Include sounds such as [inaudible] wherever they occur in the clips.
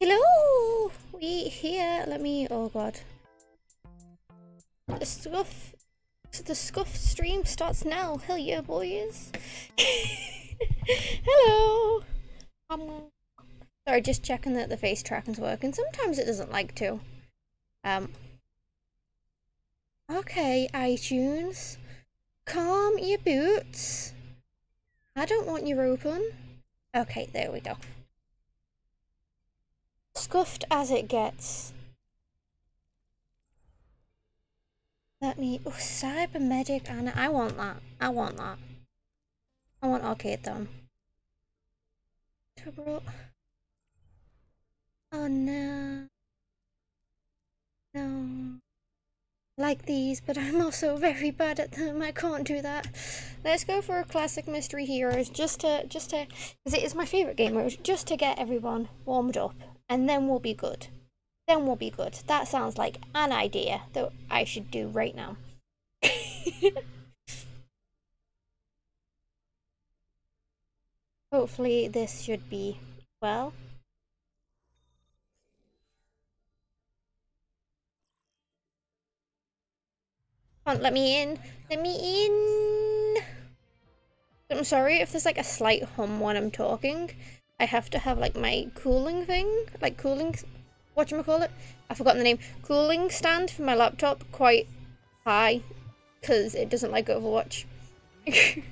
Hello! We here. Let me. Oh god. The scuff. The scuff stream starts now. Hell yeah, boys. [laughs] Hello! Um, sorry, just checking that the face tracking's working. Sometimes it doesn't like to. Um. Okay, iTunes. Calm your boots. I don't want you open. Okay, there we go. Scuffed as it gets. Let me. Oh, Cybermedic Ana. I want that. I want that. I want Arcade. Turbo. Oh no. No. Like these, but I'm also very bad at them. I can't do that. Let's go for a classic mystery heroes just to just to because it is my favorite game. Just to get everyone warmed up, and then we'll be good. Then we'll be good. That sounds like an idea that I should do right now. [laughs] Hopefully this should be well. Come on, let me in. Let me in. I'm sorry if there's like a slight hum when I'm talking. I have to have like my cooling thing, like cooling, what you call it? I've forgotten the name. Cooling stand for my laptop quite high because it doesn't like Overwatch. [laughs]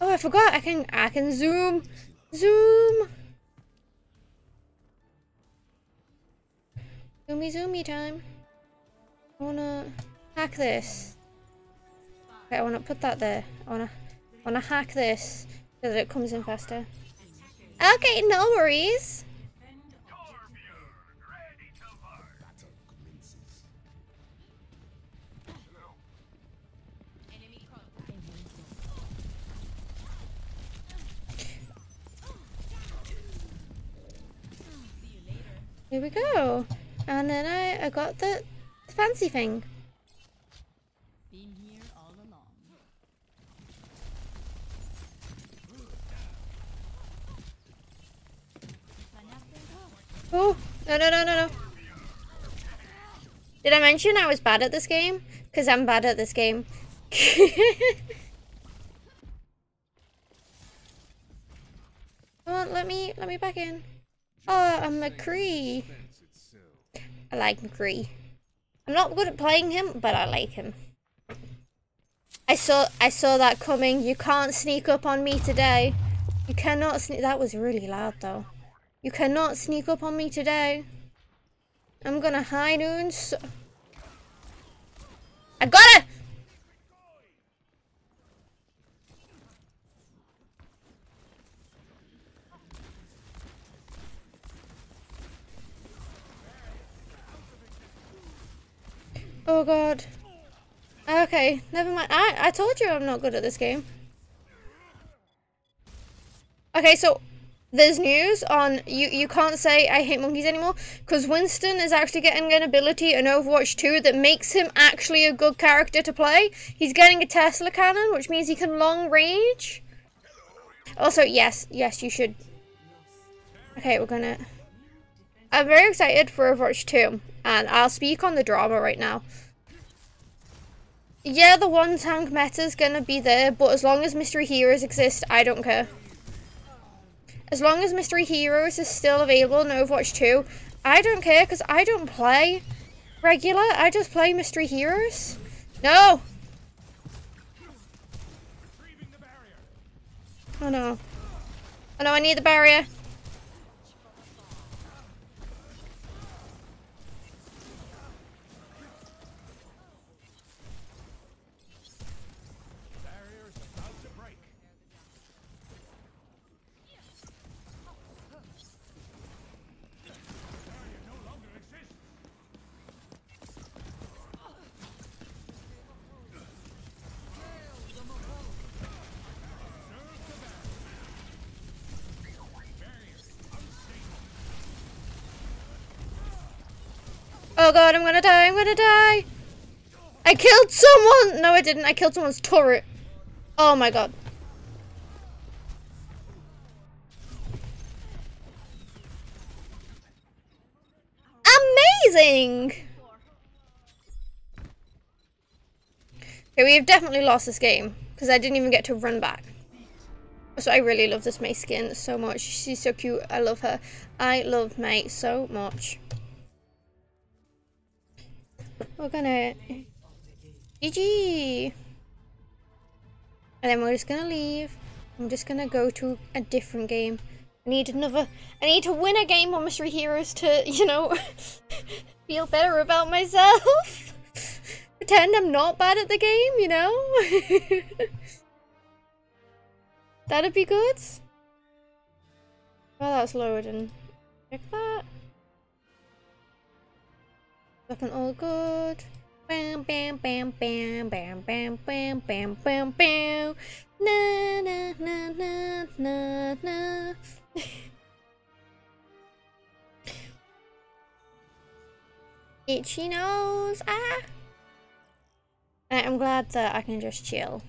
oh, I forgot. I can I can zoom, zoom. Zoomy zoomy time. I wanna hack this. I wanna put that there. I wanna I wanna hack this so that it comes in faster. Okay, no worries. Here we go. And then I, I got the fancy thing. Oh, no, no, no, no, no. Did I mention I was bad at this game? Because I'm bad at this game. [laughs] Come on, let me, let me back in. Oh, I'm McCree. I like McCree. I'm not good at playing him, but I like him. I saw I saw that coming. You can't sneak up on me today. You cannot sneak. That was really loud, though. You cannot sneak up on me today. I'm gonna hide you so I got it! Oh god. Okay, never mind. I, I told you I'm not good at this game. Okay, so there's news on you you can't say I hate monkeys anymore because Winston is actually getting an ability in Overwatch 2 that makes him actually a good character to play. He's getting a Tesla cannon, which means he can long range. Also, yes, yes, you should. Okay, we're gonna. I'm very excited for Overwatch 2, and I'll speak on the drama right now. Yeah, the one tank meta is gonna be there, but as long as mystery heroes exist, I don't care. As long as mystery heroes is still available in Overwatch 2, I don't care because I don't play regular. I just play mystery heroes. No! Oh no. Oh no, I need the barrier. Oh god, I'm gonna die, I'm gonna die! I killed someone! No, I didn't. I killed someone's turret. Oh my god. Amazing! Okay, we have definitely lost this game. Because I didn't even get to run back. So I really love this Mei skin so much. She's so cute. I love her. I love Mei so much. We're gonna... GG! And then we're just gonna leave. I'm just gonna go to a different game. I need another... I need to win a game on Mystery Heroes to, you know, [laughs] feel better about myself. [laughs] Pretend I'm not bad at the game, you know? [laughs] That'd be good. Well, that's loading. Check that. Looking all good. Bam, bam, bam, bam, bam, bam, bam, bam, bam, bam. Na, na, na, na, na, na. [laughs] Itchy nose. Ah. I'm glad that I can just chill.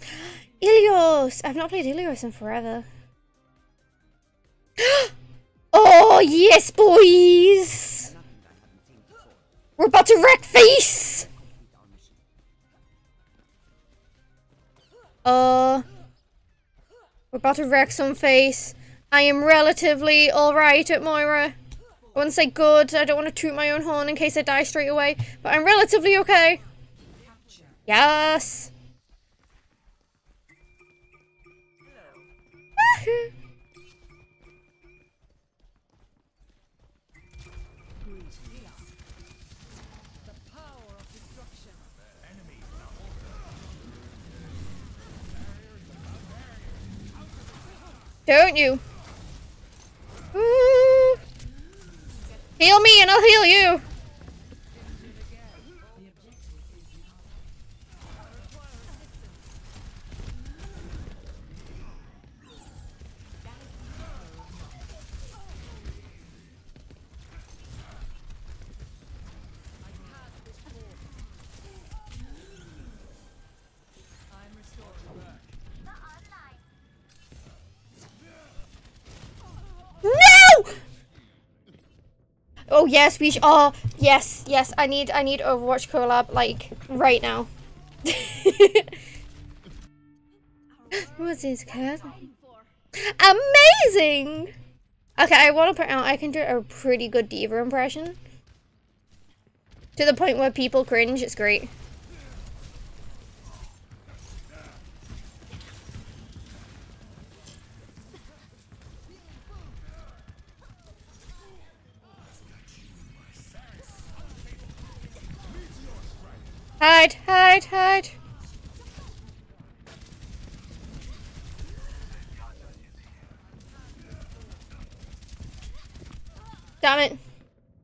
[gasps] Ilios! I've not played Ilios in forever. [gasps] oh, yes, boys! We're about to wreck face! Uh... We're about to wreck some face. I am relatively alright at Moira. I wouldn't say good. I don't want to toot my own horn in case I die straight away. But I'm relatively okay. Yes! Don't you? Ooh. Heal me and I'll heal you. Oh yes, we. oh yes, yes. I need. I need Overwatch collab like right now. [laughs] What's this cat? Amazing. Okay, I want to put out. I can do a pretty good D.Va impression. To the point where people cringe. It's great. Hide, hide, hide. Damn it.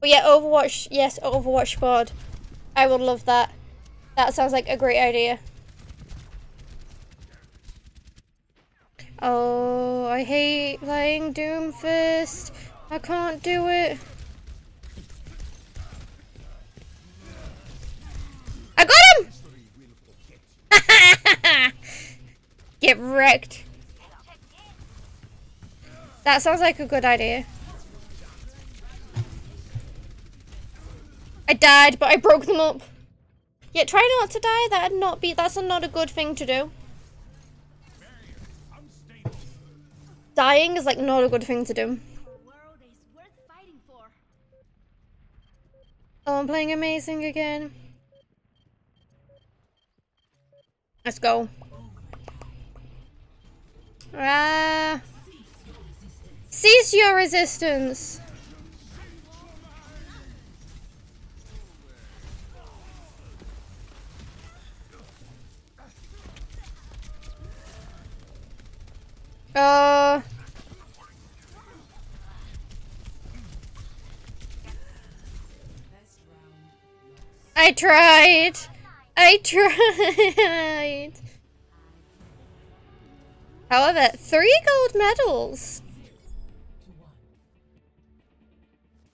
But yeah, Overwatch, yes, Overwatch squad. I would love that. That sounds like a great idea. Oh, I hate playing Doomfist. I can't do it. I got him! [laughs] Get wrecked. That sounds like a good idea. I died, but I broke them up. Yeah, try not to die. That'd not be. That's not a good thing to do. Dying is like not a good thing to do. Oh, I'm playing amazing again. Let's go. Ah. Cease your resistance. Uh. I tried. I tried. However, three gold medals.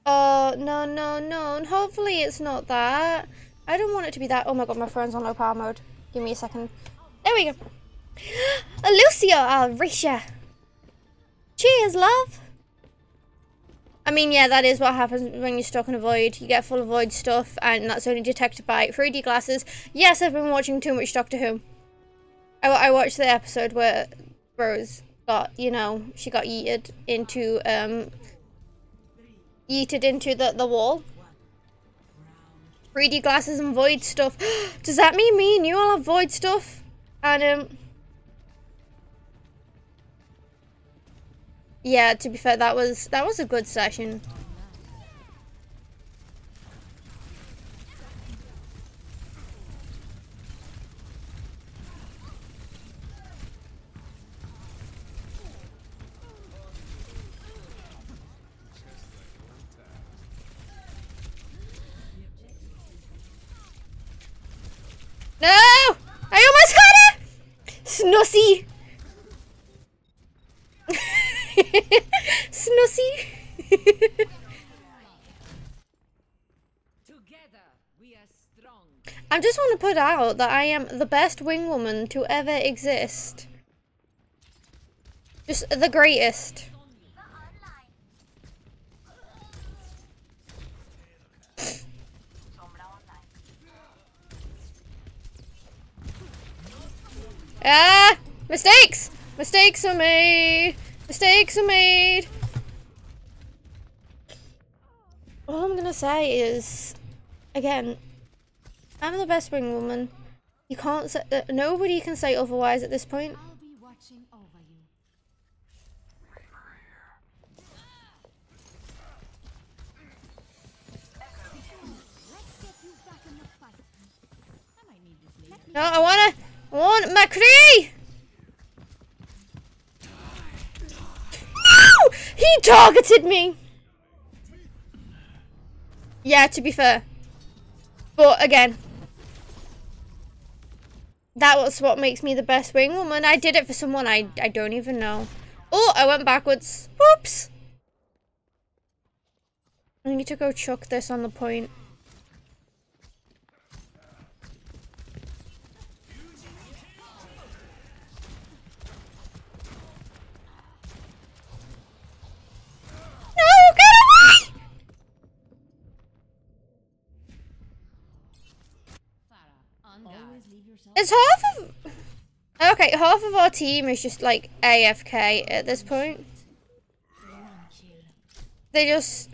Oh, no, no, no. And hopefully it's not that. I don't want it to be that. Oh my god, my phone's on low power mode. Give me a second. There we go. [gasps] Lucio Alrisha. Cheers, love. I mean, yeah, that is what happens when you're stuck in a void. You get full of void stuff, and that's only detected by 3D glasses. Yes, I've been watching too much Doctor Who. I, I watched the episode where Rose got, you know, she got yeeted into, um, yeeted into the, the wall. 3D glasses and void stuff. [gasps] Does that mean me and you all have void stuff? And, um... Yeah, to be fair, that was that was a good session. No! I almost had it! Snussy! [laughs] Snussy. I just want to put out that I am the best wing woman to ever exist. Just the greatest. ah! Mistakes! Mistakes are made! Mistakes are made. All I'm gonna say is, again, I'm the best wing woman. You can't say, uh, nobody can say otherwise at this point. I'll be watching over you. No, I wanna, I want McCree! He targeted me! Yeah, to be fair. But again, that was what makes me the best wing woman. I did it for someone I, I don't even know. Oh, I went backwards. Whoops! I need to go chuck this on the point. It's half of... Okay, half of our team is just like AFK at this point. They just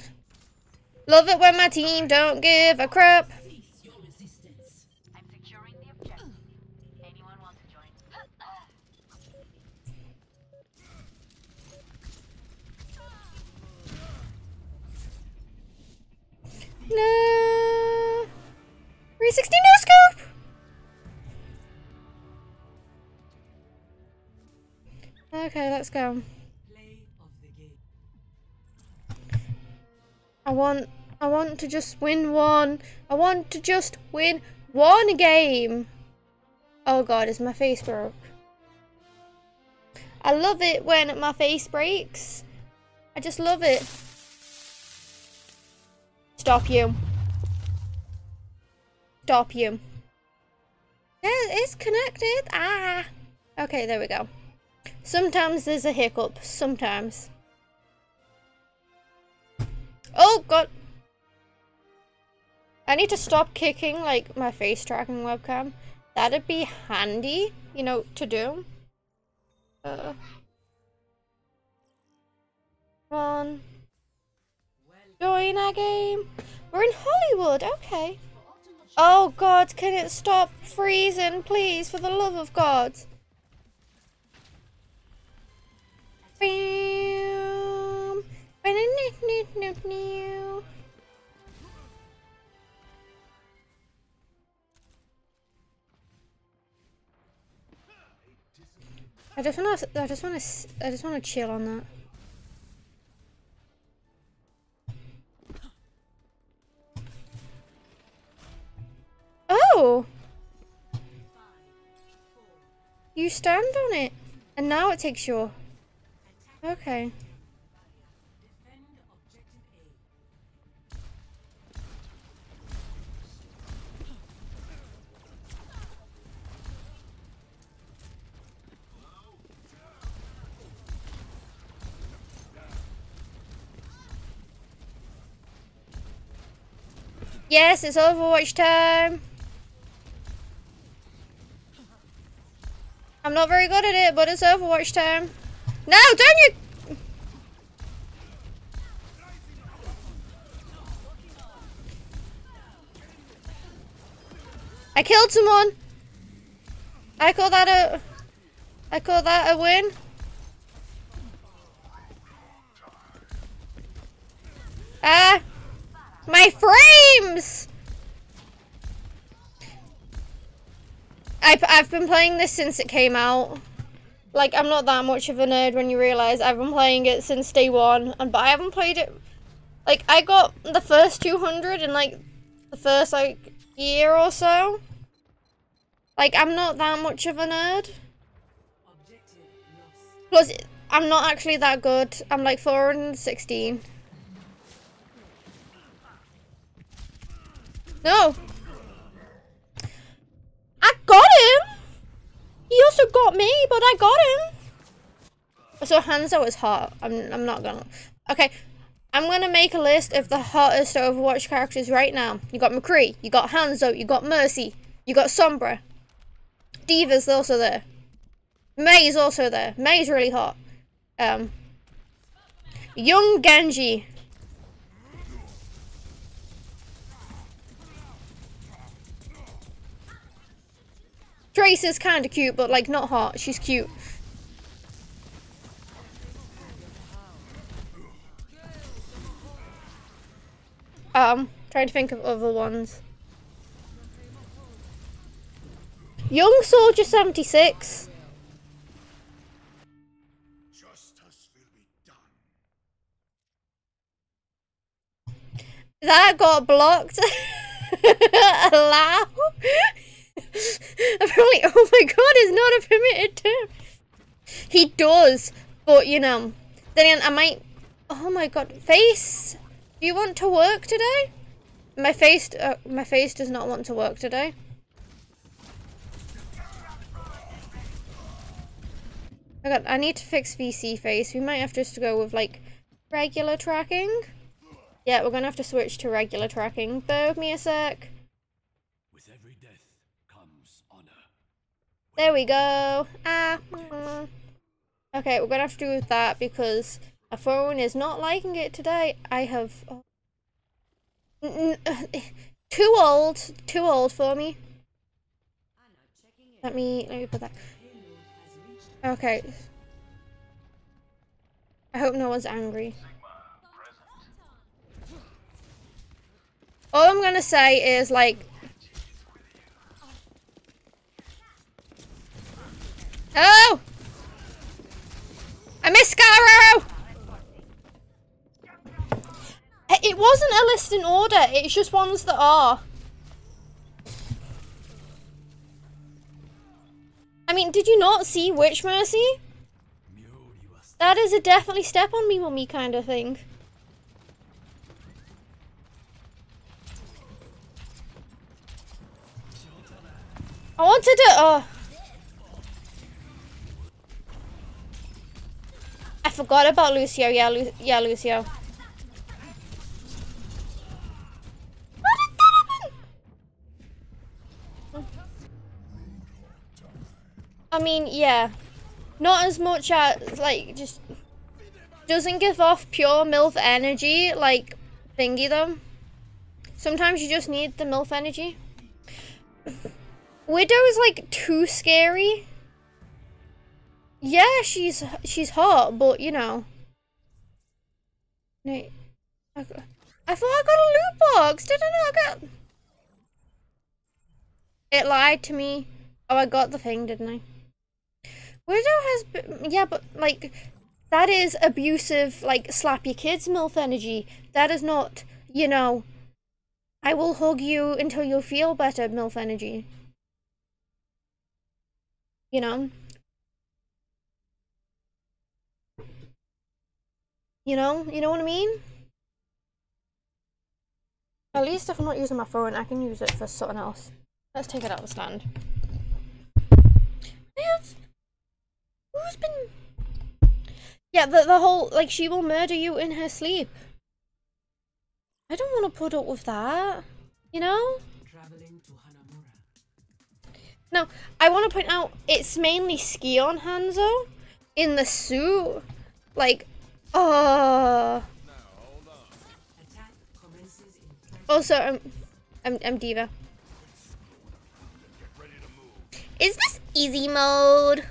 love it when my team don't give a crap. No. 360 no scope. Okay, let's go. I want I want to just win one. I want to just win one game. Oh god, is my face broke? I love it when my face breaks. I just love it. Stop you. Stop you. Yeah, it's connected. Ah. Okay, there we go. Sometimes there's a hiccup. Sometimes. Oh, God. I need to stop kicking, like, my face tracking webcam. That'd be handy, you know, to do. Uh. Come on. Join our game. We're in Hollywood, okay. Oh god, can it stop freezing, please, for the love of God. I just want to. I just want to. I just want to chill on that. Oh! You stand on it, and now it takes your Okay. Yes, it's Overwatch time. I'm not very good at it, but it's Overwatch time. No, don't you... I killed someone. I call that a... I call that a win. Ah! My frames! I've, I've been playing this since it came out. Like, I'm not that much of a nerd when you realise I've been playing it since day one. And, but I haven't played it... Like, I got the first 200 in, like, the first, like, year or so. Like, I'm not that much of a nerd. Plus, I'm not actually that good. I'm, like, 416. No. I got him. He also got me, but I got him. So Hanzo is hot. I'm, I'm not gonna. Okay. I'm gonna make a list of the hottest Overwatch characters right now. You got McCree, you got Hanzo, you got Mercy, you got Sombra. D.Va's also there. Is also there. Is really hot. Um, young Genji. Trace is kind of cute, but like not hot. She's cute. Um, trying to think of other ones. Young Soldier 76. That got blocked. [laughs] Allow. Apparently, [laughs] oh my god, it's not a permitted term. He does, but you know, then again, I might. Oh my god, face. Do you want to work today? My face, uh, my face does not want to work today. I got. I need to fix VSeeFace. We might have to just to go with like regular tracking. Yeah, we're gonna have to switch to regular tracking. Bear with me a sec. There we go. Ah. Mm. Okay, we're gonna have to do with that because a phone is not liking it today. I have oh, [sighs] too old, too old for me. Let me let me put that. Okay. I hope no one's angry. All I'm gonna say is like Oh! I missed Scarrow! It wasn't a list in order, it's just ones that are. I mean, did you not see Witch Mercy? That is a definitely step on me mummy kind of thing. I wanted to- oh. I forgot about Lucio. Yeah, Lu yeah, Lucio. I mean, yeah. Not as much as, like, just... Doesn't give off pure MILF energy, like, thingy though. Sometimes you just need the MILF energy. Widow is, like, too scary. Yeah, she's she's hot, but you know. I, I thought I got a loot box. Did I not get? It lied to me. Oh, I got the thing, didn't I? Widow has, been, yeah, but like, that is abusive. Like, slap your kids, milf energy. That is not, you know. I will hug you until you feel better, milf energy. You know. You know? You know what I mean? At least if I'm not using my phone, I can use it for something else. Let's take it out of the stand. Have... Who's been... Yeah, the, the whole, like, she will murder you in her sleep. I don't want to put up with that. You know? Now, I want to point out it's mainly Skion Hanzo in the suit. Like, oh. Also, I'm, I'm, I'm D.Va. Is this easy mode?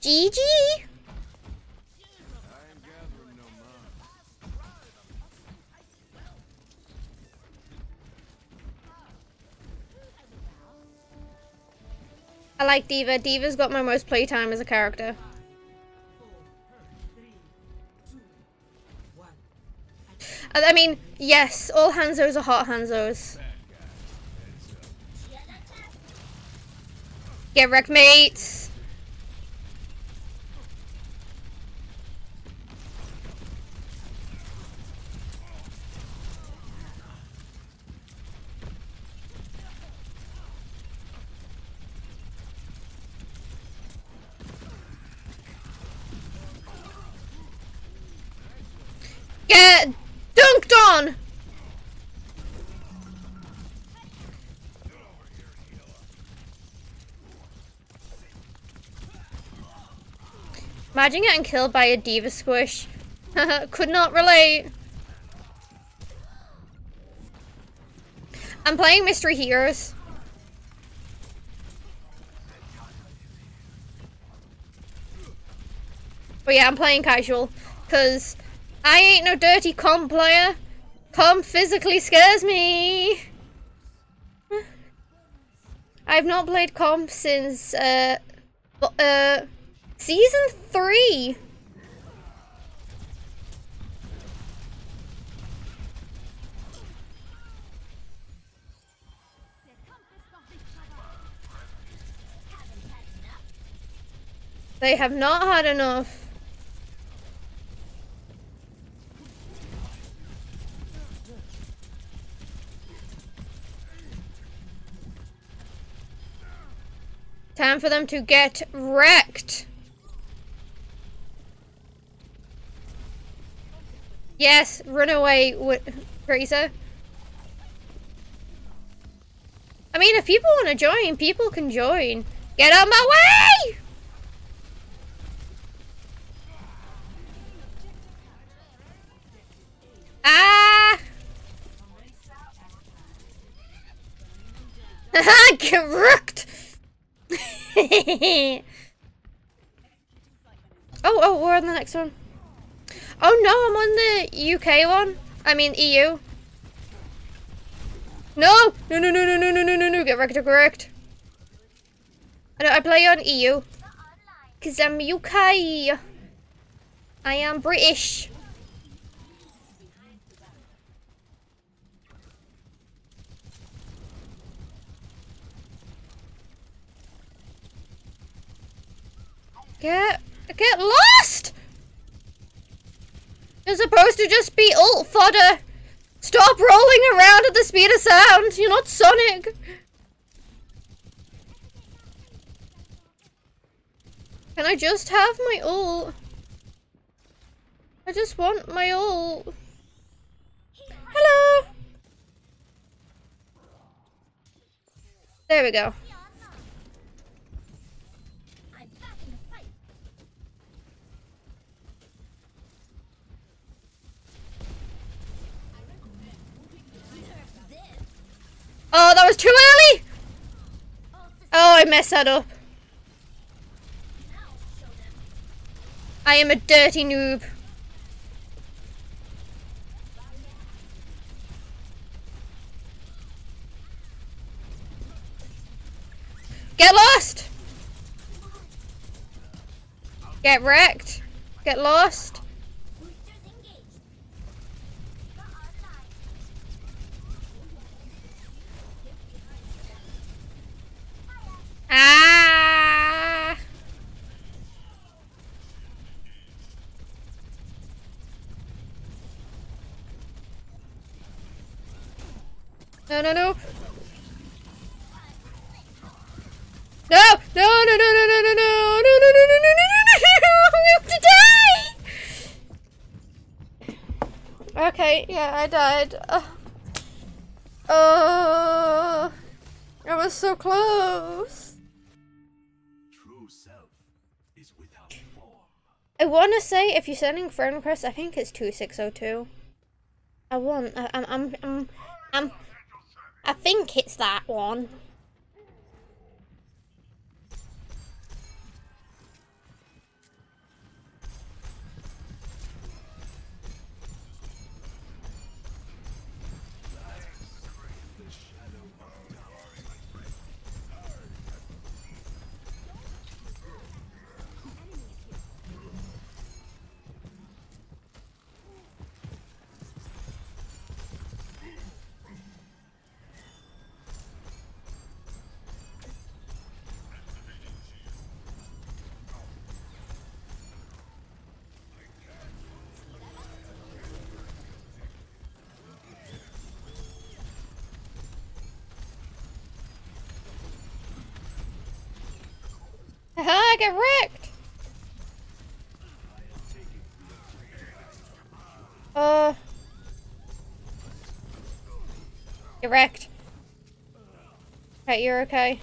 GG. I like D.Va. D.Va's got my most playtime as a character. I mean, yes, all Hanzos are hot Hanzos. Get wrecked, mates! Get dunked on! Imagine getting killed by a D.Va squish. [laughs] Could not relate. I'm playing Mystery Heroes. But yeah, I'm playing casual. Because I ain't no dirty comp player. Comp physically scares me. I've not played comp since, uh, uh, season three. They have not had enough. Time for them to get wrecked. Yes, run away, Fraser. I mean, if people want to join, people can join. Get out my way! Ah! [laughs] Get wrecked! [laughs] oh, oh, we're on the next one. Oh no, I'm on the UK one. I mean EU. No! No, no, no, no, no, no, no, no, no, get wrecked, correct. I, I play on EU. Because I'm UK. I am British. Get, get lost! You're supposed to just be ult fodder. Stop rolling around at the speed of sound. You're not Sonic. Can I just have my ult? I just want my ult. Hello. There we go. Messed that up. I am a dirty noob. Get lost! Get wrecked. Get lost. To die! Okay, yeah, I died. Uh. Oh, I was so close. True self is without form. I want to say if you're sending friend requests, I think it's 2602. I want, I, I'm, I'm, I'm, I'm, I think it's that one. Get wrecked! Uh. Get wrecked. Right, you're okay.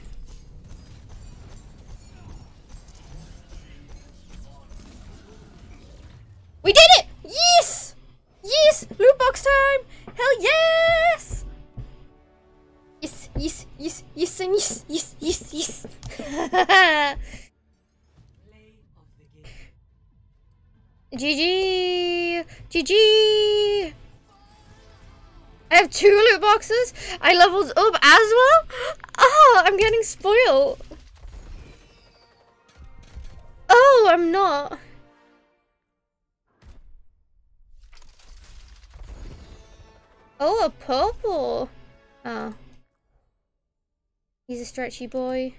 Leveled up as well. Oh, ah, I'm getting spoiled. Oh, I'm not. Oh, a purple. Oh. He's a stretchy boy.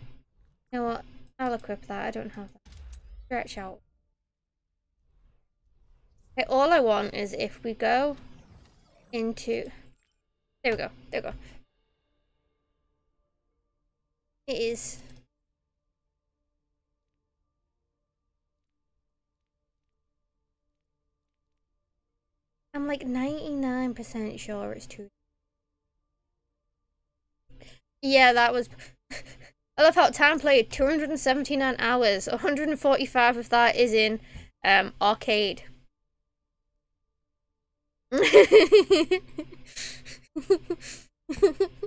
You know what? I'll equip that. I don't have that. Stretch out. Okay, all I want is if we go into... There we go. There we go. It is... I'm like 99% sure it's two. Yeah, that was... [laughs] I love how time played 279 hours. 145 of that is in um, arcade. [laughs] [laughs]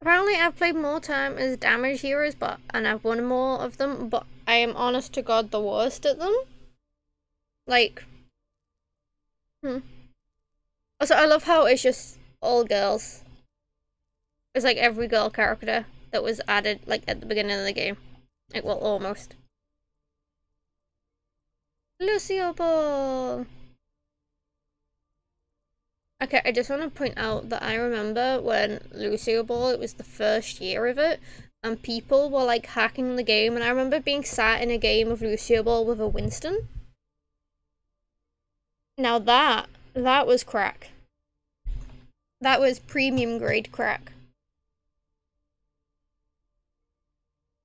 Apparently I've played more time as damage heroes but and I've won more of them, but I am honest to god the worst at them. Like Hmm. Also I love how it's just all girls. It's like every girl character that was added like at the beginning of the game. Like well almost. Lucio Ball Okay, I just want to point out that I remember when Lucio Ball, it was the first year of it, and people were like hacking the game, and I remember being sat in a game of Lucio Ball with a Winston. Now that, that was crack. That was premium grade crack.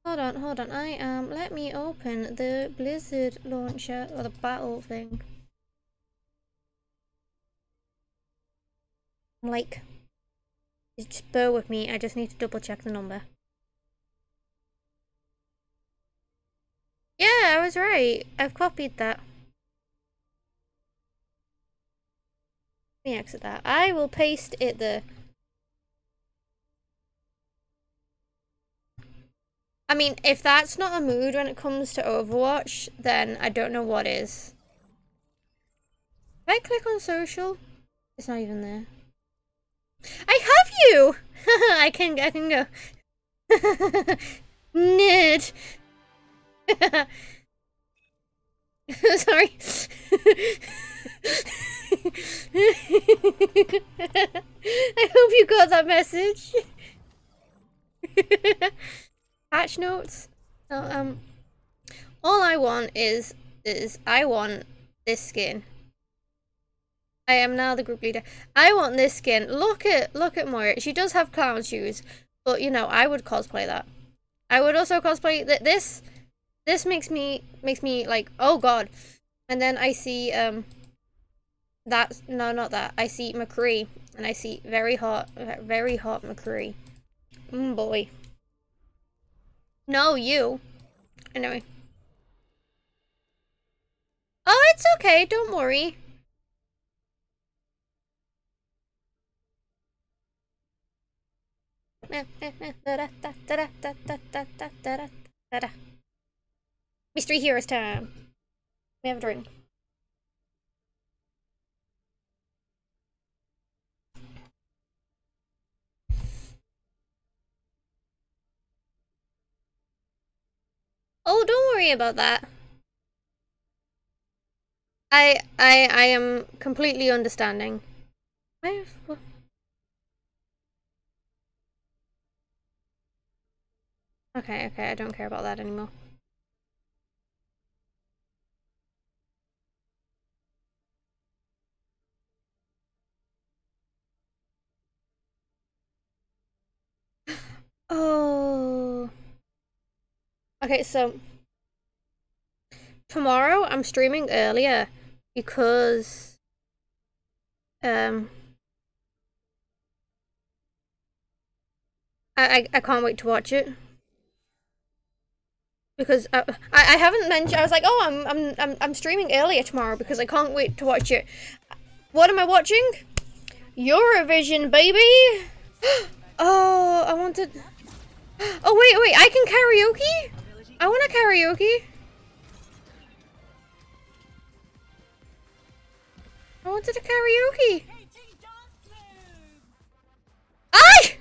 Hold on, hold on, I am, um, let me open the Blizzard launcher, or the battle thing. Like, just bear with me, I just need to double check the number. Yeah, I was right. I've copied that. Let me exit that. I will paste it there. I mean, if that's not a mood when it comes to Overwatch, then I don't know what is. If I click on social, it's not even there. I have you! [laughs] I can I can go. [laughs] Nid. [laughs] Sorry. I hope you got that message. Patch notes. Oh, um, all I want is is I want this skin. I am now the group leader. I want this skin. Look at look at Moira. She does have clown shoes, but you know I would cosplay that. I would also cosplay that. This this makes me makes me like oh god, and then I see um. That no not that I see McCree And I see very hot, very hot McCree. Mm, boy. No, you. Anyway. Oh, it's okay. Don't worry. [laughs] Mystery Heroes time. We have a drink. Oh, don't worry about that. I I I am completely understanding. I have Okay, okay, I don't care about that anymore. [sighs] Oh. Okay, so tomorrow I'm streaming earlier because um I, I, I can't wait to watch it because I, I, I haven't mentioned I was like oh I'm, I'm I'm I'm streaming earlier tomorrow because I can't wait to watch it. What am I watching? Eurovision baby! [gasps] Oh I wanted [gasps] oh wait wait I can karaoke? I want a karaoke. I wanted a karaoke. I.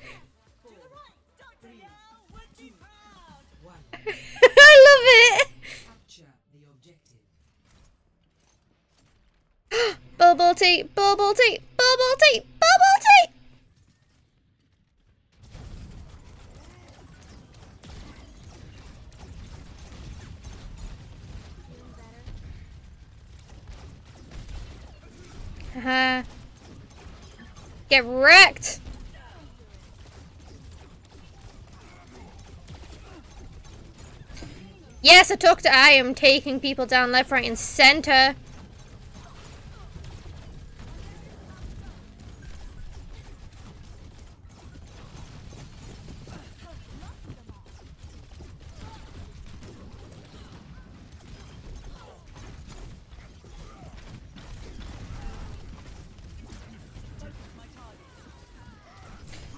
Love it. [gasps] bubble tea, bubble tea, bubble tea, bubble tea. Haha. Get wrecked! Yes, I took to I am taking people down left, right, and center.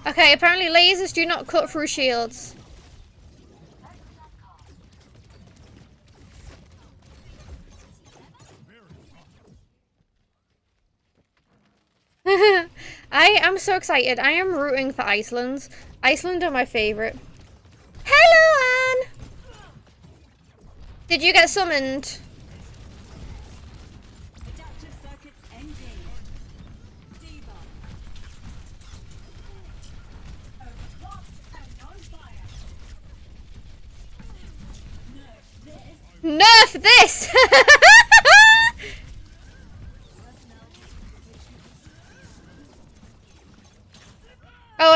Okay, apparently lasers do not cut through shields. [laughs] I am so excited. I am rooting for Iceland. Iceland are my favorite. Hello, Anne! Did you get summoned? Nerf this! [laughs]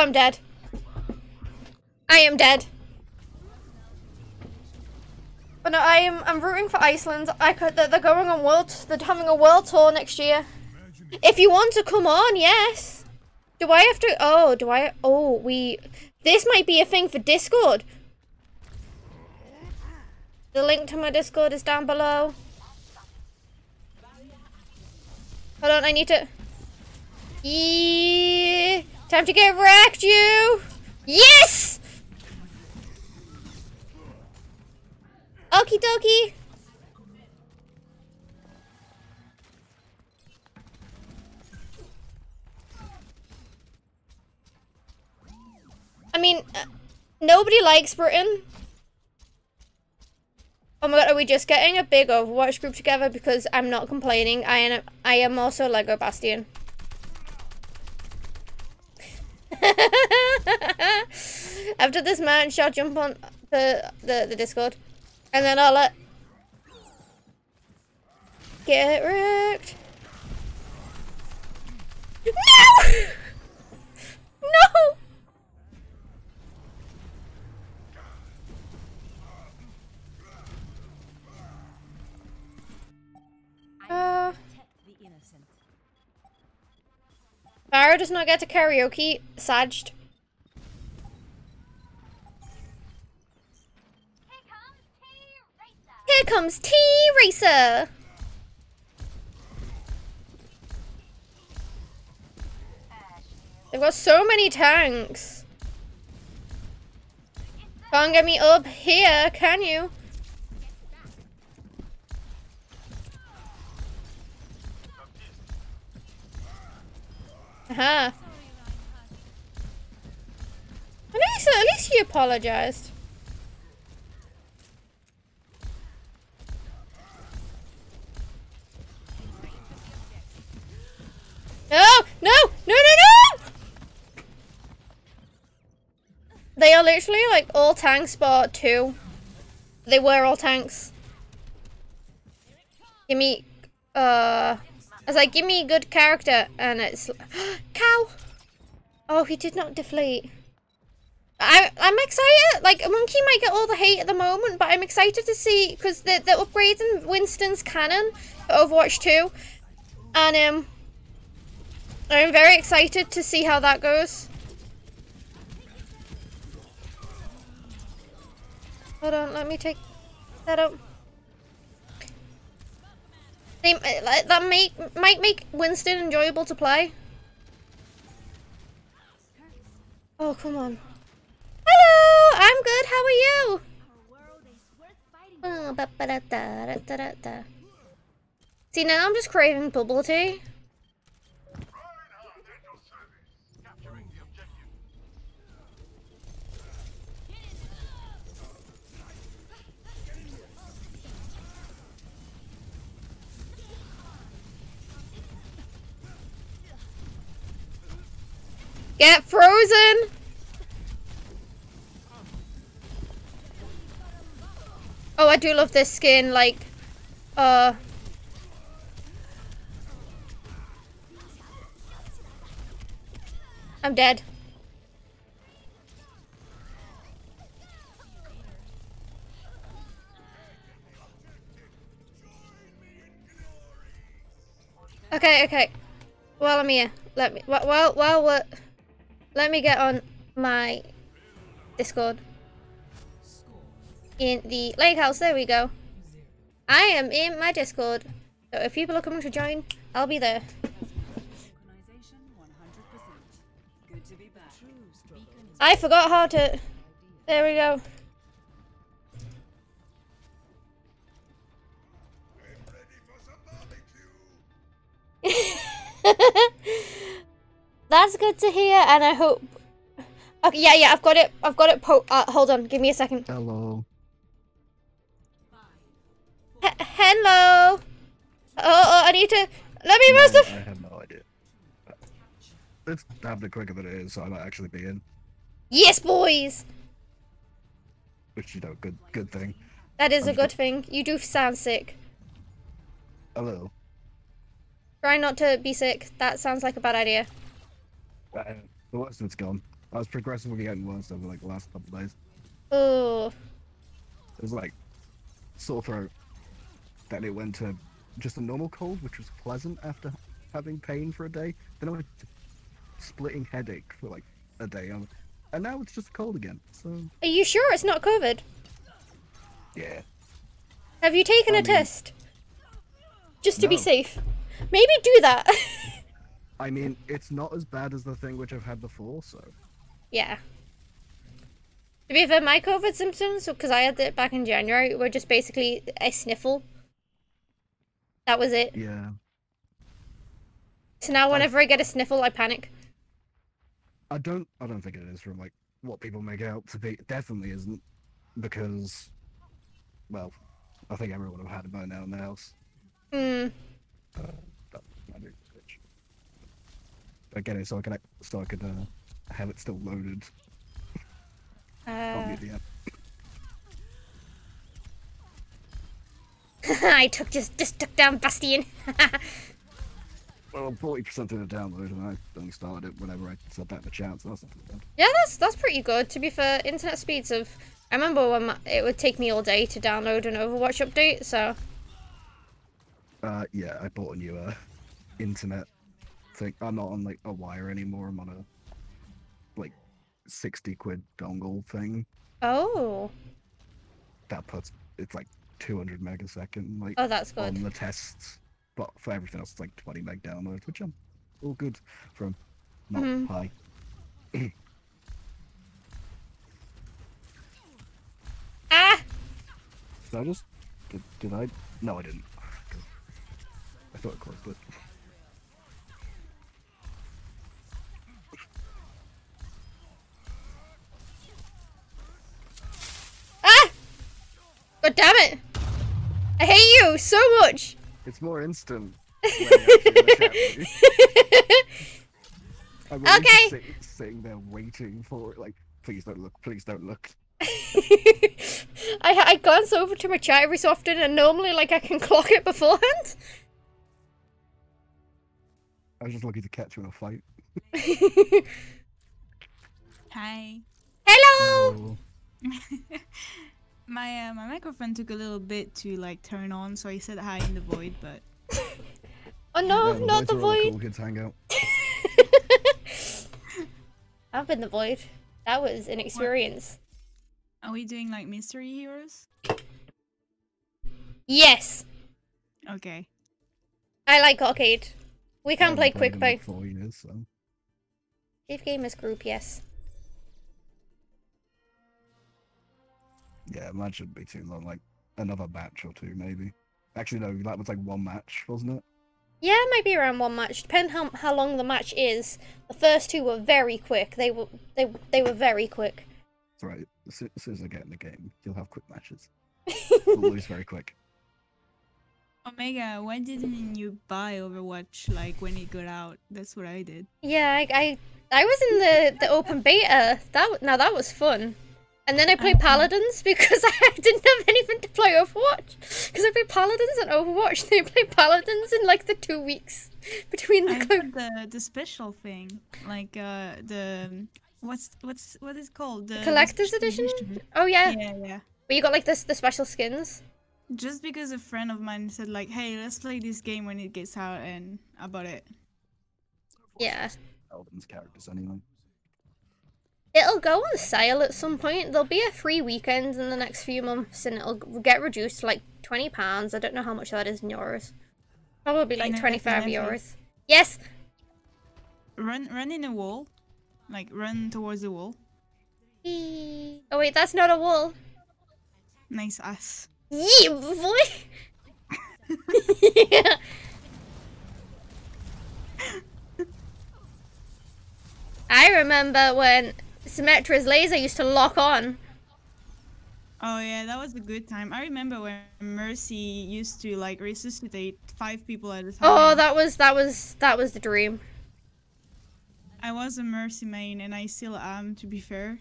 I'm dead. I am dead. But no, I am. I'm rooting for Iceland. I could. They're, they're going on world. They're having a world tour next year. If you want to come on, yes. Do I have to? Oh, do I? Oh, we. This might be a thing for Discord. The link to my Discord is down below. Hold on, I need to... Yeah! Time to get wrecked, you! Yes! Okie dokie! I mean, uh, nobody likes Britain. Oh my god, are we just getting a big Overwatch group together? Because I'm not complaining. I am I am also Lego Bastion. [laughs] After this match, I'll jump on the, the, the Discord. And then I'll let... Get wrecked. No! [laughs] no! Uh. Barrow does not get to karaoke. Saged. Here comes T Racer. They've got so many tanks. Can't get me up here, can you? Aha. At least, at least he apologized. No! No! No, no, no! They are literally like all tanks but two. They were all tanks. Give me, uh, was like, give me a good character, and it's [gasps] cow. Oh, he did not deflate. I I'm excited. Like Monkey might get all the hate at the moment, but I'm excited to see because the the upgrades in Winston's cannon for Overwatch 2, and um, I'm very excited to see how that goes. Hold on, let me take that up. They, uh, that make, might make Winston enjoyable to play. Oh, come on. Hello! I'm good, how are you? Oh. See, now I'm just craving bubble tea. Get frozen! Oh, I do love this skin, like, uh... I'm dead. Okay, okay. Well, I'm here. Let me. Well, well, well. Let me get on my Discord. In the lake house. There we go. I am in my Discord. So if people are coming to join, I'll be there. Organization 100%. To be back. Beacon I forgot how to. There we go. [laughs] That's good to hear, and I hope. Okay, yeah, yeah, I've got it. I've got it. Po- uh, hold on, give me a second. Hello. H- hello. Oh, oh, I need to. Let me rest I have no idea. It's happening quicker than it is, so I might actually be in. Yes, boys. Which you know, good good thing. That is a I'm good thing. You do sound sick. Hello. Try not to be sick. That sounds like a bad idea. Uh, the worst of it's gone. I was progressively getting worse over like the last couple of days. Oh, It was like sore throat. Then it went to just a normal cold, which was pleasant after having pain for a day. Then I went to splitting headache for like a day. And now it's just cold again. So are you sure it's not COVID? yeah. Have you taken I a mean- test? Just to be safe. Maybe do that. [laughs] I mean, it's not as bad as the thing which I've had before, so yeah. To be fair, my COVID symptoms, because I had it back in January, were just basically a sniffle. That was it. yeah. So now whenever I get a sniffle, I panic. I don't I don't think it is from like what people make out to be. It definitely isn't because well, I think everyone would have had it by now in the house. Hmm. Uh, that, I do switch. I get it so I can so I could uh, have it still loaded Uh, me at the end. [laughs] I took just just took down Bastion. [laughs] Well, I'm forty percent through the download, and I only started it whenever I said that in the chat, so that's not bad. yeah, that's that's pretty good. To be fair, internet speeds of. I remember when my, it would take me all day to download an Overwatch update. So Uh, yeah, I bought a new uh, internet thing. I'm not on like a wire anymore. I'm on a like sixty quid dongle thing Oh. that puts it's like 200 meg a second. Like Oh, that's good. on the tests, but for everything else, it's like 20 meg download, which I'm all good from not Mhm. high. [clears throat] Ah! Did I just did, did I? No, I didn't. I thought it clicked, but God damn it! I hate you so much! it's more instant. when you actually look at me. I'm always Okay. sit- sitting there waiting for it, like, please don't look, please don't look. [laughs] I I glance over to my chat every so often, and normally like I can clock it beforehand. I was just lucky to catch you in a fight. [laughs] Hi. Hello. Oh, [laughs] my uh, my microphone took a little bit to like turn on, so I said hi in the void, but [laughs] Oh no, yeah, not the voids are void. Cool kids hang out. [laughs] I've been the void. That was an experience. are we doing like mystery heroes? Yes, Okay. I like arcade. We can haven't play quick in play. like Four years, so. Chief Gamers Group, yes. Yeah, that shouldn't be too long. Like another match or two, maybe. Actually, no, that was like one match, wasn't it? Yeah, maybe around one match. Depend how how long the match is. The first two were very quick. They were they they were very quick. It's alright. As soo- as soon as I get in the game, you'll have quick matches. [laughs] We'll lose very quick. Omega, why didn't you buy Overwatch like when it got out? That's what I did. Yeah, I, I I was in the the open beta. That w- now that was fun. And then I play Um, Paladins [laughs] because I didn't have anything to play Overwatch. Because I play Paladins and Overwatch. [laughs] They play Paladins in like the two weeks [laughs] between the. I co- got the the special thing, like uh the what's what's what is it called the, the Collector's special edition? Oh yeah. Yeah, yeah. but you got like this the special skins. Just because a friend of mine said like, "Hey, let's play this game when it gets out," and I bought it. Yeah. Elvin's characters, anyway. It'll go on sale at some point. There'll be a free weekend in the next few months, and it'll get reduced to like twenty pounds. I don't know how much that is in euros. Probably like like twenty five euros. Yes. Run, run in a wall, like run towards the wall. Eee. Oh wait, that's not a wall. Nice ass. Yeah, boy. [laughs] [laughs] I remember when Symmetra's laser used to lock on. Oh yeah, that was a good time. I remember when Mercy used to like resuscitate five people at a time. Oh, that was that was that was the dream. I was a Mercy main, and I still am, to be fair.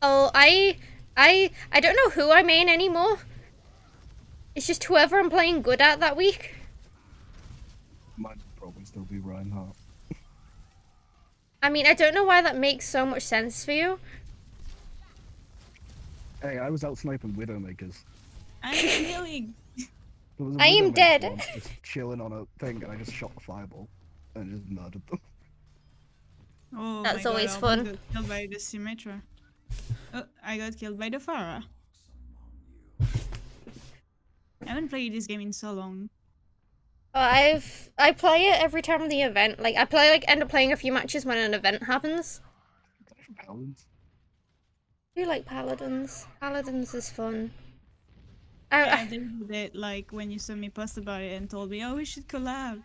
Oh, I I I don't know who I main anymore. It's just whoever I'm playing good at that week. Might probably still be Reinhardt. I mean, I don't know why that makes so much sense for you. Hey, I was out sniping Widowmakers. I'm healing. There was a I am Widowmaker dead. once Just chilling on a thing, and I just shot the fireball and just murdered them. [laughs] Oh, That's my God, always I fun. got killed by the Symmetra. Oh, I got killed by the Pharah. I haven't played this game in so long. Oh, I've I play it every time the event. Like I play like end up playing a few matches when an event happens. Paladins. I do like paladins. Paladins is fun. I, Yeah, I- did it like when you saw me post about it and told me, oh, we should collab.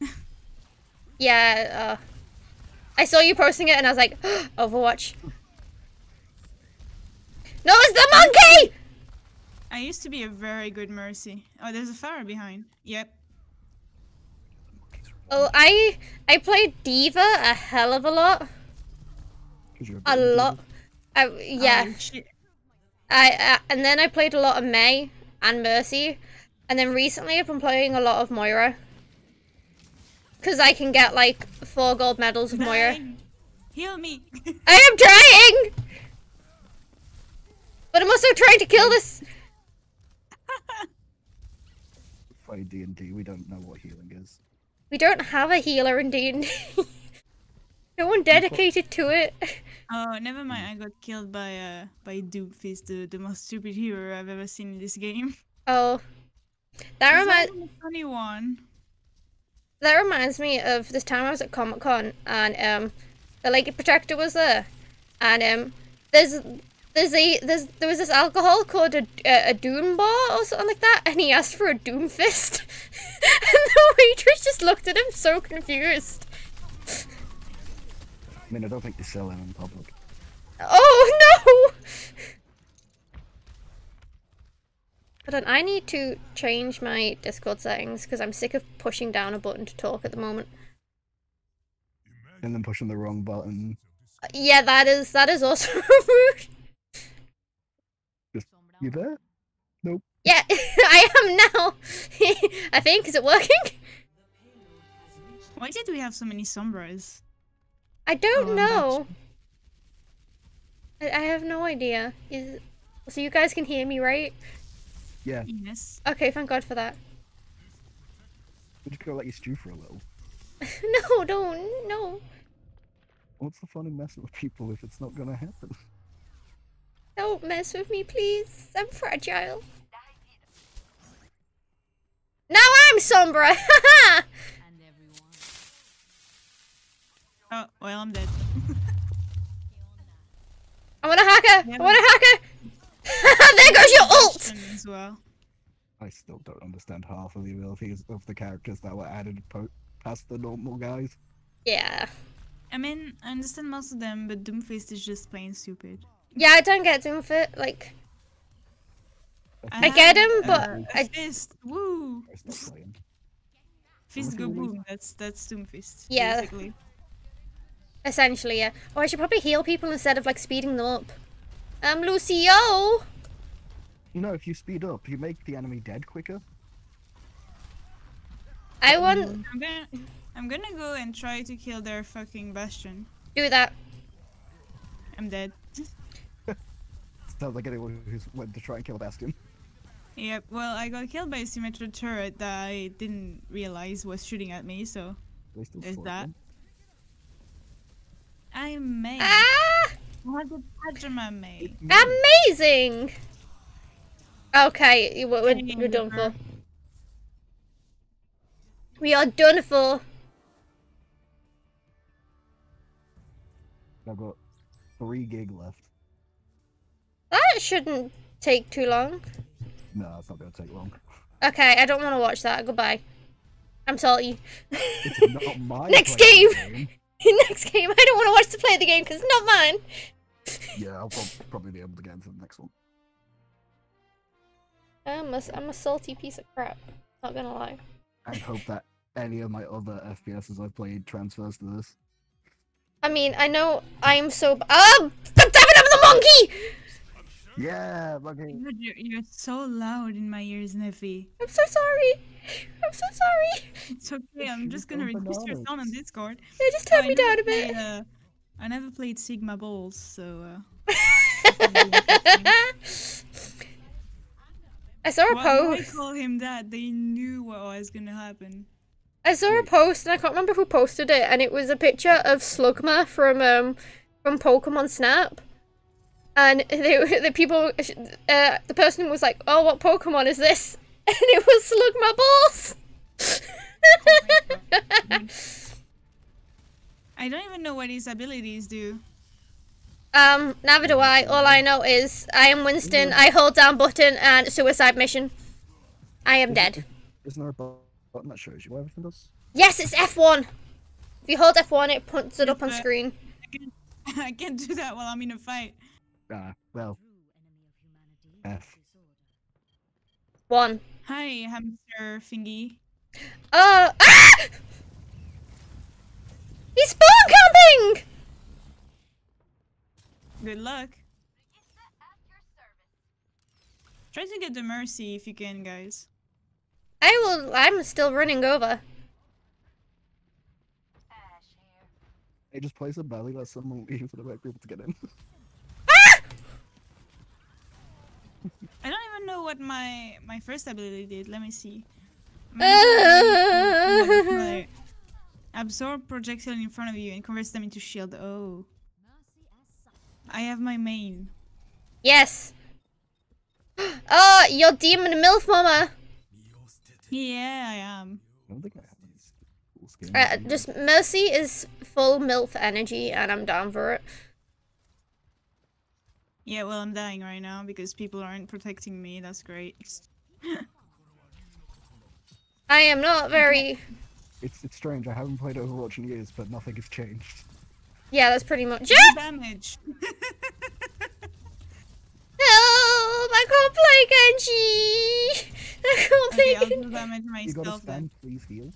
[laughs] yeah. Uh, I saw you posting it and I was like, [gasps] Overwatch. No, it's the monkey. I used to be a very good Mercy. Oh, there's a fire behind. Yep. Oh, I I played D.Va a hell of a lot. A lot. I, yeah. Oh, shit. I, I and then I played a lot of Mei and Mercy, and then recently I've been playing a lot of Moira. Cause I can get like four gold medals of Moira. Heal me. [laughs] I am trying, but I'm also trying to kill this. [laughs] Play D and D. We don't know what healing is. We don't have a healer in D&D. [laughs] no one dedicated to it. Oh, never mind. I got killed by uh by Doomfist, the, the most stupid hero I've ever seen in this game. [laughs] Oh. That reminds funny one. that reminds me of this time I was at Comic Con and um the Lady Protector was there. And um there's there's a there's there was this alcohol called a, a, a Doom Bar or something like that, and he asked for a Doom Fist, [laughs] and the waitress just looked at him so confused. I mean, I don't think they sell them in public. Oh [laughs] no! Hold on, I need to change my Discord settings because I'm sick of pushing down a button to talk at the moment. And then pushing the wrong button. Uh, yeah, that is that is also [laughs] rude. You there? Nope. Yeah, [laughs] I am now. [laughs] I think is it working? Why did we have so many sombras? I don't Oh, know. I, I have no idea. Is so you guys can hear me, right? Yeah. Yes. Okay, thank God for that. We're just gonna let you stew for a little. [laughs] no, don't, no. What's the fun in messing with people if it's not gonna happen? Don't mess with me, please. I'm fragile. Now I'm Sombra! [laughs] Haha! Oh, well, I'm dead. I want a hacker! Yeah. I want a hacker! [laughs] there goes your ult! As well. I still don't understand half of the abilities of the characters that were added po- past the normal guys. Yeah. I mean, I understand most of them, but Doomfist is just plain stupid. Yeah, I don't get Doomfist. Like, I have, get him, but uh, I- Fist, woo! I stopped playing. Fist What go do boom. That's that's Doomfist. Yeah. Basically. essentially, yeah. Or I should probably heal people instead of, like, speeding them up. Um, Lucio! You know, if you speed up, you make the enemy dead quicker. I want... I'm gonna I'm gonna go and try to kill their fucking bastion. Do that. I'm dead. [laughs] Sounds like anyone who's went to try and kill a Bastion. Yep. Well, I got killed by a Symmetra turret that I didn't realize was shooting at me. So They still There's that. them. I'm Mei. Ah! What the pajama Mei? Amazing! Okay, you- we're, we're, we're done for. We are done for. I've got three gig left. That shouldn't take too long. No, it's not gonna take long. Okay, I don't want to watch that. Goodbye. I'm salty. It's [laughs] not my Next game. game. [laughs] Next game, I don't want to watch the play of the game because it's not mine. Yeah, I'll probably be able to get into the next one. I'm a, I'm a salty piece of crap. Not gonna lie. I hope that any of my other FPSs I've played transfers to this. I mean, I know I'm so. b- Oh! Damn it, I'm the monkey! Yeah, okay. God, You're, you're so loud in my ears, Neffy. I'm so sorry. I'm so sorry. It's okay. I'm just gonna request your bananas. sound on Discord. Yeah, just No, turn I me down a played, bit. uh, I never played Sigma Balls, so. Uh, [laughs] I saw a why, why post. call him that? They knew what was gonna happen. I saw a post, and I can't remember who posted it, and it was a picture of Slugma from um from Pokemon Snap, and they, the people, uh, the person was like, "Oh, what Pokemon is this?" [laughs] And it was Slugma balls. [laughs] I don't even know what his abilities do. um, neither do I. All I know is I am Winston. I hold down button and suicide mission. I am dead. Isn't there a button that shows you what everything does? Yes, it's F1. If you hold F1, it puts it up on But- screen. I can't [laughs] do that while I'm in a fight. Ah, well, F. One. Hi, hamster thingy. Uh, ah! He's spawn camping! Good luck. Try to get the mercy if you can, guys. I will, I'm still running over. It just plays a belly, let someone leave, for the might people to get in. [laughs] I don't know what my my first ability did. Let me see. [laughs] My, my Absorb projectile in front of you and converts them into shield. Oh. I have my main. Yes. [gasps] Oh, you're demon milf mama. Yeah, I am. I don't think I have these cool. Uh, just Mercy is full milf energy, and I'm down for it. Yeah, well, I'm dying right now because people aren't protecting me. That's great. [laughs] I am not very. [laughs] It's it's strange. I haven't played Overwatch in years, but nothing has changed. Yeah, that's pretty much it. damage. Help! [laughs] I can't play Genji. I can't play okay, I'll Genji. do damage You gotta myself then. stand, please heal.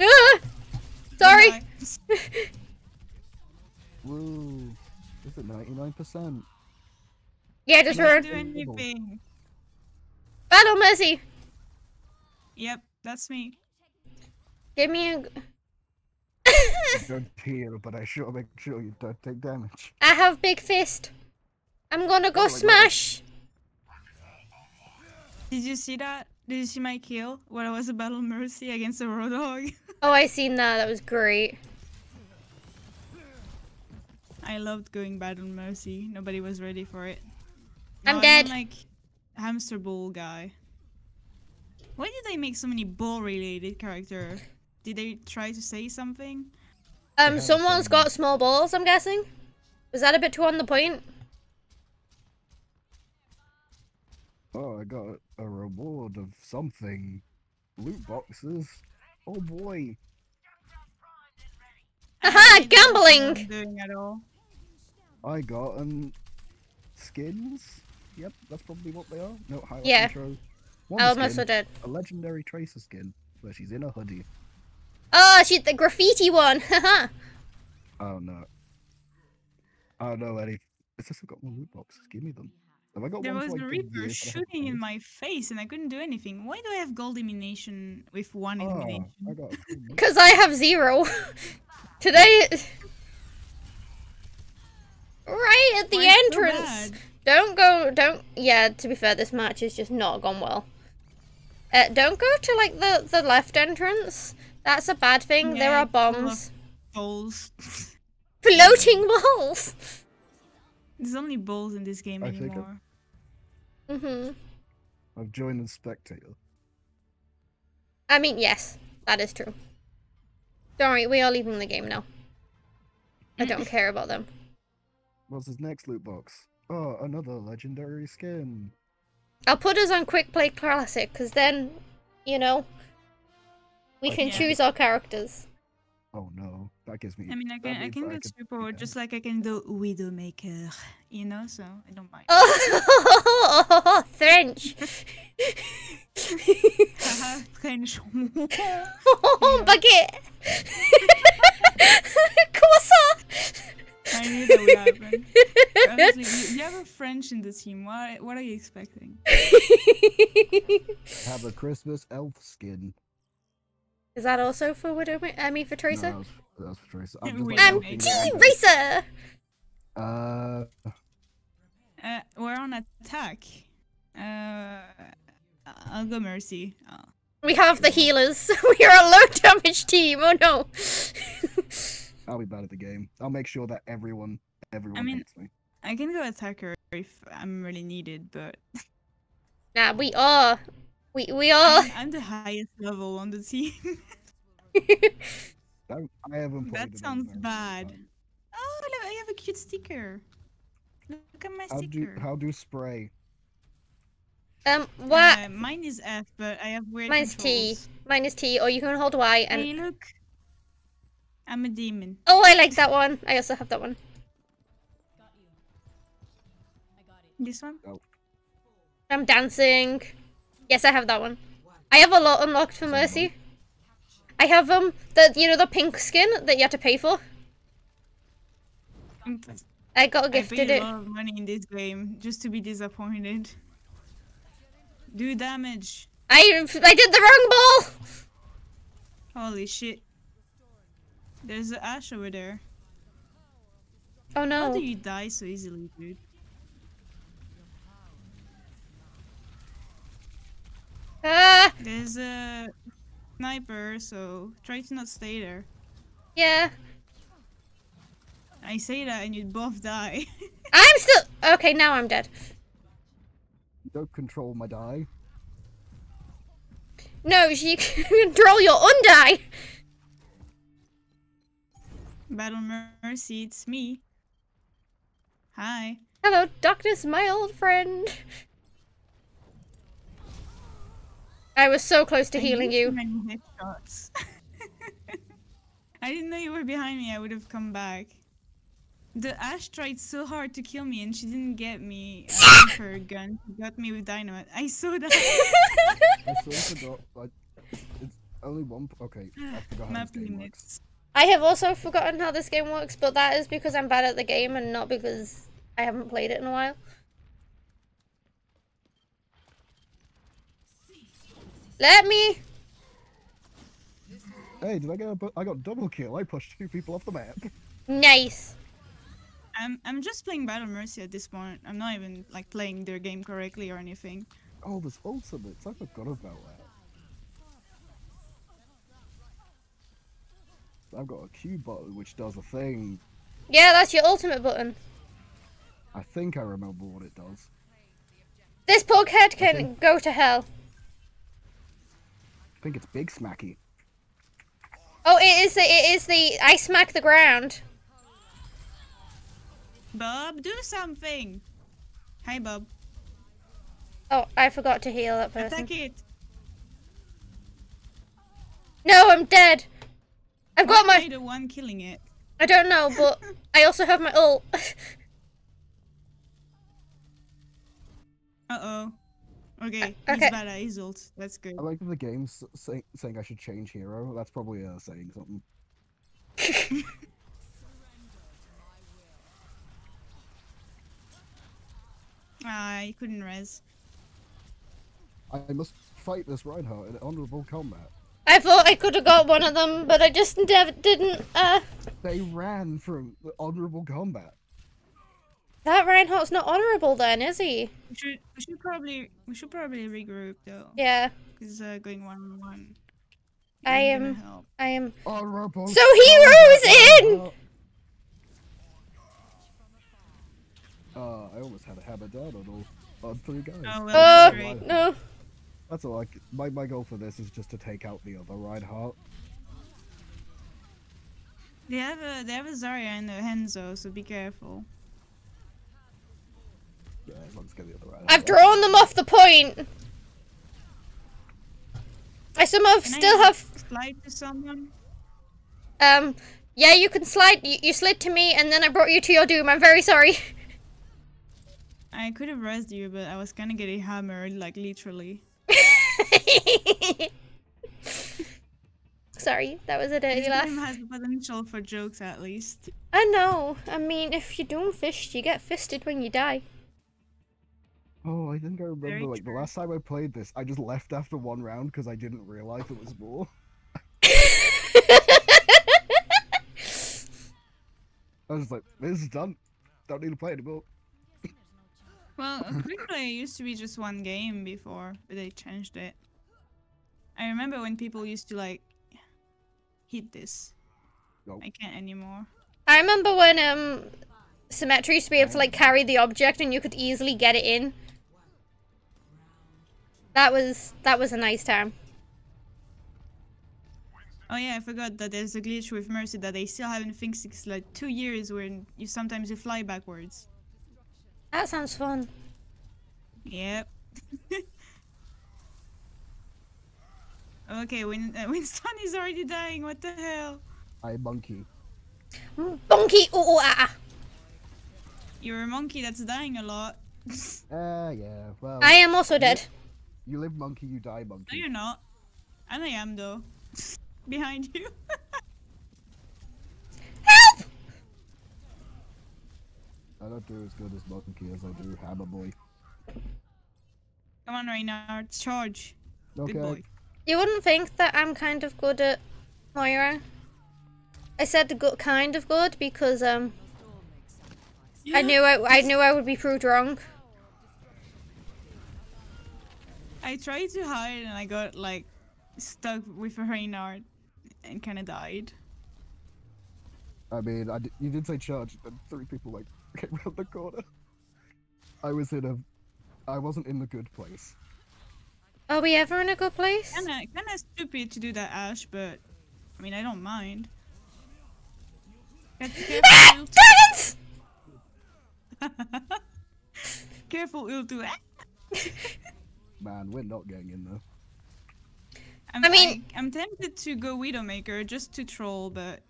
Ah! Sorry. Bye. Woo! Is it ninety nine percent? Yeah, just Don't run. do anything. Battle Mercy. Yep, that's me. Give me a. Don't heal, but I sure make sure you don't take damage. I have big fist. I'm gonna go Oh my God. smash. Did you see that? Did you see my kill? Where I was a battle mercy against a roadhog? [laughs] Oh, I seen that. That was great. I loved going bad on mercy. Nobody was ready for it. I'm No, dead. like hamster ball guy. Why did they make so many ball related character? Did they try to say something? Um, Yeah, someone's got small balls. I'm guessing. Was that a bit too on the point? Oh, I got a reward of something. Loot boxes. Oh boy. I Aha, don't know what I'm gambling! Doing at all. I got um skins. Yep, that's probably what they are. No highlight Yeah. intro. One I almost skin, did. a legendary tracer skin where she's in a hoodie. Oh, she's the graffiti one. [laughs] Haha. Oh no. I don't know any. It's just I've got more loot boxes. Give me them. Have I got There one was for, a reaper years I haven't shooting in my face and I couldn't do anything. Why do I have gold elimination with one Oh, elimination? I got. a cool loot Because I have zero. [laughs] Today. Right at the Why entrance. bad? Don't go. Don't. Yeah. To be fair, this match has just not gone well. Uh, don't go to like the the left entrance. That's a bad thing. there are bombs. Balls. Floating balls. There's only balls in this game I think I- anymore. Mhm. I've joined the spectator. I mean, yes, that is true. Don't worry, we are leaving the game now. I don't [laughs] care about them. What's his next loot box? Oh, another legendary skin. I'll put us on quick play classic because then, you know, we oh, can Yeah. choose our characters. Oh no, that gives me. I mean, I can I can that do could super be or bad. just like I can do Widowmaker, you know. So I don't mind. Oh, [laughs] French. French. [laughs] oh, [laughs] baguette. Croissant. I [laughs] knew that would happen. Honestly, you, you have a French in the team. What what are you expecting? Have a Christmas elf skin. Is that also for Widow? I mean, for No, Tracer? that was, that was for Tracer. I'm just, Wait, like, I'm Widowmaker. looking at T it. Racer. Uh, Uh, we're on attack. Uh, I'll go Mercy. Oh. We have the healers. [laughs] We are a low damage team. Oh no. [laughs] I'll be bad at the game. I'll make sure that everyone, everyone mean- hates me. I can go attacker if I'm really needed, but nah, we are. We we are. I'm, I'm the highest level on the team. [laughs] I, I haven't played That it in a sounds bad. time. oh, look, I have a cute sticker. Look at my How do sticker. how do spray? Um, what? Uh, mine is F, but I have weird Mine's T. controls. Mine is T, or you can hold Y and. Hey, look. I'm a demon. Oh, I like that one. I also have that one. This one? I'm dancing. Yes, I have that one. I have a lot unlocked for Mercy. I have um the you know the pink skin that you have to pay for. I got gifted I gifted paid a lot of money in this game just to be disappointed. Do damage. I I did the wrong ball. Holy shit. There's an Ashe over there. Oh no. How do you die so easily, dude? Ah, There's a sniper, so try to not stay there. Yeah. I say that and you both die. [laughs] I'm still okay. Now I'm dead. Don't control my die. No, you [laughs] control your undie. Battle Mercy, it's me. Hi. Hello, darkness, my old friend. I was so close to I healing you. Many headshots. [laughs] I didn't know you were behind me. I would have come back. The Ashe tried so hard to kill me, and she didn't get me uh, [laughs] with her gun. She got me with dynamite. I saw that. I still forgot. Like, it's only one. Okay, I forgot how [laughs] Map this game works. Limits. I have also forgotten how this game works, but that is because I'm bad at the game and not because I haven't played it in a while. Let me. Hey, did I get a? bu- I got double kill. I pushed two people off the map. Nice. I'm I'm just playing Battle Mercy at this point. I'm not even like playing their game correctly or anything. Oh, there's ultimates. I forgot about that. I've got a Q button which does a thing. Yeah, that's your ultimate button. I think I remember what it does. This pughead can Okay. go to hell. I think it's Big Smacky. Oh, it is the it is the I smack the ground. Bob, do something. Hi, Bob. Oh, I forgot to heal that person. Attack it. No, I'm dead. I've got Why am I my. the one killing it. I don't know, but I also have my ult. [laughs] Uh oh. Okay, Uh, okay. he's bad at his ult. That's good. I like that the game's say, saying I should change hero. That's probably uh, saying something. [laughs] Ah, I couldn't res. I must fight this Reinhardt in honorable combat. I thought I could have got one of them, but I just never didn't. Uh, They ran from the honorable combat. that Reinhardt's not honorable then, is he? We should we should probably we should probably regroup though. Yeah, Because uh, going one on one. I isn't am- help. I am. Honorable. So heroes in. Uh, I almost had a hammer down on all on three guys. Oh well, Oh no! That's all. I c my my goal for this is just to take out the other Reinhardt. They have a they have a Zarya and a Henzo, so be careful. Yeah, as long as I get the other Reinhardt. I've drawn them off the point. I somehow Can I still have. slide to someone. Um, yeah, you can slide. You, you slid to me, and then I brought you to your doom. I'm very sorry. I could have resed you, but I was gonna get a hammer, like literally. [laughs] sorry, that was a dirty This laugh. game has the potential for jokes at least. I know. I mean, if you doom fished, you get fisted when you die. Oh, I think I remember. Very like the last time I played this, I just left after one round because I didn't realize it was more. [laughs] [laughs] I was like, "This is done. Don't need to play anymore." Well, a quick play used to be just one game before, but they changed it. I remember when people used to like hit this. Nope. I can't anymore. I remember when um, Symmetra used to be able to like carry the object, and you could easily get it in. That was that was a nice time. Oh yeah, I forgot that there's a glitch with Mercy that they still haven't fixed. It's like two years when you sometimes you fly backwards. That sounds fun. Yep. [laughs] okay, Win- uh, [laughs] Winston is already dying. What the hell? I monkey. Bonky ooh ooh ah. ah. You're a monkey that's dying a lot. Ah, [laughs] yeah. Well, I am also dead. you live monkey, you die monkey. No, monkey. you're not. And I am though. Behind you. I don't do as good as monkey as I do hammer boy. Come on, Reinhardt, charge. Okay. Good boy. You wouldn't think that I'm kind of good at Moira. I said good, kind of good because um I knew I, I knew I would be proved wrong. I tried to hide and I got like stuck with a Reinhardt and kind of died. I mean, I d- you did say charge, but three people like [laughs] came around the corner. I was in a, I wasn't in the good place. Are we ever in a good place? Kinda, kinda stupid to do that, Ashe, but I mean, I don't mind. Get- [laughs] Ah! [laughs] Careful, Dragons! Ultu. Careful, Ultu. Ah! Man, we're not getting in there. I'm, I mean- I, am tempted to go Widowmaker just to troll, but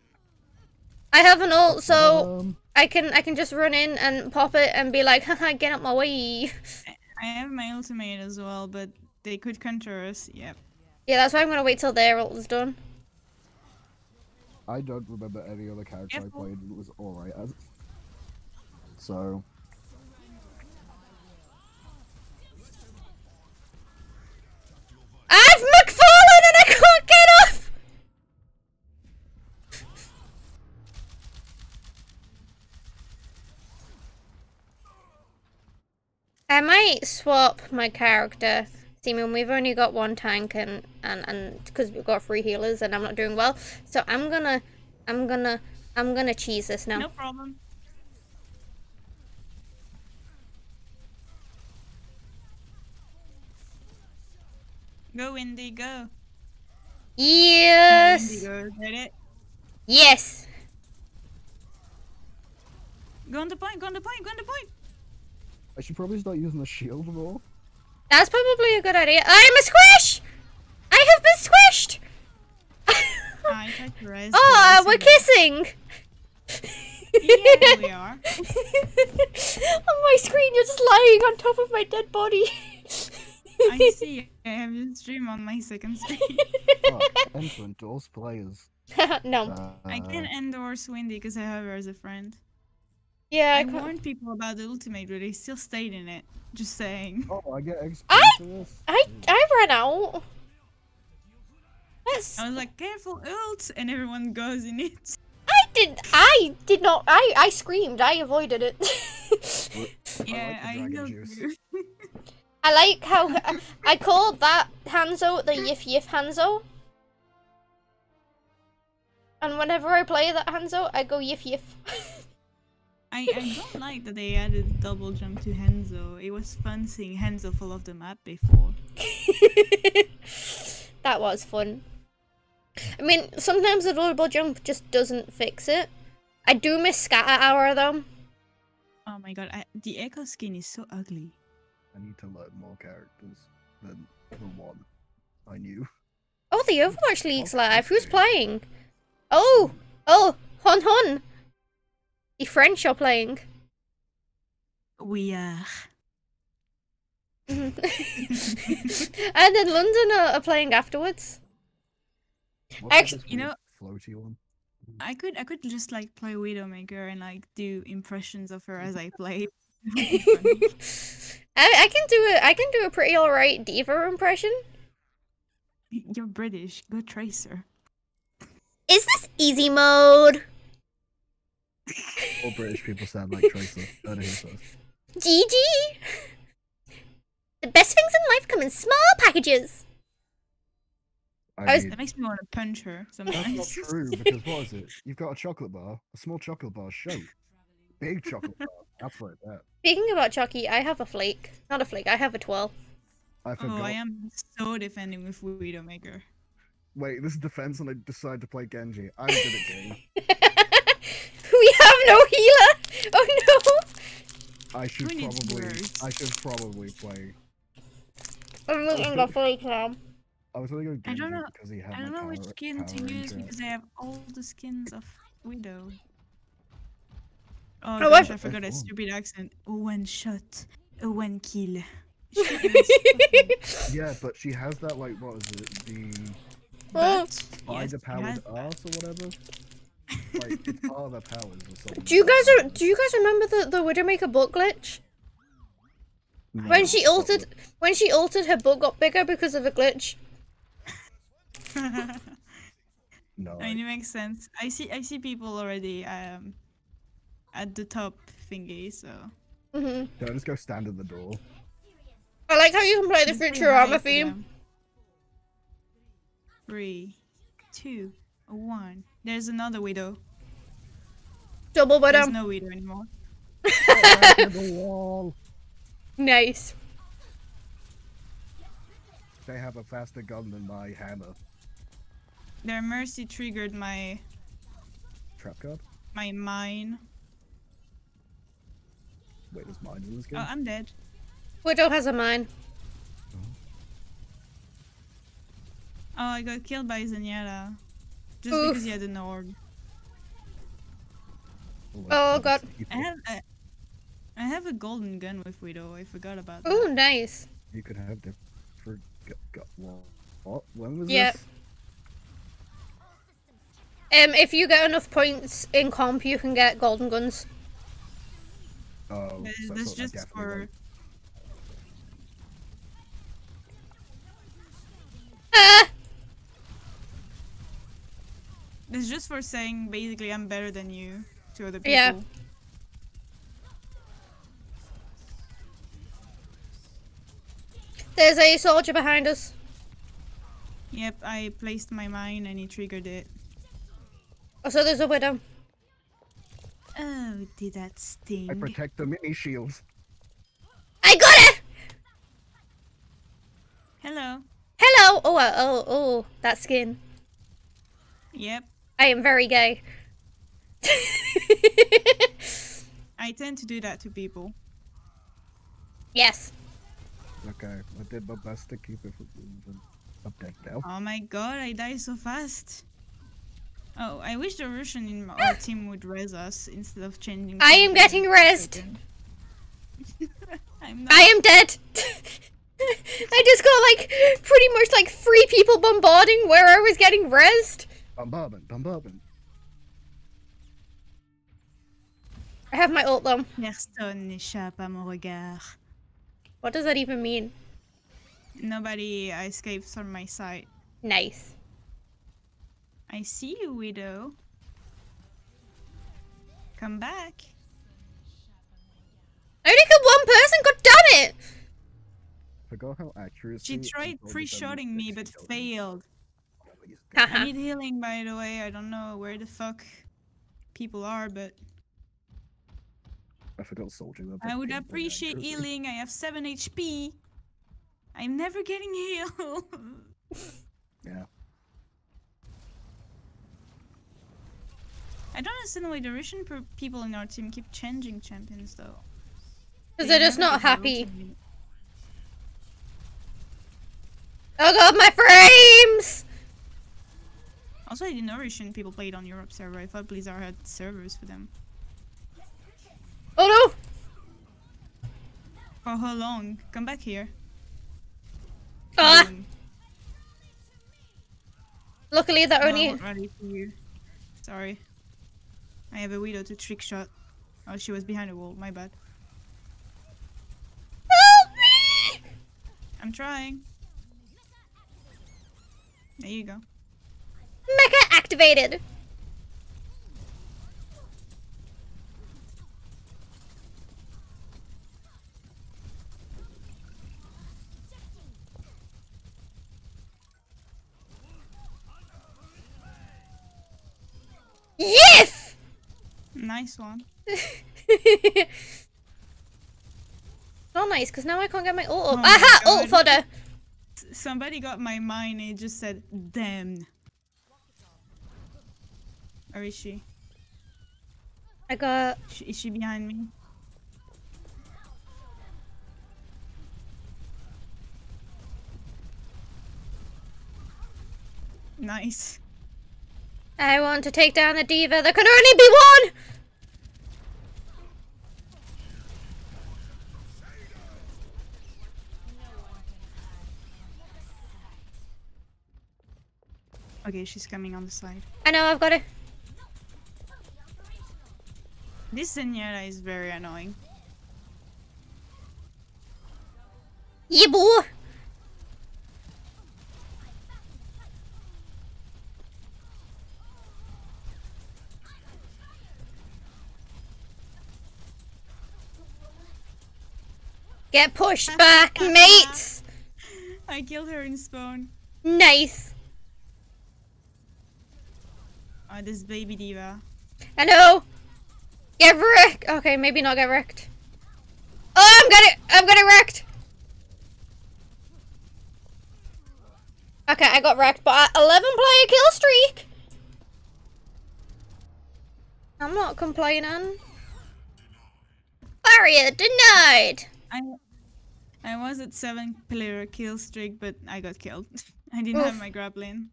I have an ult, so Um, I can I can just run in and pop it and be like, haha, get out my way. [laughs] I have my ultimate as well, but they could counter us. Yep. Yeah, that's why I'm gonna wait till their ult is done. I don't remember any other character I played that was alright as. So, I've I might swap my character. See, I mean, we've only got one tank and and and because we've got three healers and I'm not doing well, so I'm gonna, I'm gonna, I'm gonna cheese this now. No problem. Go, Indy, go. Yes, Indy. Get it? yes. Go on the point, go on the point, go on the point. I should probably start using the shield more. That's probably a good idea. I'm a squish. I have been squished. Ah, [laughs] I tried to res. oh, but we're kissing. Yeah, we are. [laughs] on my screen, you're just lying on top of my dead body. I [laughs] see. I have your stream on my second screen. Fuck, enter endorse players. no. Uh, I can endorse Windy because I have her as a friend. Yeah, I, I can't- warned people about the ultimate, but they still stayed in it. Just saying. Oh, I get XP I- for this? I I ran out. That's I was like, careful ult, and everyone goes in it. [laughs] I did I did not I I screamed. I avoided it. [laughs] Yeah, I, dragon know. juice. [laughs] I like how I, I called that Hanzo the Yif Yif Hanzo. And whenever I play that Hanzo, I go Yif Yif. I, I don't like that they added double jump to Henzo. It was fun seeing Henzo fall off the map before. [laughs] that was fun. I mean, sometimes the double jump just doesn't fix it. I do miss Scatter Arrow though. Oh my god, I, the Echo skin is so ugly. I need to learn more characters than the one I knew. Oh, the Overwatch League's oh, live. Who's playing? Oh, oh, Hon Hon. The French are playing. We are. Mm-hmm. [laughs] and then London are, are playing afterwards. What's Actu- this you know- floaty one. I could I could just like play Widowmaker and like do impressions of her as I play. [laughs] I, I can do it. I can do a pretty alright D.Va impression. You're British. Go Tracer. Is this easy mode? All British people sound like Tracer. Heard it here first. GG. The best things in life come in small packages. I oh, I was- mean, That makes me want to punch her that's not true because what is it? You've got a chocolate bar, a small chocolate bar shape, big chocolate bar. That's what it's. Speaking about Chucky, I have a flake. Not a flake. I have a twirl. I oh, forgot. oh, I am so defending with Widowmaker. Wait, this is defense, and I decide to play Genji. I'm good at game. We have no healer. Oh no. I should Who probably. I should probably play. I'm looking at flake now. I was gonna go Genji I don't know- because he had I don't know power, which skin to use Ranger. because I have all the skins of Widow. Oh, Oh, gosh, I- I forgot that F1. stupid accent. One shot, a one kill. [laughs] [laughs] Yeah, but she has that like what is it? The Oh, But, yes, spider powered has ass or whatever. Like it's part of powers or something. do you guys are, do you guys remember the the Widowmaker book glitch? No, When she not altered when she altered her book got bigger because of a glitch. [laughs] No, I mean, it makes sense. I see. I see people already um at the top thingy. So hmm Can I just go stand at the door? I like how you can play the It's Futurama high theme. them. Three, two, one. There's another widow. Double There's widow. no widow anymore. Back to the wall. Nice. They have a faster gun than my hammer. Their mercy triggered my Trap card. my mine. Wait, there's mine in this game? Oh. I'm dead. Widow has a mine. Oh, I got killed by Zenyatta. Just Oof. because he had an orb. wait, Oh, God. I have a, I have a golden gun with Widow. I forgot about that. Ooh, nice. You could have different. Got, what? What? When was Yeah. this? Um, if you get enough points in comp, you can get golden guns. Oh, That- so- That's just definitely for won't. Ah! That's just for saying basically I'm better than you to other people. Yeah. There's a soldier behind us. Yep, I placed my mine and he triggered it. Oh, so there's a widow. Oh, did that sting? I protect the mini shields. I got it! Hello. Hello! Oh, uh, oh, oh, that skin. Yep. I am very gay. [laughs] I tend to do that to people. yes. Okay, I did my best to keep it from moving. I'm dead now. Oh my god, I die so fast. Oh, I wish the Russian in our ah! team would res us instead of changing. I am getting every rezzed. [laughs] I'm not. I am dead. [laughs] I just got like pretty much like three people bombarding where I was getting rezzed. Bombardment, bombardment. I have my ult though. Personne n'échappe à mon regard. What does that even mean? Nobody escapes from my sight. Nice. I see you, Widow. Come back. I only killed one person, god damn it! Forgot how accurate. She tried pre-shotting me but failed. Haha. I [laughs] need healing, by the way. I don't know where the fuck people are, but I forgot soldier. that I would appreciate healing. I have 7 HP. I'm never getting healed. [laughs] Yeah. I don't understand why the Russian people in our team keep changing champions, though. Because They they're just not happy. Oh god, my frames! Also, I didn't know Russian people played on Europe server. I thought Blizzard had servers for them. Oh no! For how long? Come back here. Ah! Um, Luckily that no, only... Not ready for you. Sorry. I have a widow to trick shot. Oh, she was behind a wall. My bad. Help me! I'm trying. There you go. Mecha activated! Yes! Nice one. [laughs] Not nice, because now I can't get my ult Oh up. my Aha! Ult fodder! Somebody got my mine and it just said, damn. Or is she? I got... Is she behind me? Nice. I want to take down the D.Va. There can only be one! Okay, she's coming on the side. I know, I've got it. This Zenyatta is very annoying. Yeah, boy! Get pushed back, mates! I killed her in spawn. Nice. Oh, this baby D.Va. Know. Get wrecked. Okay, maybe not get wrecked. Oh, I'm gonna, I'm gonna wrecked. Okay, I got wrecked, but uh, 11 player kill streak. I'm not complaining. Barrier denied. I I was at seven player kill streak, but I got killed. [laughs] I didn't have my grappling.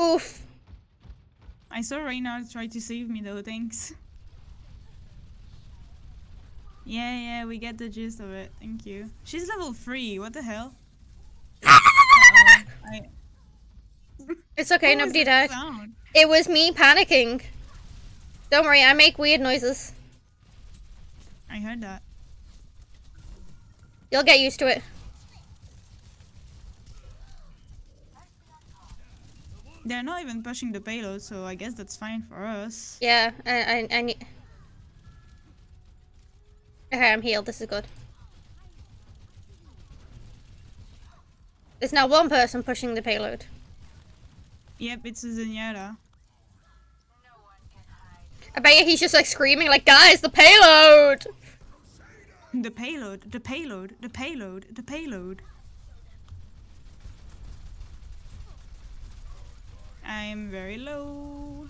Oof. I saw Reinhardt try to save me though, thanks. Yeah, yeah, we get the gist of it. Thank you. She's level 3, what the hell? Uh-oh, I, [laughs] It's okay, what nobody died. sound? It was me panicking. Don't worry, I make weird noises. I heard that. You'll get used to it. They're not even pushing the payload, so I guess that's fine for us. Yeah, I, I, I need... Okay, I'm healed. This is good. There's now one person pushing the payload. Yep, it's a Zenyatta. I bet you he's just like screaming like, guys, the payload! The payload, the payload, the payload, the payload. I'm very low.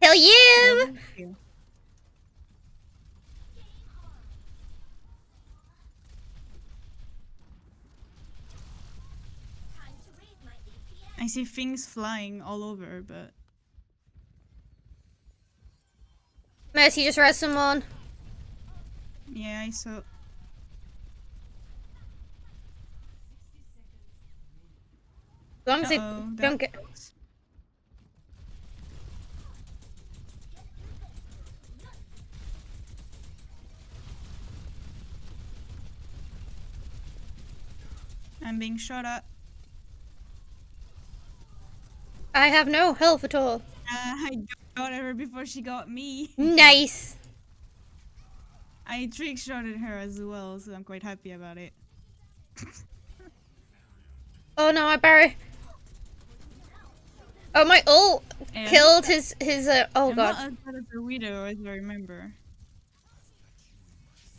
Hell yeah! I see things flying all over, but Mercy just read someone. yeah, I saw. Long as they Uh-oh, that don't get... I'm being shot at. I have no health at all. Uh, I got her before she got me. Nice. [laughs] I trick shotted her as well, so I'm quite happy about it. [laughs] Oh no, I bury. Oh, my ult Yeah. killed his, his, uh, oh I'm god. not as bad a widow as I remember.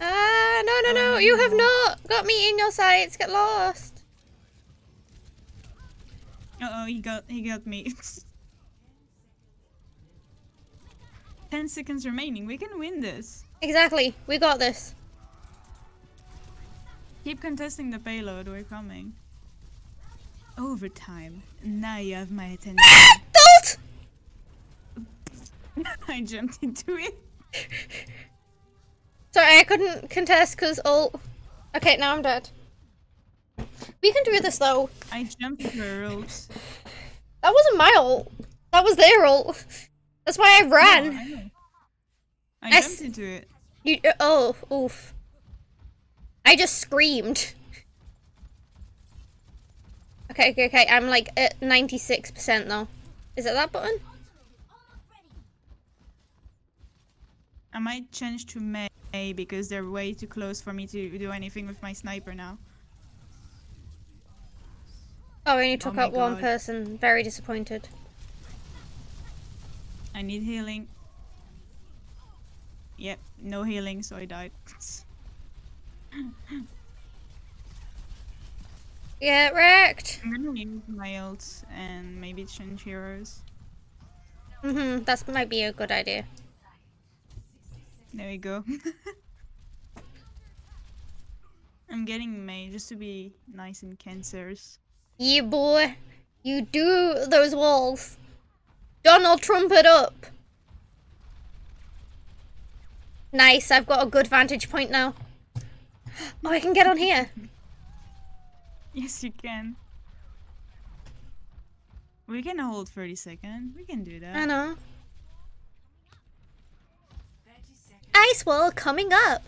Ah, no, no, no, Oh, you have not got me in your sights. Get lost. Uh oh, he got he got me. [laughs] Ten seconds remaining. We can win this. Exactly. We got this. Keep contesting the payload. We're coming. Overtime. Now you have my attention. [laughs] Dolt! [laughs] I jumped into it. Sorry, I couldn't contest because ult. Okay, now I'm dead. We can do this though. I jumped into a ropes. That wasn't my ult. That was their ult. That's why I No, ran. I know. I I jumped into it. You, oh, oof. I just screamed. Okay, okay, okay. I'm like at 96% though. Is it that button? I might change to Mei because they're way too close for me to do anything with my sniper now. Oh, I only took oh my out one person. Very disappointed. I need healing. Yep, no healing, so I died. [laughs] Get wrecked. I'm gonna use my ult and maybe change heroes. Mm-hmm. That might be a good idea. There we go. [laughs] I'm getting Mei just to be nice and cancers. Yeah, boy. You do those walls. Donald Trump it up. Nice. I've got a good vantage point now. Oh, I can get on here. [laughs] Yes, you can. We can hold 30 seconds. We can do that. I know. Ice wall coming up.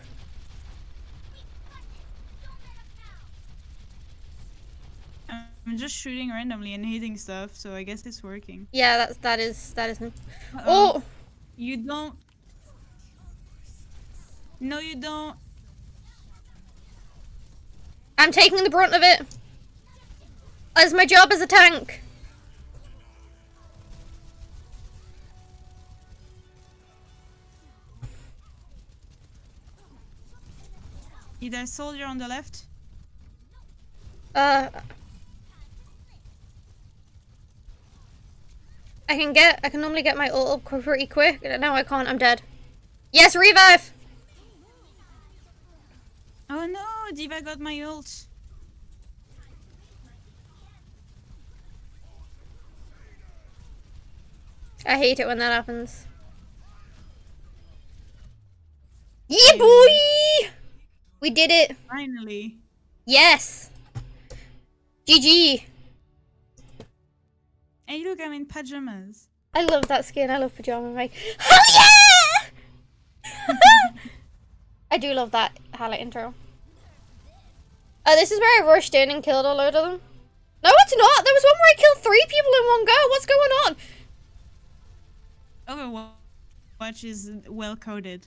I'm just shooting randomly and hitting stuff, so I guess it's working. Yeah, that's that is that is. Uh-oh. Oh, You don't. No, you don't. I'm taking the brunt of it. As my job as a tank. Is there a soldier on the left? Uh. I can get, I can normally get my ult up pretty quick. No, I can't. I'm dead. Yes, revive! Oh no, D.Va got my ult. I hate it when that happens. Yeah, boy! We did it. Finally. Yes. GG. Hey, look, I'm in pajamas. I love that skin. I love pajama Mike. [laughs] Hell yeah! [laughs] I do love that highlight intro. Oh, this is where I rushed in and killed a load of them. No, it's not. There was one where I killed three people in one go. What's going on? Overwatch is well coded.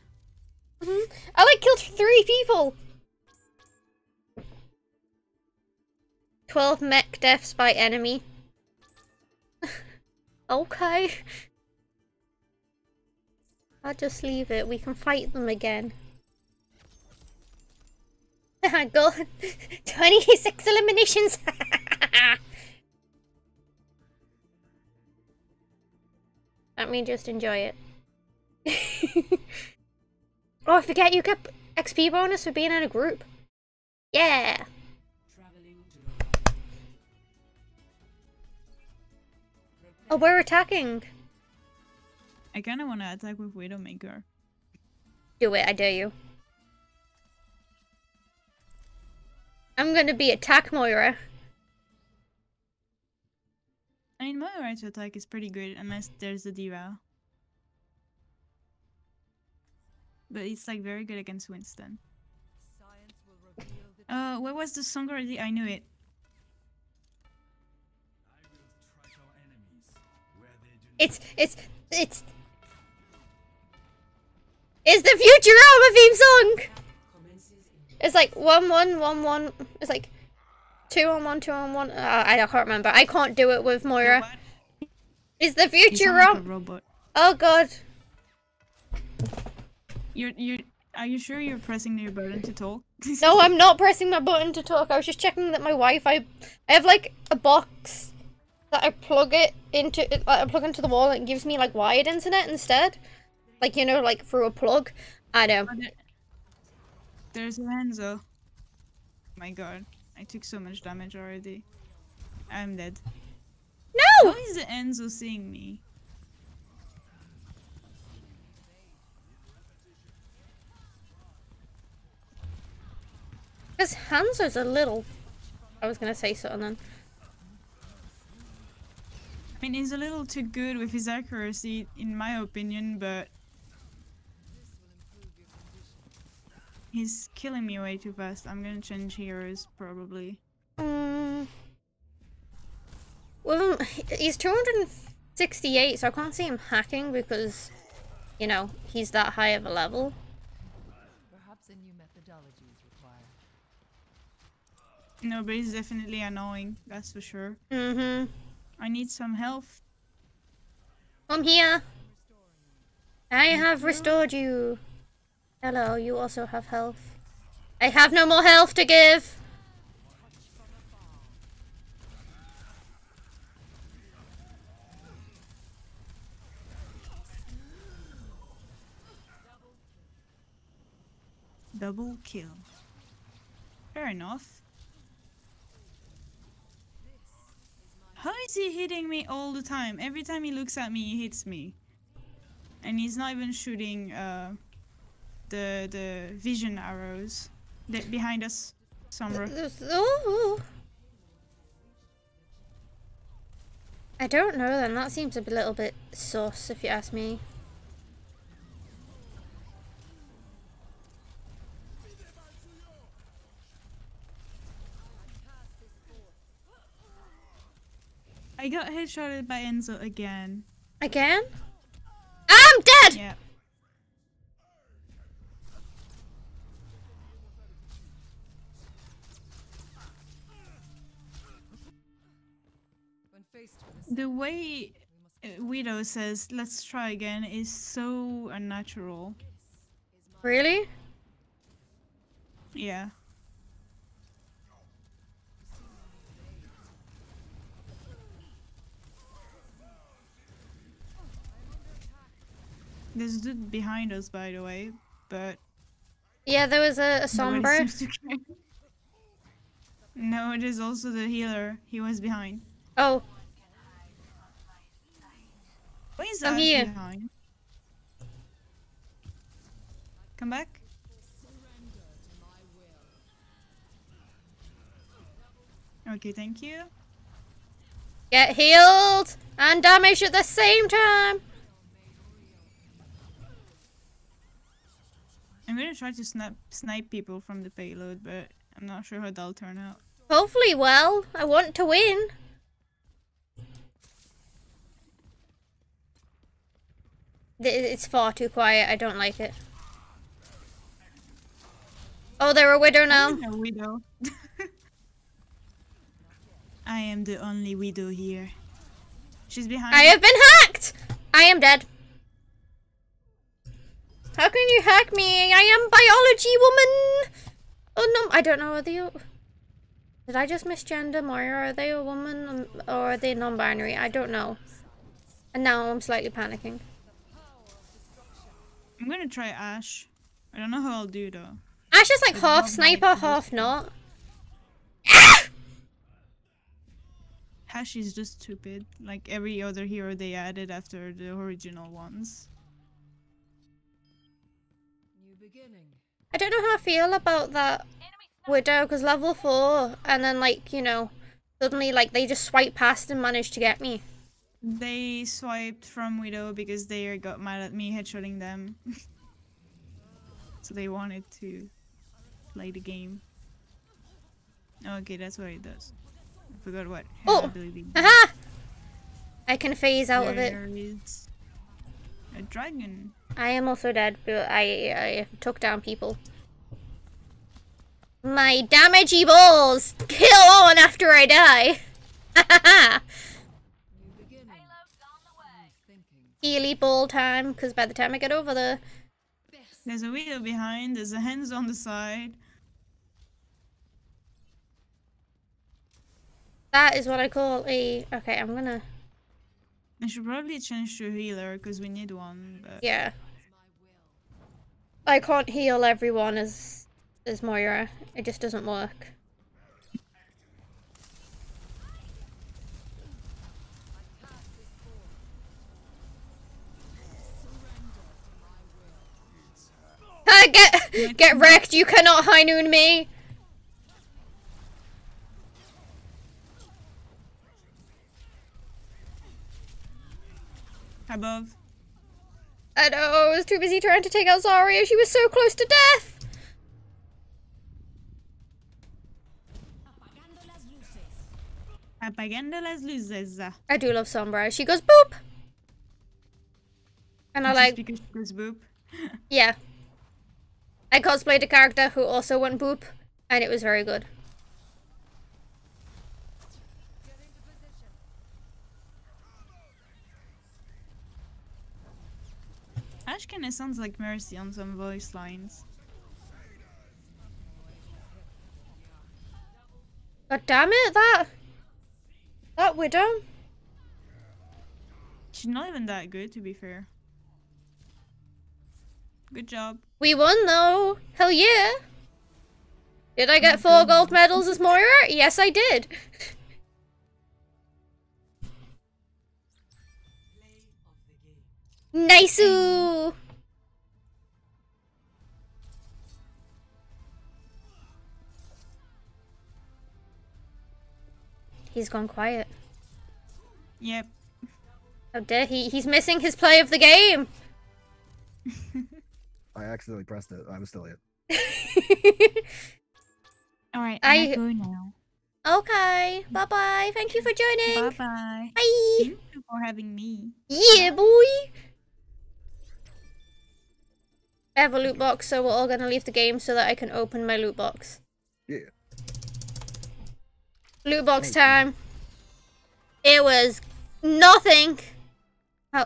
Mhm. I like killed three people. 12 mech deaths by enemy. [laughs] okay. I'll just leave it. We can fight them again. [laughs] Go. [laughs] 26 eliminations. Let me just enjoy it. [laughs] oh, I forget you get XP bonus for being in a group. Yeah. Oh, we're attacking. I kind of want to attack with Widowmaker. Do it, I dare you. I'm gonna be attack Moira. I mean, my right to attack is pretty good unless there's a D.Va. But it's like very good against Winston. Uh, what was the song already? I knew it. It's it's it's it's the Futurama theme song. It's like one one one one. It's like two on one two on one. Uh, I can't remember. I can't do it with Moira. It's the You sound like robot. Oh god. You're you. Are you sure you're pressing your button to talk? [laughs] No, I'm not pressing my button to talk. I was just checking that my Wi-Fi. I have like a box that I plug it into. Like, I plug into the wall and it gives me like wired internet instead. Like you know, like through a plug. I know. There- There's Enzo. My god, I took so much damage already. I'm dead. How No. is the Enzo seeing me? Because Hanzo's a little. I was gonna say something then. I mean, he's a little too good with his accuracy, in my opinion, but he's killing me way too fast. I'm gonna change heroes probably. Mm. Well, he's 268, so I can't see him hacking because, you know, he's that high of a level. Perhaps a new methodology is required. No, but he's definitely annoying. That's for sure. Mm-hmm. I need some health. Come here. I have restored you. Hello, you also have health. I have no more health to give. Double kill. Fair enough. How is he hitting me all the time? Every time he looks at me, he hits me. And he's not even shooting uh, the the vision arrows that behind us. Ooh. I don't know then. That seems to be a little bit sus, if you ask me. I got headshotted by Enzo again. Again? I'm dead! Yeah. The way uh, Widow says, let's try again, is so unnatural. Really? Yeah. There's a dude behind us, by the way, but Yeah, there was a, a nobody sombra. [laughs] seems to care. No, it is also the healer. He was behind. Oh, Is I'm here. behind? Come back. Okay, thank you. get healed and damaged at the same time. I'm gonna try to snap snipe people from the payload, but I'm not sure how that'll turn out. Hopefully, well, I want to win. It's far too quiet. I don't like it. Oh, they're a widow now. I'm a widow. [laughs] I am the only widow here. She's behind. I have been hacked! I am dead. How can you hack me? I am biology woman! Oh no, I don't know. Are they. Did I just misgender Moira? Are they a woman um, or are they non binary? I don't know. And now I'm slightly panicking. I'm gonna try Ashe. I don't know how I'll do though. Ashe is like It's half sniper, half not. [coughs] Ashe is just stupid, like every other hero they added after the original ones. new beginning. I don't know how I feel about that widow because level four, and then like you know, suddenly like they just swipe past and manage to get me. They swiped from Widow because they got mad at me headshotting them. so they wanted to play the game. Okay, that's what it does. I forgot what Oh, ability. Haha! I can phase out of it. There is a dragon. I am also dead, but I I took down people. My damagey balls kill on after I die. [laughs] New beginning. New thinking. Healy ball time, because by the time I get over there, There's a Widow behind, there's a hands on the side. that is what I call a. Okay, I'm gonna. I should probably change to healer because we need one. But Yeah. I can't heal everyone as as Moira. It just doesn't work. Get get wrecked! You cannot high noon me. above. I know. I was too busy trying to take out Zarya. She was so close to death. Apagando las luces. Uh. I do love Sombra. She goes boop. And I like, because she goes boop. [laughs] yeah. I cosplayed a character who also went boop, and it was very good. Ashe kinda sounds like Mercy on some voice lines. God damn it, that that widow. She's not even that good, to be fair. Good job. We won though. Hell yeah. Did I get four gold medals as Moira? Yes, I did. Nice. He's gone quiet. Yep. How dare he? He's missing his play of the game. [laughs] I accidentally pressed it. I was still here. [laughs] Alright, I- I go now. okay. Mm. Bye bye. Thank you for joining. Bye bye. Bye. Thank you for having me. Yeah, boy. I have a loot box, so we're all gonna leave the game so that I can open my loot box. Yeah. Loot box time. It was nothing. Oh,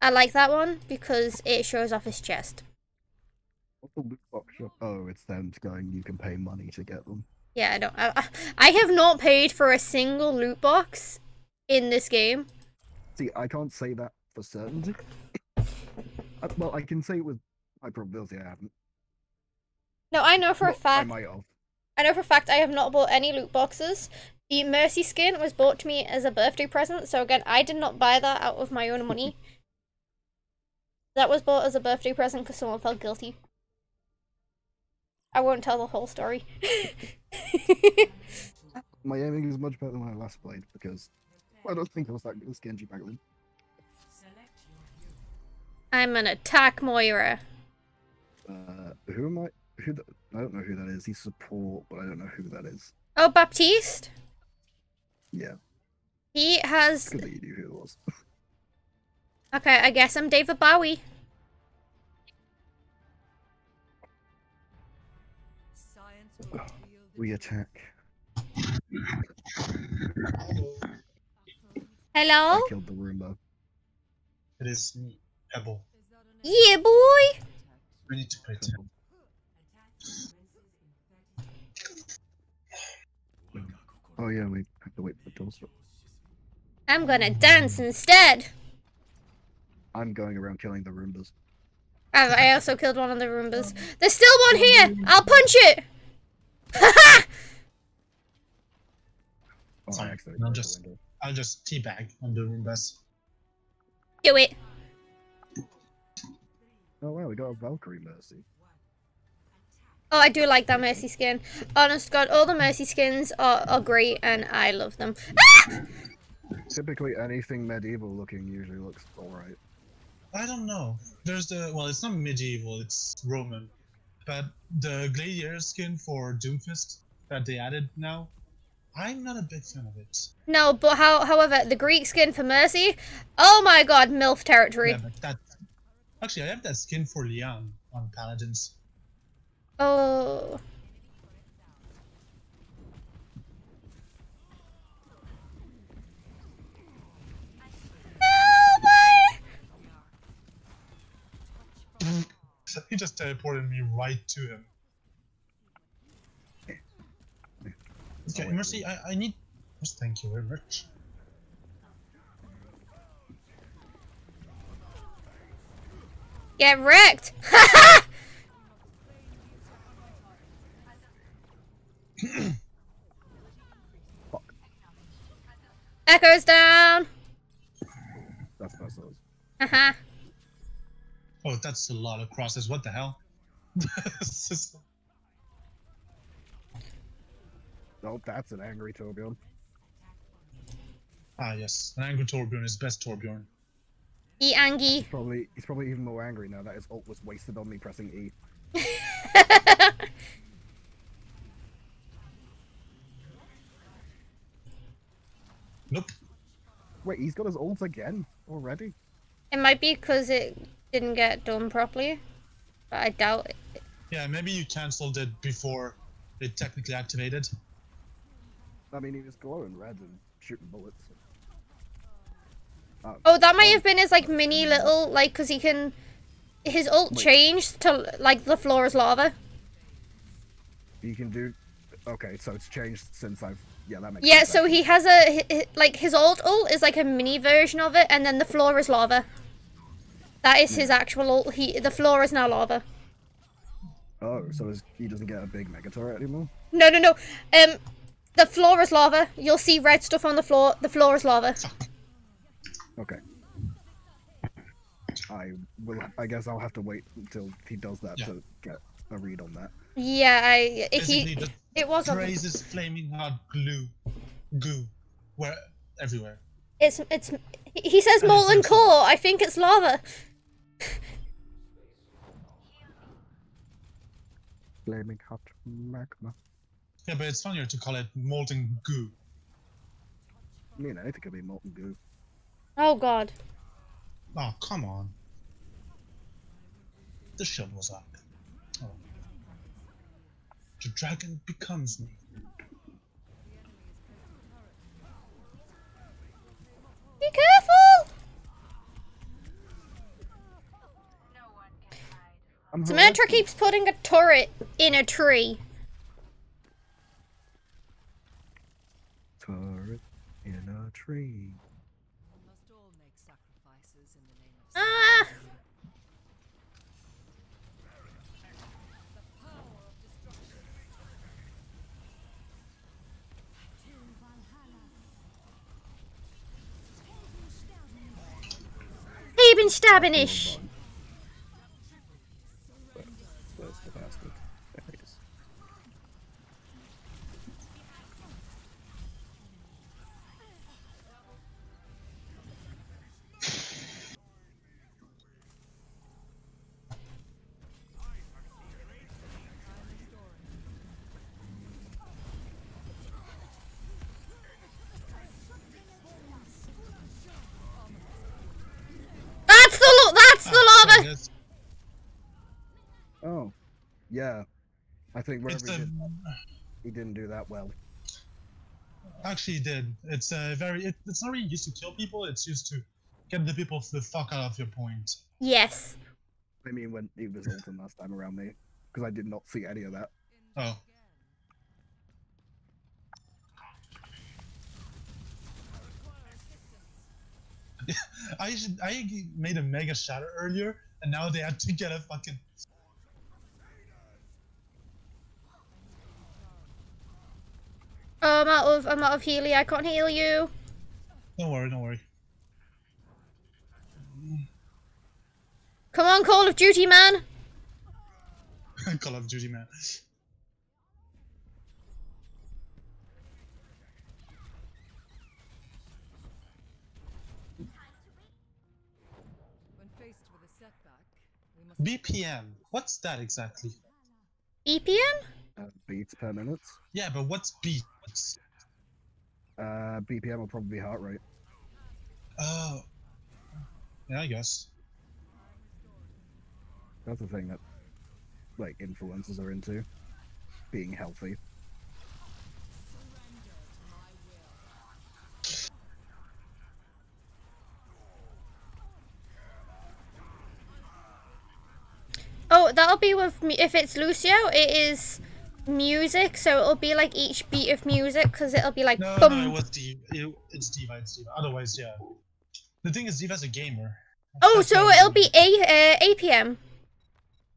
I like that one because it shows off his chest. What's the loot box shop? Oh, it's them going. You can pay money to get them. Yeah, I don't. I, I- have not paid for a single loot box in this game. See, I can't say that for certainty. [coughs] Uh, well, I can say with high probability I haven't. No, I know for a Well, I might have. I know for a fact I have not bought any loot boxes. The Mercy skin was bought to me as a birthday present, so again, I did not buy that out of my own money. [laughs] that was bought as a birthday present because someone felt guilty. I won't tell the whole story. [laughs] My aiming is much better than when I last played because I don't think I was that good as Genji back then. I'm an attack Moira. Uh, who am I? Who? The, I don't know who that is. He's support, but I don't know who that is. Oh, Baptiste? Yeah, He has. good that you knew who it was. [laughs] Okay, I guess I'm David Bowie. Science will reveal the we attack. Hello? I killed the Roomba. It is me, Pebble. Yeah, boy! We need to play ten. Oh yeah, we have to wait for the doors. I'm gonna dance instead. I'm going around killing the Roombas. I, I also killed one of the Roombas. There's still one here! I'll punch it! Haha! [laughs] Oh, Sorry, I accidentally no, broke the just- window. I'll just teabag on the Roombas. Do it. Oh wow, we got a Valkyrie Mercy. Oh, I do like that Mercy skin. Honest God, all the Mercy skins are, are great and I love them. Ah! Typically, anything medieval looking usually looks alright. I don't know. There's the well, it's not medieval, it's Roman, but the Gladiator skin for Doomfist that they added now, I'm not a big fan of it. No, but how, however, the Greek skin for Mercy, oh my God, MILF territory. Yeah, but that actually I have that skin for Leon on Paladins. Oh. So he just teleported me right to him. Okay, Mercy, I, I need. Just thank you very much. Get wrecked! Haha! [laughs] Fuck. Echoes down! That's what those. Haha. Uh-huh. Oh, that's a lot of crosses. What the hell? [laughs] This is- Oh, that's an angry Torbjorn. ah, yes. An angry Torbjorn is best Torbjorn. E Angie. Probably, he's probably even more angry now that his ult was wasted on me pressing E. [laughs] Nope. Wait, he's got his ult again already. It might be because it didn't get done properly, but I doubt it. Yeah, maybe you cancelled it before it technically activated. I mean, he was glowing red and shooting bullets. Um, Oh, that might have been his like mini little like because he can. His ult Wait. changed to like the floor is lava. You can do. Okay, so it's changed since I've. Yeah, that makes Yeah, sense. so he has a hi- hi- like his old ult is like a mini version of it, and then the floor is lava. That is his actual ult. He the floor is now lava. Oh, so his, he doesn't get a big mega turret anymore? No, no, no. Um, the floor is lava. You'll see red stuff on the floor. The floor is lava. Okay. I will. I guess I'll have to wait until he does that Yeah. to get a read on that. Yeah, I Basically, he it was on. raises flaming hot glue, goo, where everywhere. It's it's. He says molten core. I think it's lava. Flaming hot magma. Yeah, but it's funnier to call it molten goo. I mean, anything could be molten goo. Oh God. Oh, come on. The shield was up. Oh. The dragon becomes me. Be careful! I'm Samantha harassing- keeps putting a turret in a tree. Turret in a tree. We must all make yeah. I think It's wherever he, a, did, he didn't do that well. actually he did. It's a very. It, it's not really used to kill people. It's used to get the people the fuck out of your point. Yes. I mean, when he was ulting last time around me, because I did not see any of that. Oh. [laughs] I should, I made a mega shatter earlier, and now they had to get a fucking. Oh, I'm out of I'm out of healy. I can't heal you. Don't worry, don't worry. Come on, Call of Duty man. [laughs] Call of Duty, man. When faced with a setback, we must BPM. What's that exactly? EPM? Uh, beats per minute. Yeah, but what's beats? Uh, BPM will probably be heart rate. Oh. Yeah, I guess. That's the thing that, like, influencers are into. Being healthy. Oh, that'll be with me. If it's Lucio, it is music. So it'll be like each beat of music because it'll be like No, boom. no, it was D.Va. It, it's D.Va. It's D.Va. Otherwise, yeah. The thing is, D.Va's a gamer. oh, That's so it'll be a uh, APM.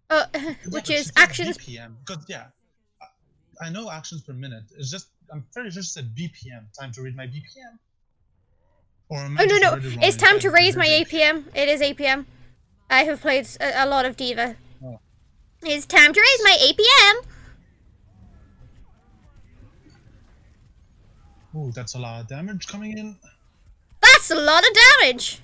Uh, [laughs] Yeah, which is actions. BPM. Because yeah, I, I know actions per minute. It's just I'm fairly sure she said BPM. Time to read my BPM. Or Oh no no! It's time to raise my? APM. It is APM. I have played a lot of D.Va. Oh. It's time to raise my APM. Ooh, that's a lot of damage coming in. That's a lot of damage.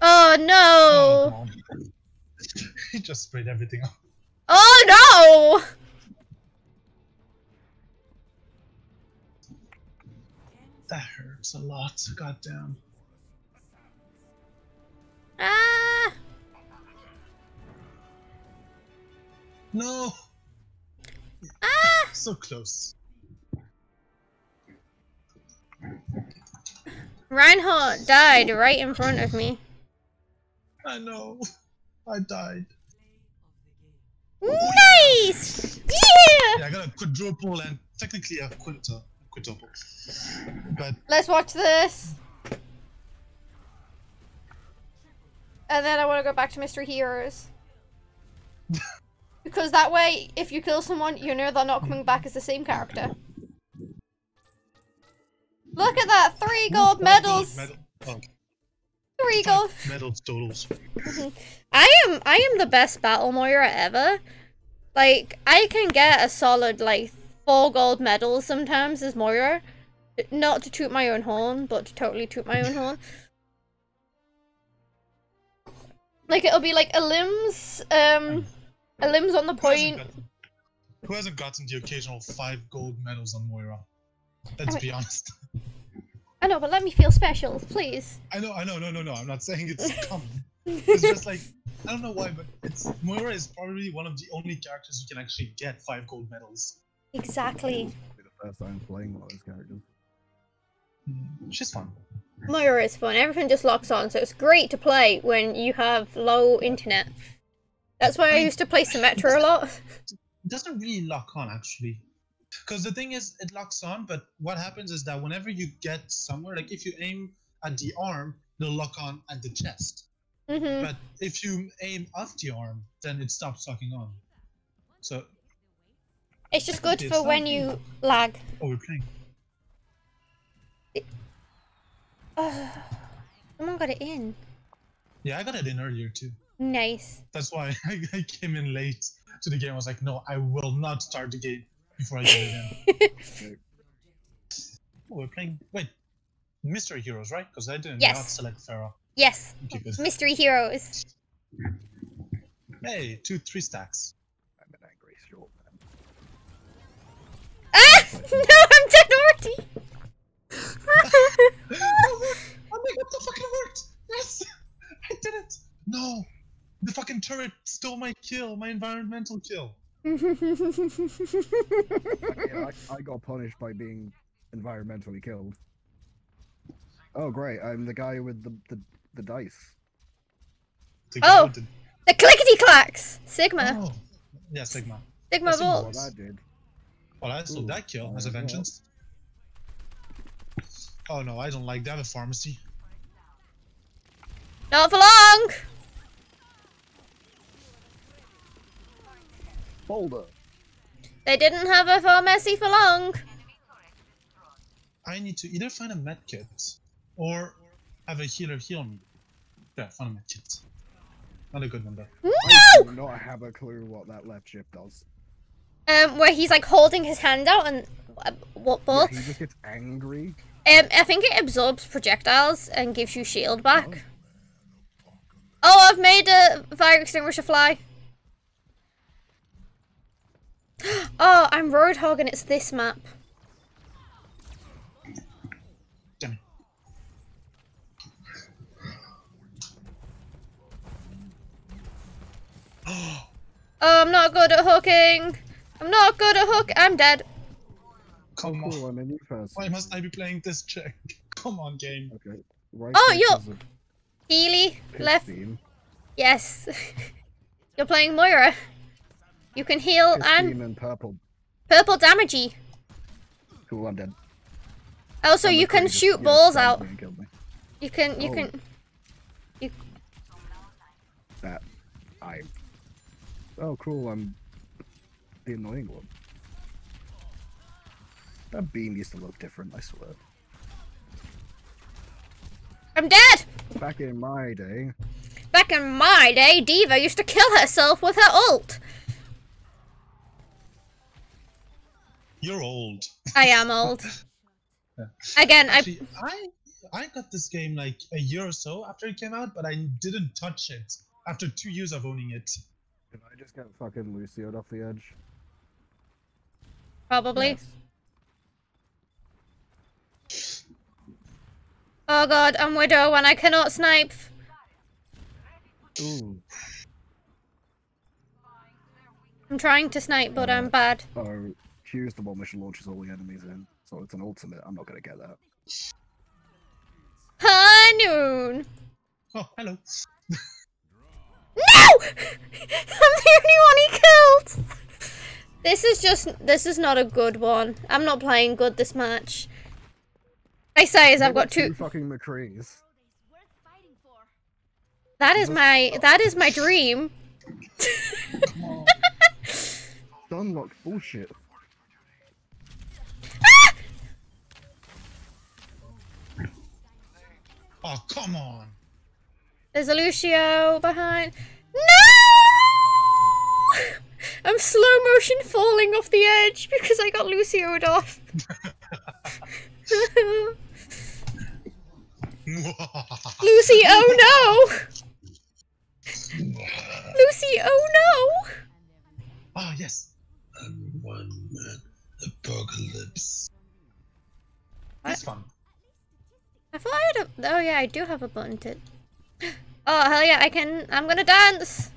Oh no! Oh, [laughs] he just sprayed everything up. Oh no! That hurts a lot. Goddamn. Ah! No. Ah! So close. Reinhardt died right in front of me. I know. I died. Nice! Yeah! Yeah, I got a quadruple and technically a quinta, quintuple. But Let's watch this. And then I want to go back to Mystery Heroes. because that way, if you kill someone, you know they're not coming back as the same character. Look at that! Three gold medals! Medal. Oh, Three gold. medals totals. [laughs] I am I am the best battle Moira ever. Like I can get a solid like four gold medals sometimes as Moira. Not to toot my own horn, but to totally toot my own horn. Like it'll be like a limbs, um, a limbs on the point. who hasn't gotten the occasional five gold medals on Moira? Let's mean- be honest. I know, but let me feel special, please. I know, I know, no, no, no. I'm not saying it's [laughs] common. It's just like I don't know why, but it's Moira is probably one of the only characters who can actually get five gold medals. Exactly. Be the first time playing one of those characters. She's fun. Moira is fun. Everything just locks on, so it's great to play when you have low internet. That's why I used to play Symmetra a lot. It doesn't really lock on actually. Because the thing is, it locks on, but what happens is that whenever you get somewhere, like if you aim at the arm, it'll lock on at the chest. hmm But if you aim off the arm, then it stops locking on. So, It's just good for when you lag. oh, we're playing. Oh, Someone got it in. Yeah, I got it in earlier too. Nice. That's why [laughs] I, I came in late to the game. I was like, no, I will not start the game before I get it in. [laughs] oh, we're playing. Wait, Mystery Heroes, right? Because I did Yes. not select Pharah. Yes. Mystery heroes. Hey, two, three stacks. I'm an angry short man. Ah! No, I'm dead already. oh my god, that fucking worked! Yes! I did it! No! The fucking turret stole my kill, my environmental kill. Yeah, I, I got punished by being environmentally killed. Oh great, I'm the guy with the the, the dice. The Oh. the clickety clacks. Sigma. Oh. Yeah, Sigma. Sigma That's Sigma. What bolts. That. Well, I stole Ooh, that kill as a alright, well. vengeance. Oh no, I don't like that. A pharmacy. Not for long. Boulder. They didn't have a pharmacy for long. I need to either find a medkit or have a healer heal me. Yeah, find a med kit. Not a good one though. I No! do not have a clue what that left shift does. Um, where he's like holding his hand out and uh, what Yeah, both? he just gets angry. Um, I think it absorbs projectiles and gives you shield back. Oh, I've made a fire extinguisher fly. [gasps] Oh, I'm Roadhog and it's this map. Damn. [gasps] Oh, I'm not good at hooking. I'm not good at hook. I'm dead. Come Cool, on. I'm a new. Why must I be playing this check? [laughs] Come on, game. Okay. Right Oh, you're- is Healy, left. beam. Yes. [laughs] You're playing Moira. You can heal Piss and beam and purple. purple damagey. Cool, I'm dead. Also, I'm you can shoot yeah, balls stunned out. me and killed me. You can, you Oh. can. That I. Oh, cool. I'm the annoying one. That beam used to look different. I swear. I'm dead. Back in my day, Back in my day, D.Va used to kill herself with her ult. You're old. I am old. Yeah. [laughs] Again, I Actually, I I got this game like a year or so after it came out, but I didn't touch it after two years of owning it. did I just get fucking Lucioed off the edge? Probably. Yes. Oh god, I'm widow and I cannot snipe. Ooh. I'm trying to snipe, but I'm bad. Oh, Q's the one which launches all the enemies in, so it's an ultimate. I'm not gonna get that. High noon. Oh, hello. No! [laughs] I'm the only one he killed. This is just. This is not a good one. I'm not playing good this match. I say is I've got two. fucking McCrees. That is my. That is my dream. [laughs] Dunlock bullshit. Ah! Oh, come on. There's a Lucio behind. No! I'm slow motion falling off the edge because I got Lucioed off. [laughs] Lucy, oh no! Lucy, oh no! Ah, yes. And one man apocalypse. That's fun. I thought I had a. Oh yeah, I do have a button to. [gasps] Oh hell yeah, I can. I'm gonna dance.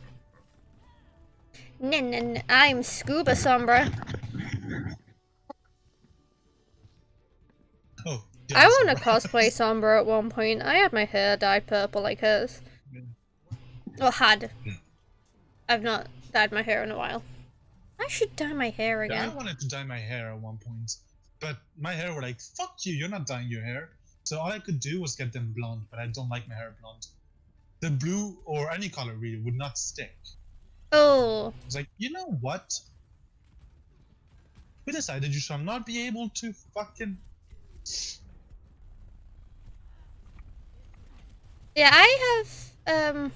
I'm Scuba Sombra. Oh, I want to cosplay [laughs] Sombra at one point. I had my hair dyed purple like hers. Or had. I've not dyed my hair in a while. I should dye my hair Yeah, I wanted to dye my hair at one point, but my hair were like, "Fuck you! You're not dyeing your hair." So all I could do was get them blonde, but I don't like my hair blonde. The blue or any color really would not stick. Oh, I was like, you know what? We decided you shall not be able to fucking. yeah, I have um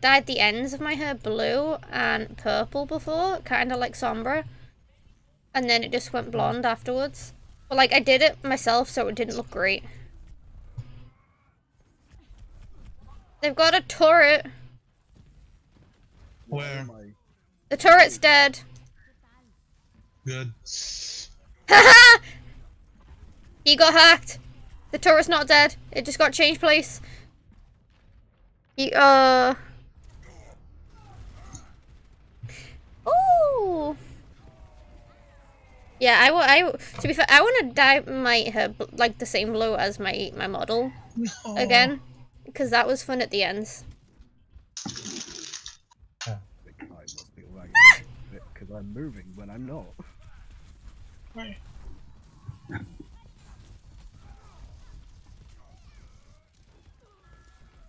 dyed the ends of my hair blue and purple before, kind of like Sombra, and then it just went blonde afterwards. But like I did it myself, so it didn't look great. They've got a turret. Where? The turret's dead. Good. Haha! he got hacked. The turret's not dead. It just got changed place. He, uh. Ooh. Yeah, I, will. I, to be fair, I want to dye my hair like the same blue as my, my model No. again. Because that was fun at the ends. I must be lagging because I'm moving when I'm not.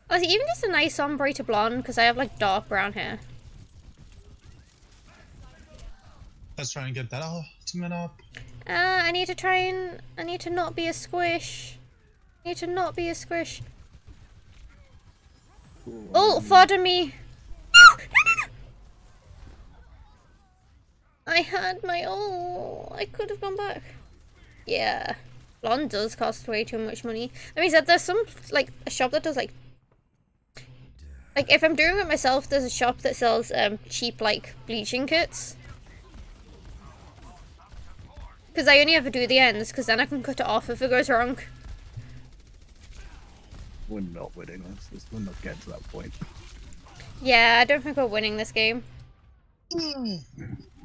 Oh, is it even just a nice ombre to blonde? Because I have like dark brown hair. Let's try and get that ultimate up. Uh, I need to try and I need to not be a squish. I need to not be a squish. Cool. Oh, fodder me. [gasps] I had my oh, I could have gone back. Yeah, blonde does cost way too much money. I mean, that there's some like a shop that does like, like if I'm doing it myself, there's a shop that sells um cheap like bleaching kits. Because I only ever do the ends, because then I can cut it off if it goes wrong. We're not winning this. this. We're not getting to that point. Yeah, I don't think we're winning this game. [laughs]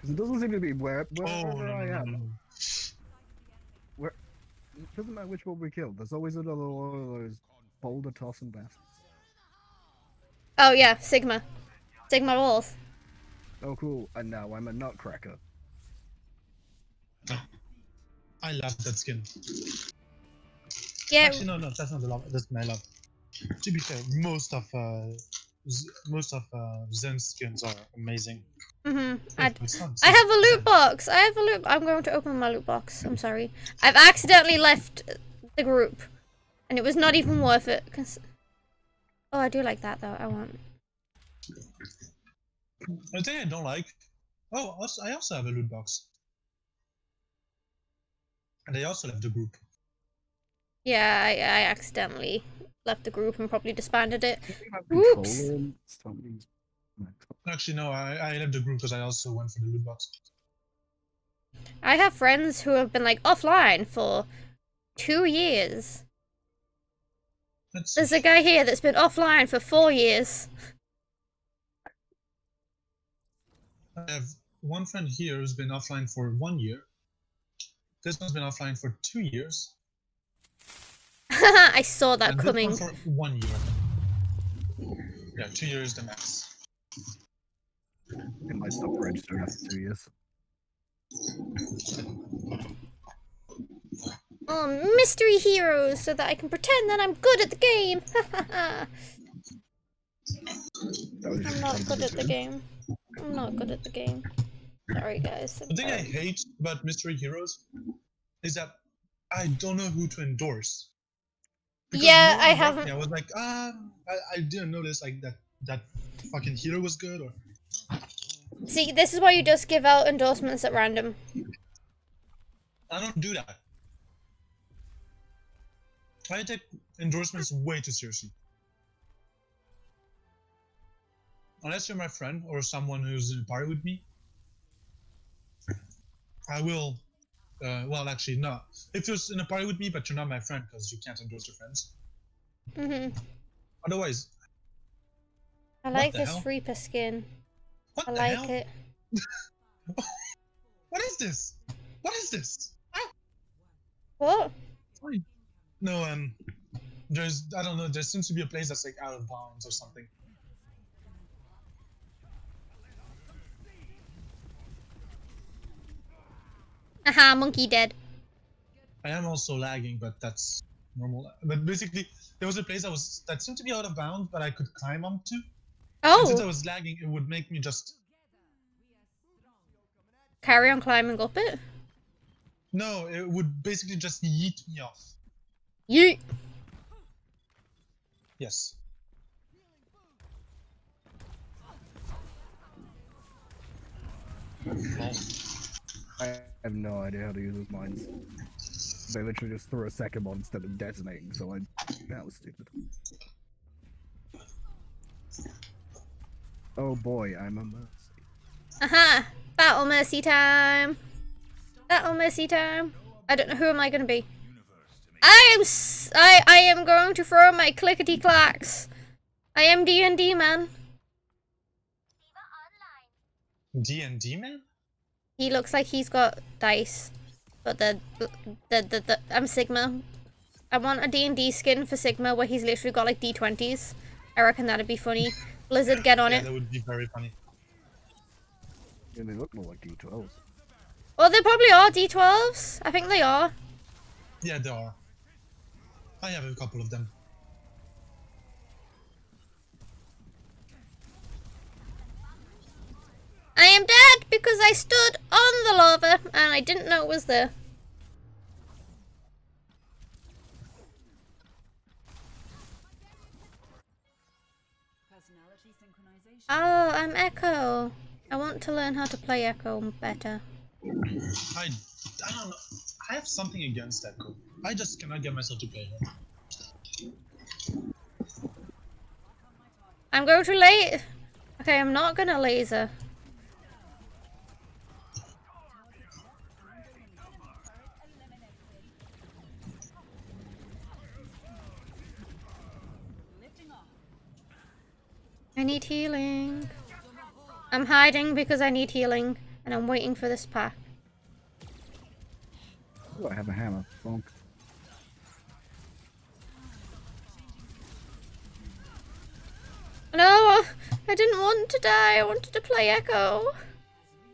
Because it doesn't seem to be where Oh, wherever no, I no, no, am. no. Where it doesn't matter which one we kill. There's always another one of those boulder tossing bastards. Oh yeah, Sigma. Sigma walls. Oh, cool. And now I'm a nutcracker. [gasps] I love that skin. Yeah, Actually, no, no, that's not the love. That's my love. To be fair, most of uh, Z- most of uh, Zen's skins are amazing. hmm Wait, I, I have a loot box. I have a loot. I'm going to open my loot box. I'm sorry. I've accidentally left the group, and it was not even worth it. Cause oh, I do like that though. I want. The thing I don't like. Oh, also, I also have a loot box. And I also left the group. Yeah, I, I accidentally left the group and probably disbanded it. have Whoops. control in somebody's- Actually, no, I, I left the group because I also went for the loot box. I have friends who have been like offline for two years. That's There's a guy here that's been offline for four years. I have one friend here who's been offline for one year. This one's been offline for two years. [laughs] I saw that and coming. one for one year. Yeah, two years the max. It might stop registering after two years. Oh, mystery heroes, so that I can pretend that I'm good at the game. [laughs] I'm not good at the game. I'm not good at the game. Sorry, guys. The thing I hate about Mystery Heroes is that I don't know who to endorse. Because Yeah, no I haven't- me. I was like, ah, I, I didn't notice like that that fucking hero was good or See, this is why you just give out endorsements at random. I don't do that. I take endorsements way too seriously. unless you're my friend or someone who's in a party with me, I will. Uh, well, actually, no. If you're in a party with me, but you're not my friend because you can't endorse your friends. Mhm. Otherwise, I like this his hell? Reaper skin. what I the like hell? it. [laughs] What is this? What is this? Ah, What? No, um, there's I don't know. There seems to be a place that's like out of bounds or something. Aha, monkey dead. I am also lagging, but that's normal. But basically, there was a place that was that seemed to be out of bounds, but I could climb onto. And oh. since I Oh, was lagging, it would make me just carry on climbing up it. no. It would basically just yeet me off. You. Yes. Lol. I have no idea how to use those mines. They literally just threw a second one instead of detonating, so I that was stupid. Oh boy, I'm a mercy. Aha! Battle mercy time. Battle mercy time. I don't know who am I gonna be. I am. S- I I am going to throw my clickety clacks. I am D and D man. D and D man. He looks like he's got dice, but the the the, the I'm Sigma. I want a D and D skin for Sigma where he's literally got like D20s. I reckon that'd be funny. Blizzard, get on yeah, it. that would be very funny. Yeah, they look more like D12s. Well, they probably are D12s. I think they are. Yeah, they are. I have a couple of them. I am dead because I stood on the lava and I didn't know it was there. Oh, I'm Echo. I want to learn how to play Echo better. I, I don't know. I have something against Echo. I just cannot get myself to play her. I'm going to lay. Okay, I'm not gonna laser. I need healing. I'm hiding because I need healing, and I'm waiting for this pack. Oh, I have a hammer. Bonk. No, I didn't want to die. I wanted to play Echo.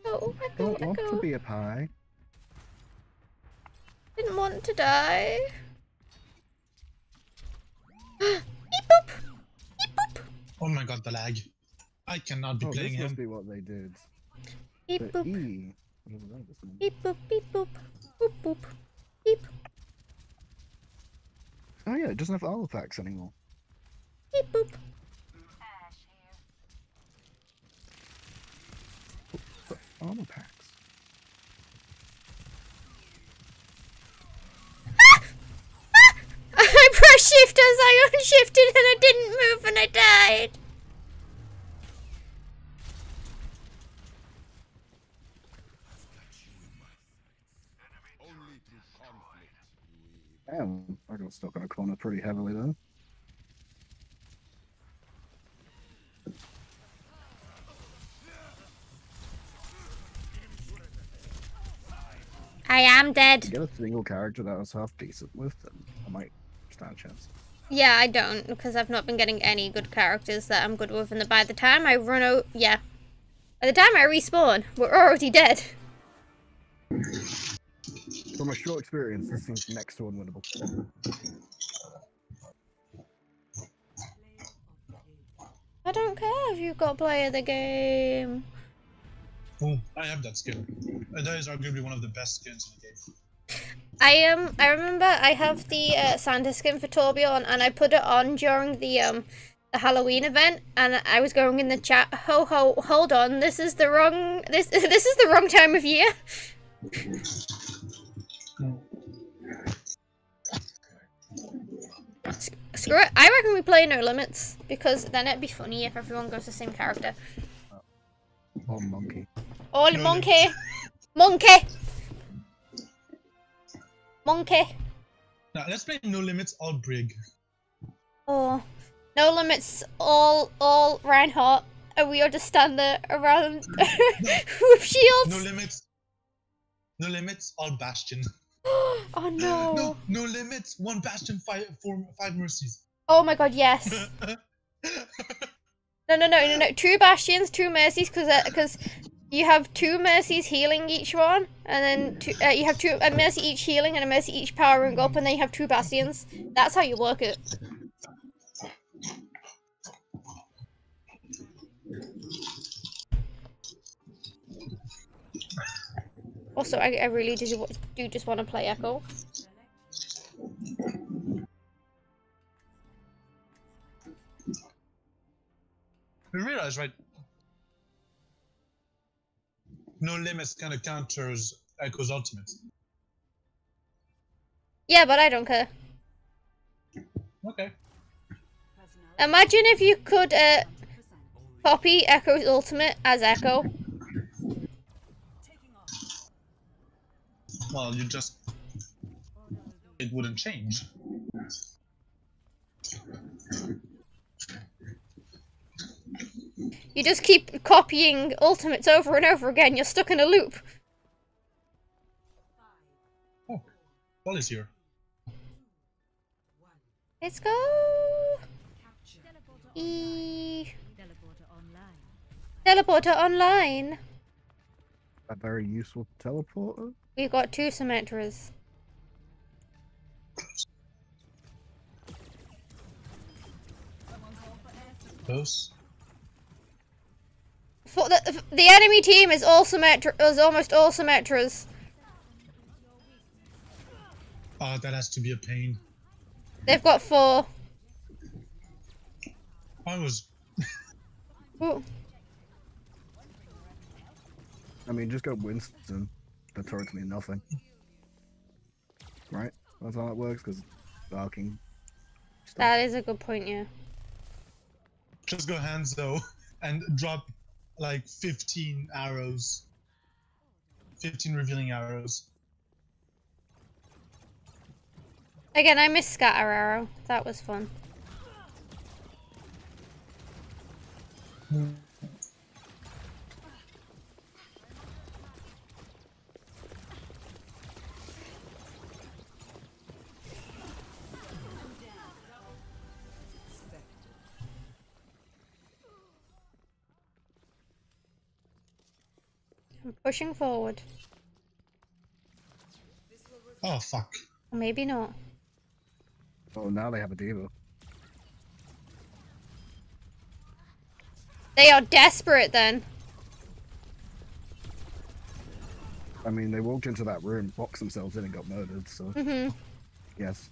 Oh, Echo, Don't want to be a pie. Didn't want to die. [gasps] Beep boop. Beep boop. Oh my god, the lag. I cannot be Oh, playing this must him. be what they did. Beep The boop. E. What was that? This one? Beep boop. Beep boop. Boop boop. Beep. Oh yeah, it doesn't have artifacts anymore. Beep boop. But armor packs. Shift as I [laughs] unshifted and I didn't move and I died. Damn, I got stuck on a corner pretty heavily though. I am dead. Get a single character that I was half decent with, and I might stand a chance. Yeah, I don't because I've not been getting any good characters that I'm good with, and by the time I run out, yeah, by the time I respawn, we're already dead. From a short experience, this seems next to unwinnable. I don't care if you've got play of the game. Oh, I have that skin. Uh, that is arguably one of the best skins in the game. I um I remember I have the uh, Santa skin for Torbjorn and I put it on during the um the Halloween event and I was going in the chat ho ho hold on this is the wrong this [laughs] this is the wrong time of year Screw it. I reckon we play no limits because then it'd be funny if everyone goes the same character. Oh, monkey. Oh, No monkey, monkey, monkey. Now let's play No Limits all Brig. Oh, no limits. All, all Reinhardt, and we all just stand there around [laughs] [laughs] with shields. No Limits. No Limits all Bastion. [gasps] oh no. No, no limits. One Bastion, five, four, five mercies. Oh my god, yes. [laughs] No, no, no, no, no. Two bastions, two mercies, because because uh, you have two mercies healing each one, and then two, uh, you have two a mercy each healing and a mercy each powering up, and then you have two bastions. That's how you work it. Also, I, I really do, do just want to play Echo. You realize, right? No limits kind of counters Echo's ultimate. Yeah, but I don't care. Okay. Imagine if you could uh, copy Echo's ultimate as Echo. Well, you just. It wouldn't change. You just keep copying ultimates over and over again. You're stuck in a loop. Oh, Paul is here. Let's go. E teleporter online. A very useful teleporter. We've got two Symmetras. Those. For the the enemy team is all Symmetra is almost all Symmetras. Oh, that has to be a pain. They've got four. I was. [laughs] Ooh. I mean, just go Winston. The turrets mean nothing. Right? That's how it works, because arcing. stuff. That is a good point, yeah. Just go Hanzo [laughs] and drop like 15 arrows. 15 revealing arrows. Again, I miss Scatter Arrow. That was fun. I'm pushing forward. Oh, fuck. Maybe not. Oh, now they have a D.Va. They are desperate then. I mean, they walked into that room, boxed themselves in, and got murdered, so hmm yes.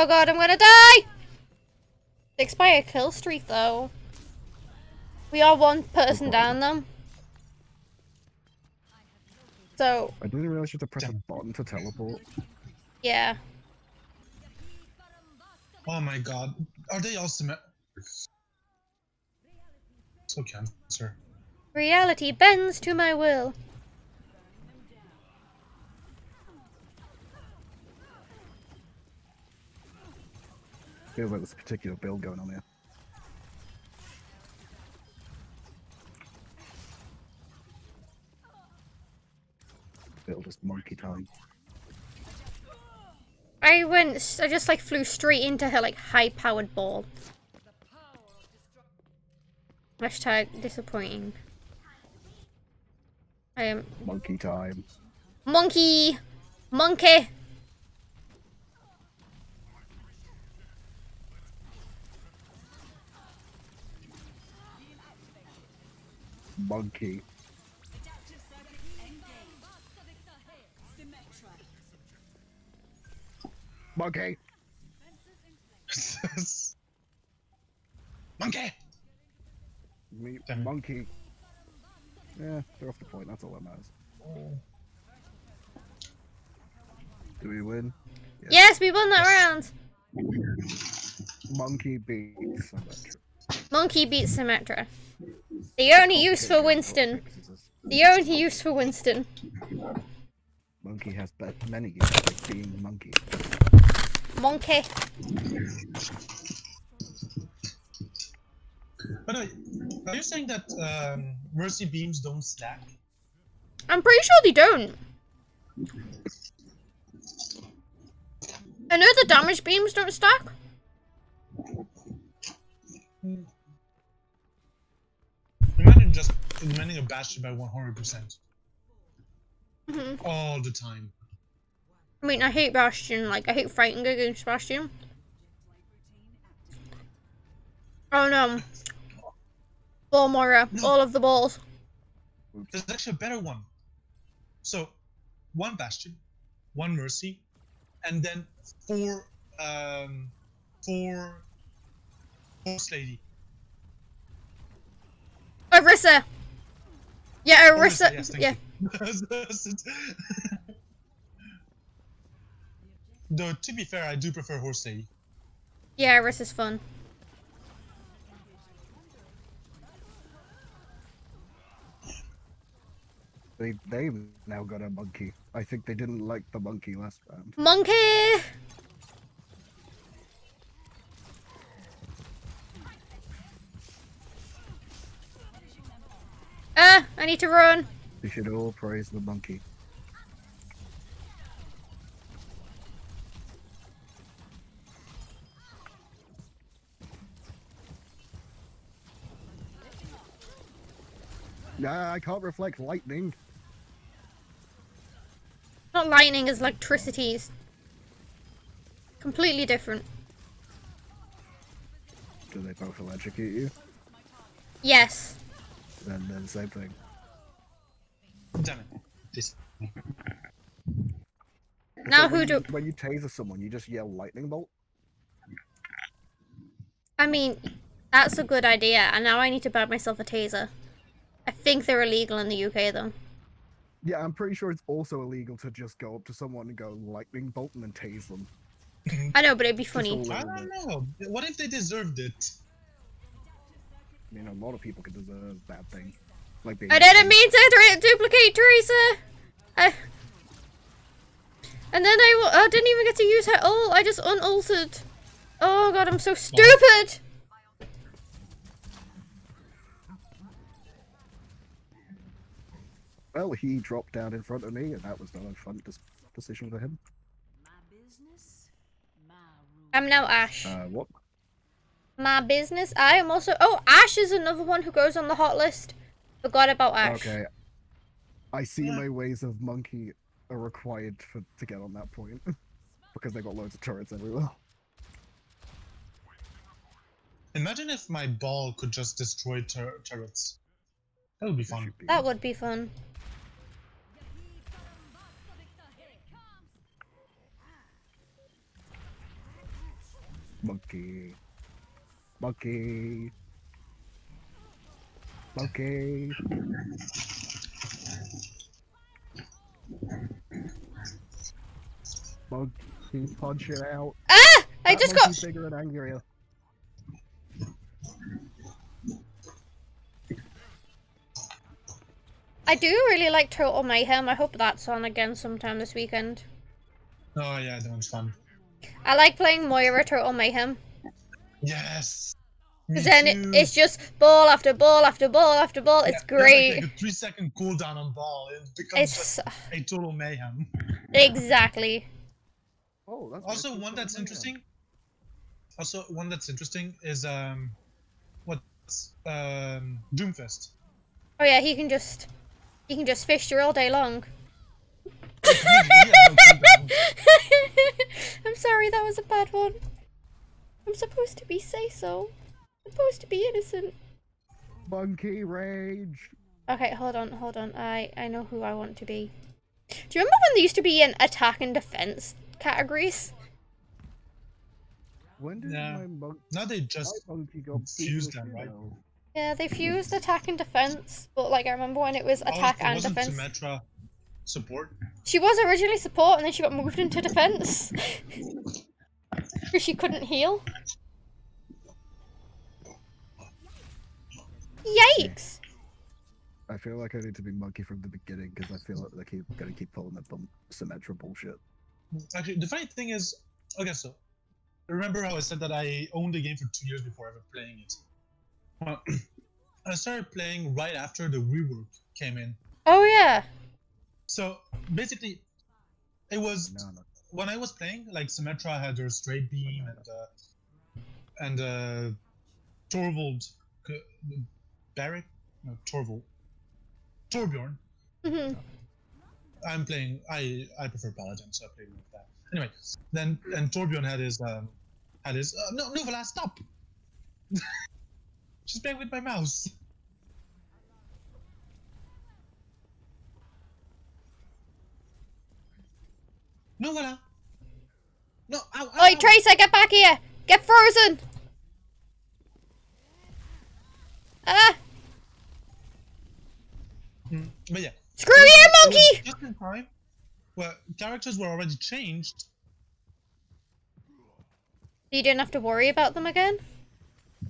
Oh god, I'm gonna die! Six by a kill streak though. We are one person down them. So, I didn't realize you have to press a button to teleport. yeah. Oh my god. Are they all symmet? So cancer. Reality bends to my will. Feels like there's a particular build going on here. Build is monkey time. I went, I just like flew straight into her like high powered ball. Hashtag disappointing. I am Monkey time. monkey, monkey. Monkey. Monkey! [laughs] Monkey! Me, Damn monkey. Yeah, they're off the point. That's all that matters. Do we win? Yes, we won that round. Monkey beats Symmetra. Monkey beats Symmetra. The only use for Winston. The only use for Winston. Monkey has many uses, like being monkey. Monkey. But uh, are you saying that um, mercy beams don't stack? I'm pretty sure they don't. I know the damage beams don't stack. Imagine eliminating a bastion by 100% Mhm. all the time. I mean, I hate Bastion. Like, I hate fighting against Bastion. Oh no. Ball Moira. All of the balls. There's actually a better one. So, one bastion, one mercy, and then four, um, four horse lady. Orisa. Yeah, Oh, Orisa. yes, yeah. you. [laughs] Though to be fair, I do prefer horse lady. Yeah, Orisa's fun. They they've now got a monkey. I think they didn't like the monkey last round. Monkey! Ah, I need to run. We should all praise the monkey. Nah, I can't reflect lightning. Not lightning, is electricity. It's completely different. Do they both electrocute you? Yes. Then then same thing. Damn it. This. Now So who when do... you, when you taser someone, you just yell lightning bolt. I mean, that's a good idea, and now I need to buy myself a taser. I think they're illegal in the UK, though. Yeah, I'm pretty sure it's also illegal to just go up to someone and go lightning bolt and then tase them. I know, but it'd be funny. I don't know. What if they deserved it? I mean, a lot of people could deserve bad things. Like being I didn't mean to duplicate Teresa! I... And then I, w- I didn't even get to use her ult, I just unaltered. Oh god, I'm so stupid! Well, he dropped down in front of me, and that was not a fun dis- decision for him. My business. I'm now Ashe. Uh, what? My business. I am also. Oh, Ashe is another one who goes on the hot list. Forgot about Ashe. Okay. I see my ways of monkey are required for to get on that point [laughs] because they got loads of turrets everywhere. Imagine if my ball could just destroy tur- turrets. That would be fun. be. That would be fun. Monkey. Monkey. Monkey. Monkey, punch it out. Ah! I That just got. bigger than Angria. I do really like Total Mayhem. I hope that's on again sometime this weekend. Oh yeah, that one's fun. I like playing Moira Total Mayhem. Yes. Because then it, it's just ball after ball after ball after ball. It's Yeah, great. Like, like a three second cooldown on ball. It becomes It's just a total mayhem. exactly. Oh, that's Also, one that's Mayhem. interesting. Also, one that's interesting is um, what's um, Doomfist. Oh yeah, he can just he can just fish you all day long. [laughs] He has no cooldown. [laughs] I'm sorry, that was a bad one. I'm supposed to be say so. I'm supposed to be innocent. Monkey rage. Okay, hold on, hold on. I I know who I want to be. Do you remember when there used to be an attack and defense categories? When did Yeah. my, mon- Now they just monkey got fused them, right? though? Yeah, they fused attack and defense, but like I remember when it was Oh, attack it and wasn't defense. Symmetra support. She was originally support and then she got moved into defense. [laughs] Because she couldn't heal. Yikes! I feel like I need to be monkey from the beginning because I feel like they keep gonna keep pulling the bum Symmetra bullshit. Actually, the funny thing is, okay, so remember how I said that I owned the game for two years before ever playing it? Well, [clears throat] I started playing right after the rework came in. Oh yeah. So basically, it was No, no. When I was playing, like Symmetra had her straight beam and uh, and uh, Torvald, Barrick, no Torvald, Torbjorn. hmm I'm playing. I I prefer Paladin, so I play with that. Anyway, then and Torbjorn had his um had his uh, no Nuvala stop. [laughs] She's playing with my mouse. Nuvala. No, ow, ow, Oi. Tracer, get back here! Get frozen! Ah! Mm, But yeah, Screw you, monkey! Just in time. Well, characters were already changed. You didn't have to worry about them again?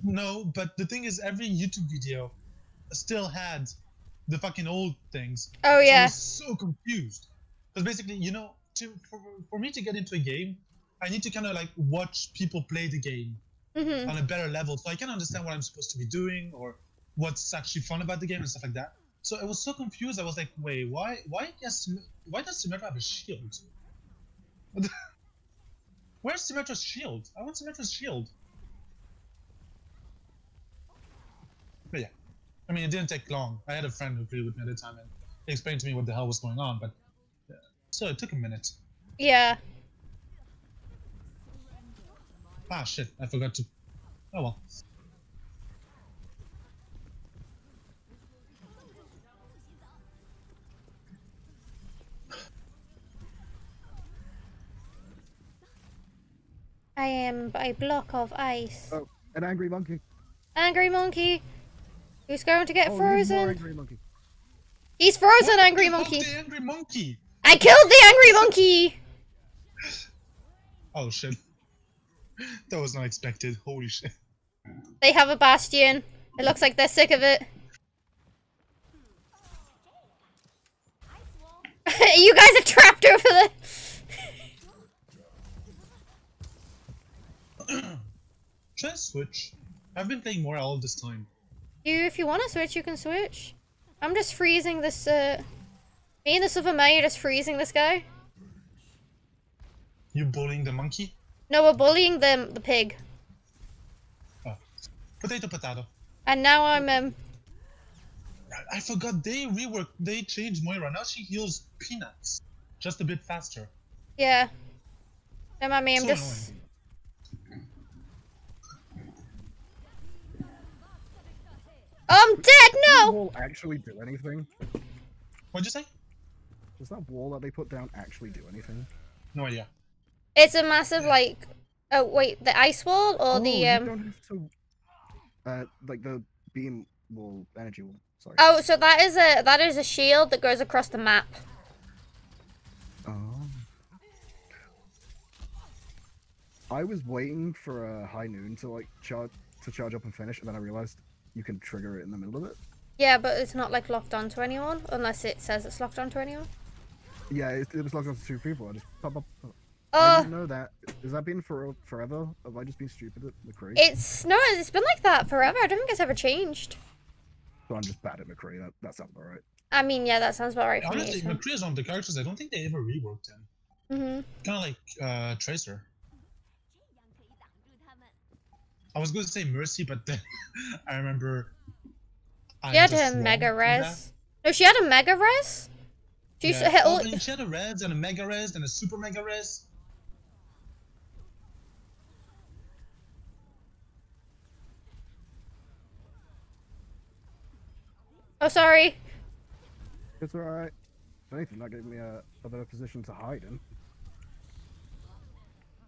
No, but the thing is, every YouTube video still had the fucking old things. Oh So I yeah. was so confused. Because basically, you know, to for, for me to get into a game, I need to kind of like watch people play the game hmm on a better level, so I can understand what I'm supposed to be doing or what's actually fun about the game and stuff like that. So I was so confused. I was like, wait, why, why does, why does Symmetra have a shield? [laughs] Where's Symmetra's shield? I want Symmetra's shield. But yeah, I mean, it didn't take long. I had a friend who played with me at the time and he explained to me what the hell was going on, but. So it took a minute. Yeah. Ah, shit, I forgot to. Oh well. I am a block of ice. Oh, an angry monkey. Angry monkey! Who's going to get Oh, even more frozen? angry monkey. He's frozen, What angry monkey! The angry monkey! I killed the angry monkey! Oh shit. That was not expected. Holy shit. They have a bastion. It looks like they're sick of it. [laughs] you guys are trapped over there. [coughs] Should I switch? I've been playing more all this time. You, if you want to switch, you can switch. I'm just freezing this. Uh, me and this other Mei are just freezing this guy. You bullying the monkey? No, we're bullying them, the pig. Oh. Potato potato. And now I'm um. I forgot they reworked they changed Moira. Now she heals peanuts. Just a bit faster. Yeah. No, mommy, I'm So just. I'm dead. No. wall actually do anything? What'd you say? Does that wall that they put down actually do anything? No idea. It's a massive like. Oh wait, the ice wall or oh, the you um. don't have to. Uh, like the beam wall, energy wall. Sorry. Oh, so that is a that is a shield that goes across the map. Oh. I was waiting for a high noon to like charge to charge up and finish, and then I realized you can trigger it in the middle of it. Yeah, but it's not like locked onto anyone unless it says it's locked onto anyone. Yeah, it, it was locked onto two people. I just pop up. I Uh, didn't know that. Has that been for forever? Have I just been stupid at McCree? it's no, it's been like that forever. I don't think it's ever changed. So I'm just bad at McCree. That that sounds alright. I mean, yeah, that sounds about right for Honestly, me. McCree is one of the characters I don't think they ever reworked him. Mm-hmm. Kind of like uh, Tracer. I was going to say Mercy, but then [laughs] I remember. She had a wrong mega res. No, she had a mega res. She that. used Yeah. hit Oh, all. I mean, she had a res and a mega res and a super mega res. Oh, sorry. It's alright. If anything, that gave me a, a better position to hide in.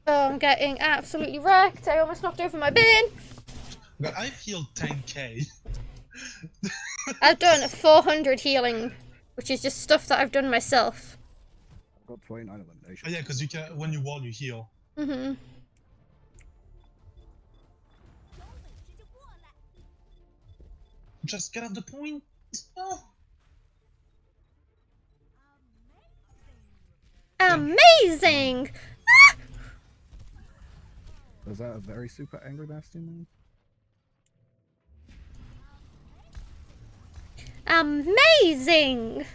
Oh, I'm getting absolutely wrecked. I almost knocked over my bin. But I've healed 10k. I've done 400 healing, which is just stuff that I've done myself. I've got 29 elimination. Oh, yeah, because you can when you wall, you heal. hmm Just get off the point. Oh. Amazing! Was that a very super angry Bastion? Amazing!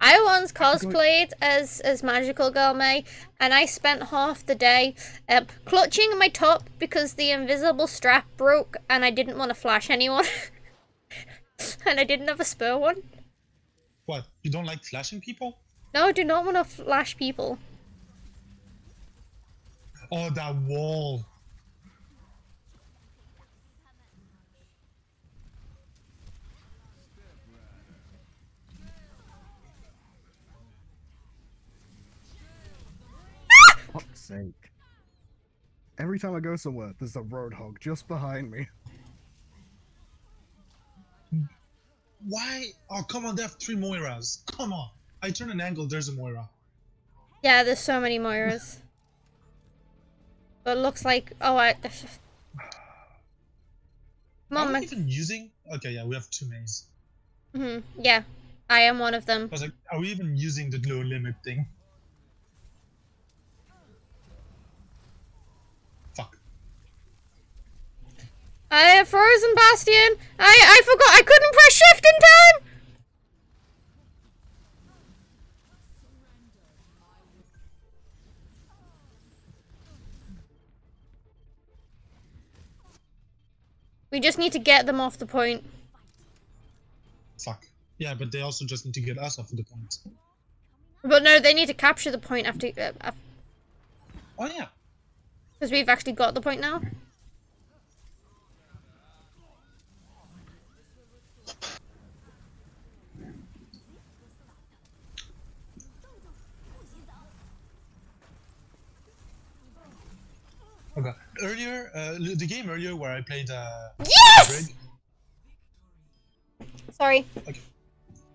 I once cosplayed as as Magical Girl Mei, and I spent half the day um, clutching my top because the invisible strap broke, and I didn't want to flash anyone, [laughs] and I didn't have a spur one. What? You don't like flashing people? No, I do not want to flash people. Oh, that wall. Fuck's sake. Every time I go somewhere, there's a roadhog just behind me. Why? Oh, come on, they have three Moiras. Come on. I turn an angle, there's a Moira. Yeah, there's so many Moiras. But it looks like oh I. Come Are on, we man. even using? Okay, yeah, we have two mains. hmm Yeah, I am one of them. I was like, are we even using the low limit thing? I have frozen Bastion. I I forgot I couldn't press shift in time. We just need to get them off the point. Fuck. Yeah, but they also just need to get us off the point. But no, they need to capture the point after uh, Oh yeah. because we've actually got the point now. Okay. Earlier, uh, the game earlier where I played uh, Yes. Sorry. Okay.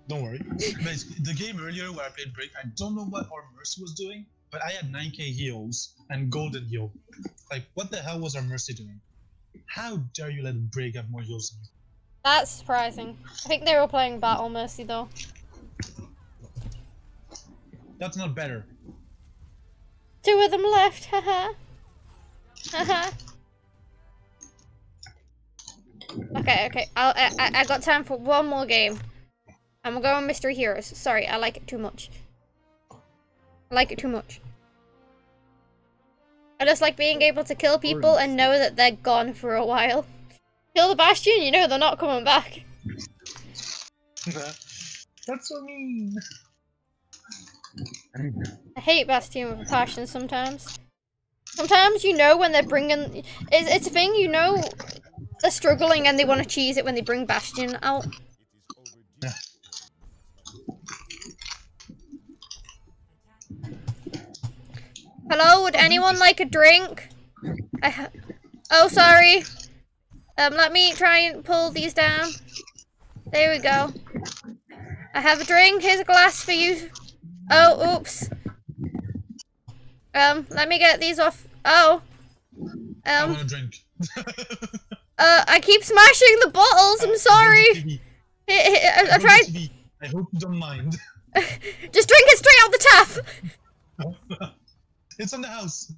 Don't worry. [laughs] Basically, the game earlier where I played Brig, I don't know what our Mercy was doing, but I had 9k heals and golden heal. Like, what the hell was our Mercy doing? How dare you let Brig have more heals than me? That's surprising. I think they were playing Battle Mercy though. That's not better. Two of them left. Haha. Haha. okay, okay. I'll, I, I I got time for one more game. I'm gonna go on Mystery Heroes. Sorry, I like it too much. I like it too much. I just like being able to kill people and know that they're gone for a while. Kill the Bastion, you know they're not coming back. [laughs] That's so mean. I hate Bastion with a passion sometimes. Sometimes you know when they're bringing. It's, it's a thing, you know they're struggling and they want to cheese it when they bring Bastion out. Hello, would anyone like a drink? I ha- oh, sorry. Um, let me try and pull these down. There we go. I have a drink. Here's a glass for you. Oh, oops. Um, let me get these off. Oh. I Um, want a drink. [laughs] uh, I keep smashing the bottles. I'm sorry. Here, I, I tried. I hope you don't mind. [laughs] Just drink it straight out the tap. [laughs] it's on the house.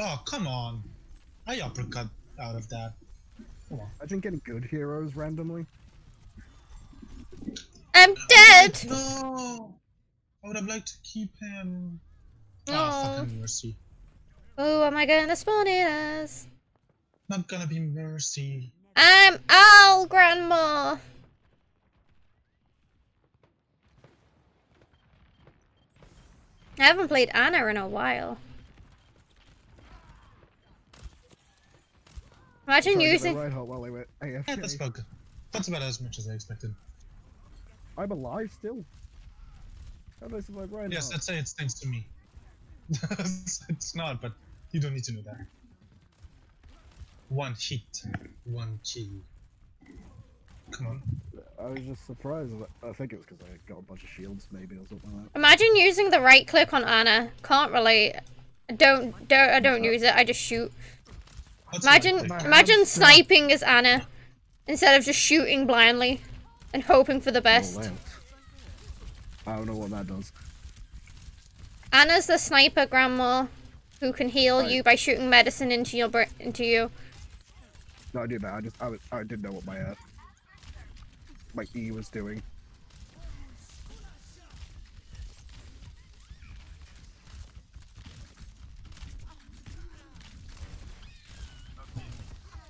Oh, come on. I uppercut out of that. Come on. Imagine getting good heroes randomly. I'm dead. No! I would have liked to keep him. No. Ah, fucking mercy. Who am I gonna spawn it as? Not gonna be mercy. I'm Al Grandma. I haven't played Ana in a while. Imagine Trying using. the Reinhardt while they were Yeah, that's about good. That's about as much as I expected. I'm alive still. How did I survive Reinhardt? Yes, let's say it's thanks to me. [laughs] it's not, but you don't need to know that. One hit, one kill. Come on. I was just surprised. I think it was because I got a bunch of shields, maybe, or something like that. Imagine using the right click on Ana. Can't relate. Don't don't I don't use it. I just shoot. Imagine imagine sniping as Ana instead of just shooting blindly and hoping for the Oh, best. Lance. I don't know what that does. Ana's the sniper grandma who can heal Right. you by shooting medicine into your br- into you. No, I did that. I just I, was, I didn't know what my uh, my E was doing.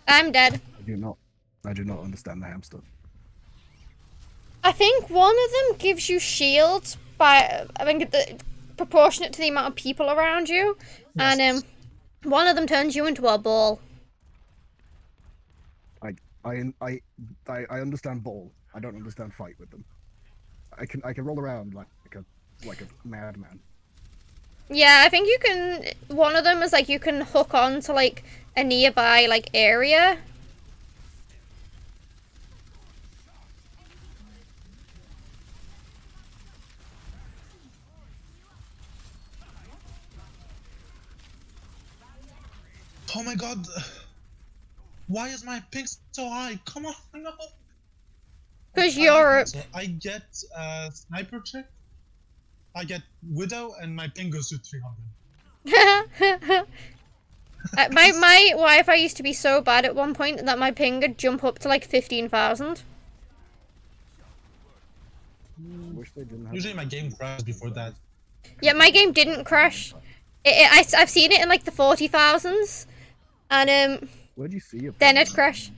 I'm dead. I do not. I do not understand the hamster. I think one of them gives you shields by I think the proportionate to the amount of people around you, and um, one of them turns you into a ball. I I I I, I understand ball. I don't understand fight with them. I can I can roll around like, like a like a madman. Yeah, I think you can. One of them is like you can hook on to like a nearby like area. Oh my god! Why is my ping so high? Come on, no! Because I you're. I get uh, sniper check, I get widow, and my ping goes to 300. [laughs] Uh, my my Wi-Fi used to be so bad at one point that my ping would jump up to like fifteen thousand. Wish they didn't have. Usually my game crashes before that. Yeah, my game didn't crash. It, it, I, have seen it in like the forty thousands, and um, Where'd you see it? then it crash.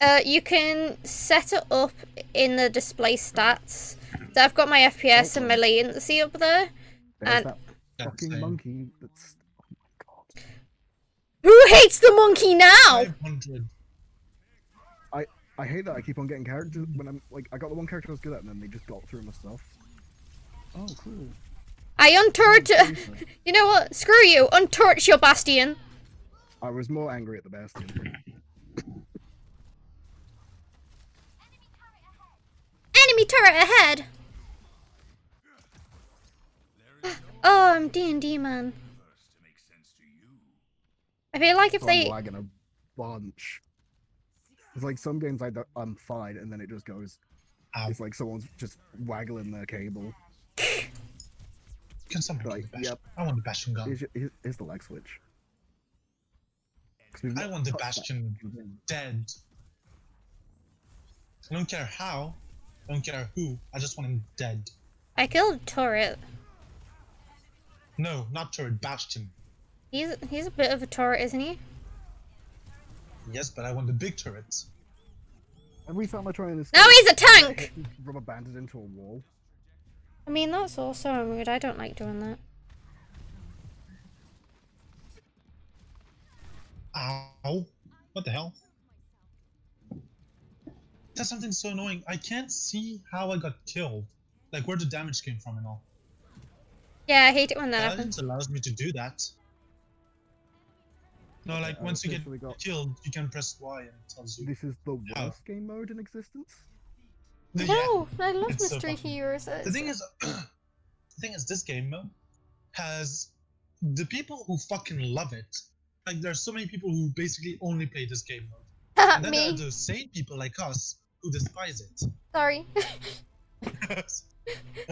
Uh, you can set it up in the display stats. So I've got my FPS and my latency up there. There's and- that fucking same. monkey. That's. Oh my god. Who hates the monkey now? 500. I hate that I keep on getting characters when I'm like I got the one character I was good at and then they just got through my stuff. Oh, cool. I unturret. [laughs] You know what? Screw you. Unturret your bastion. I was more angry at the Bastion. Enemy turret ahead. Oh, I'm D and D man. I feel like if I'm they lagging a bunch. It's like some games I don't, I'm fine and then it just goes. Ow. It's like someone's just waggling their cable. Can someone Like, the yep. I want the bastion gun. Here's, your- here's, here's the lag switch. we've I not want the touched that bastion dead. I don't care how. I don't care who. I just want him dead. I killed turret. No, not turret, bastion. He's he's a bit of a turret, isn't he? Yes, but I want the big turret. Every time I try and Now he's a tank. [laughs] rubber banded into a wall. I mean that's also rude. I don't like doing that. Ow. What the hell? That's something so annoying. I can't see how I got killed. Like where the damage came from and all. Yeah, I hate it when that happens. Balance allows me to do that. No, like I once you get got- killed, you can press Y and it tells you. This is the How? worst game mode in existence. The- No, I love It's mystery fucking- heroes. The thing is, [clears throat] the thing is, this game mode has the people who fucking love it. Like, there's so many people who basically only play this game mode. [laughs] And then there are me. the sane people like us who despise it. Sorry. [laughs] [laughs]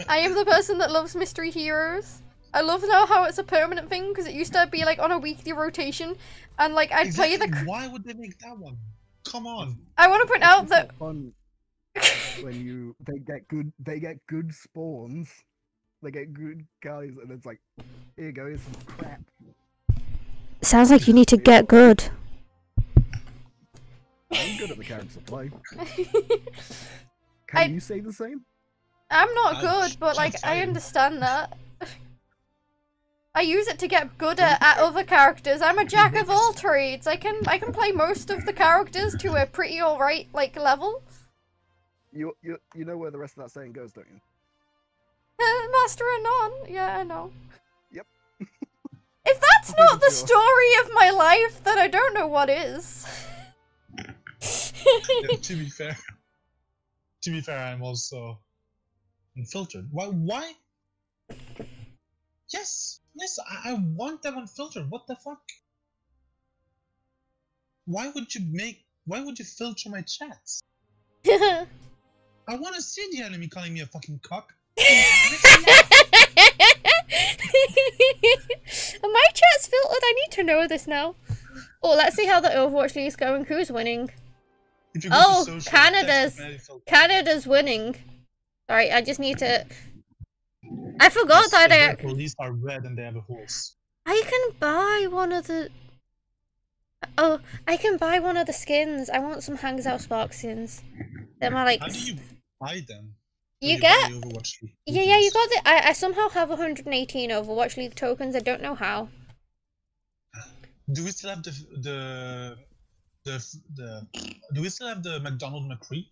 I am the person that loves mystery heroes. I love now how it's a permanent thing because it used to be like on a weekly rotation, and like I'd play the. Exactly, Why would they make that one? Come on. I want to point out that fun [laughs] when you they get good they get good spawns. They get good guys and it's like here you go, here's some crap. sounds like you need to get good. I'm good at the characters I play. [laughs] Can I- you say the same? I'm not good, but like I understand that. [laughs] I use it to get good at, at other characters. I'm a jack of all [laughs] trades. I can I can play most of the characters to a pretty alright like level. You you you know where the rest of that saying goes, don't you? Uh, [laughs] Master of none. Yeah, I know. Yep. If that's I'm not the sure. story of my life, then I don't know what is. Yeah, to be fair, to be fair, I'm also unfiltered. Why? Why? Yes, yes, I, I want them unfiltered. What the fuck? Why would you make? Why would you filter my chats? [laughs] I want to see the enemy calling me a fucking cock. [laughs] My chat's filtered? I need to know this now. Oh, let's see how the Overwatch League's going. Who's winning? If you go to Oh, social, Canada's- text humanity filter. Canada's winning. Sorry, I just need to. I forgot Yes, that and I. their police are red and they have a horse. I can buy one of the. Oh, I can buy one of the skins. I want some Hangzhou Spark skins. They're my like. How do you buy them? Or You get. the Yeah, yeah, you got the. I, I somehow have 118 Overwatch League tokens. I don't know how. Do we still have the the the the? Do we still have the McDonald McCree?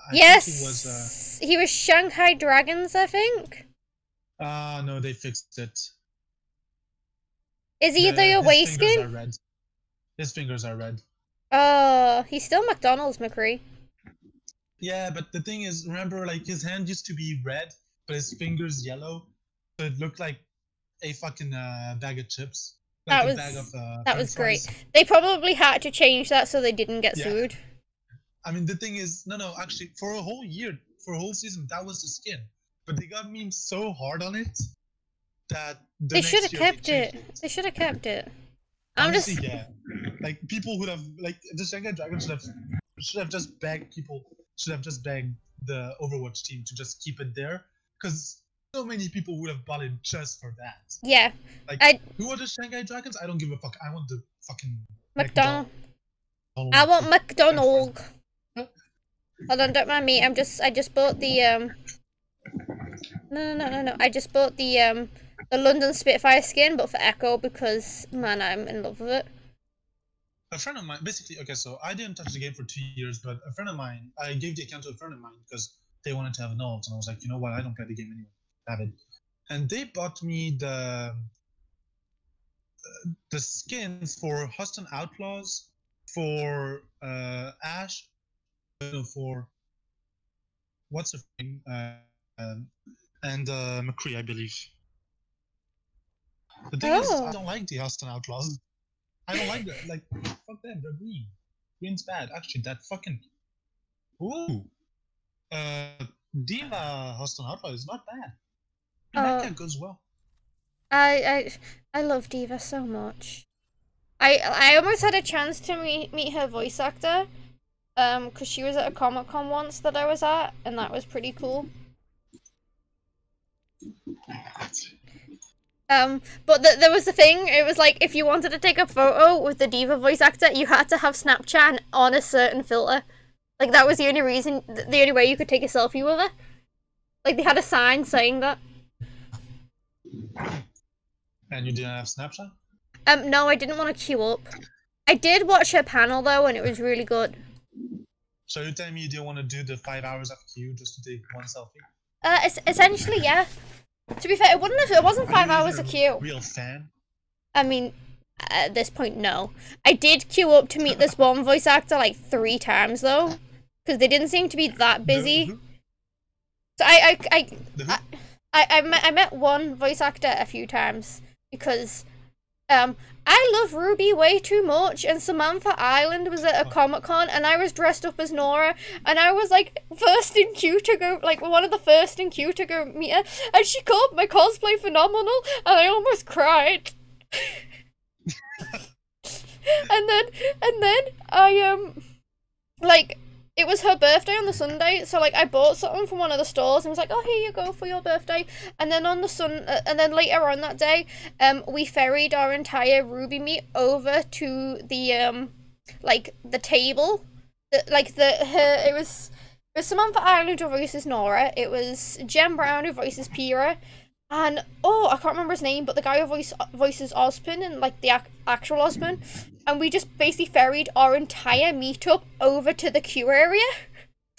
I yes, Think he was. he was Shanghai Dragons, I think. Uh, ah, no, they fixed it. Is he the, his away fingers skin? Are red. His fingers are red. Oh, he's still McDonald's McCree. Yeah, but the thing is, remember, like his hand used to be red, but his fingers yellow, so it looked like a fucking uh, bag of chips. Like That a was- bag of, uh, That was great. fries. They probably had to change that so they didn't get Yeah. sued. I mean, the thing is, no, no, actually, for a whole year, for a whole season, that was the skin. But they got memed so hard on it that the They should have kept changed it. They should have kept it. I'm Honestly, just. yeah. Like people would have, like the Shanghai Dragon should have, should have just begged people, should have just begged the Overwatch team to just keep it there, because so many people would have bought it just for that. Yeah, Like, I- who are the Shanghai Dragons? I don't give a fuck. I want the fucking McDonald. McDonald. I want McDonald. Hold on, don't mind me. I'm just. I just bought the um. No, no, no, no, no. I just bought the um the London Spitfire skin, but for Echo because man, I'm in love with it. a friend of mine basically okay so i didn't touch the game for two years but a friend of mine i gave the account to a friend of mine because they wanted to have an alt and i was like you know what i don't play the game anymore have it and they bought me the uh, the skins for Houston Outlaws, for uh, Ashe, for what's the thing, uh, um, and uh, McCree, I believe. The thing is, Oh. I don't like the Houston Outlaws. I don't like that. Like, fuck them. They're green. Green's bad. Actually, that fucking. Ooh. Uh, D.Va Houston Outlaw is not bad. Oh. That goes well. I I I love D.Va so much. I I almost had a chance to meet meet her voice actor, um, because she was at a Comic Con once that I was at, and that was pretty cool. Um, but th- there was the thing. It was like if you wanted to take a photo with the D.Va voice actor, you had to have Snapchat on a certain filter. Like that was the only reason, th- the only way you could take a selfie with her. Like they had a sign saying that. And you didn't have Snapchat? Um, no, I didn't want to queue up. I did watch her panel though, and it was really good. So you're telling me you didn't want to do the five hours of queue just to take one selfie? Uh, es- essentially, yeah. To be fair, it wouldn't have. It wasn't five hours of queue. Real fan? I mean, at this point, no. I did queue up to meet this [laughs] one voice actor like three times though, because they didn't seem to be that busy. The. So I, I, I, I, I, I met, I met one voice actor a few times because, um, I love RWBY way too much, and Samantha Ireland was at a Comic Con, and I was dressed up as Nora, and I was like first in queue to go, like one of the first in queue to go meet her, and she called my cosplay phenomenal, and I almost cried. [laughs] and then, and then I um, like it was her birthday on the Sunday, so like I bought something from one of the stores and was like, "Oh, here you go for your birthday." And then on the sun, uh, and then later on that day, um, we ferried our entire RWBY meet over to the um, like the table, the, like the her. It was it was Samantha Ireland who voices Nora. It was Jen Brown who voices Pyrrha. And oh, I can't remember his name, but the guy who voice voices Ozpin and like the ac- actual Ozpin, and we just basically ferried our entire meetup over to the queue area.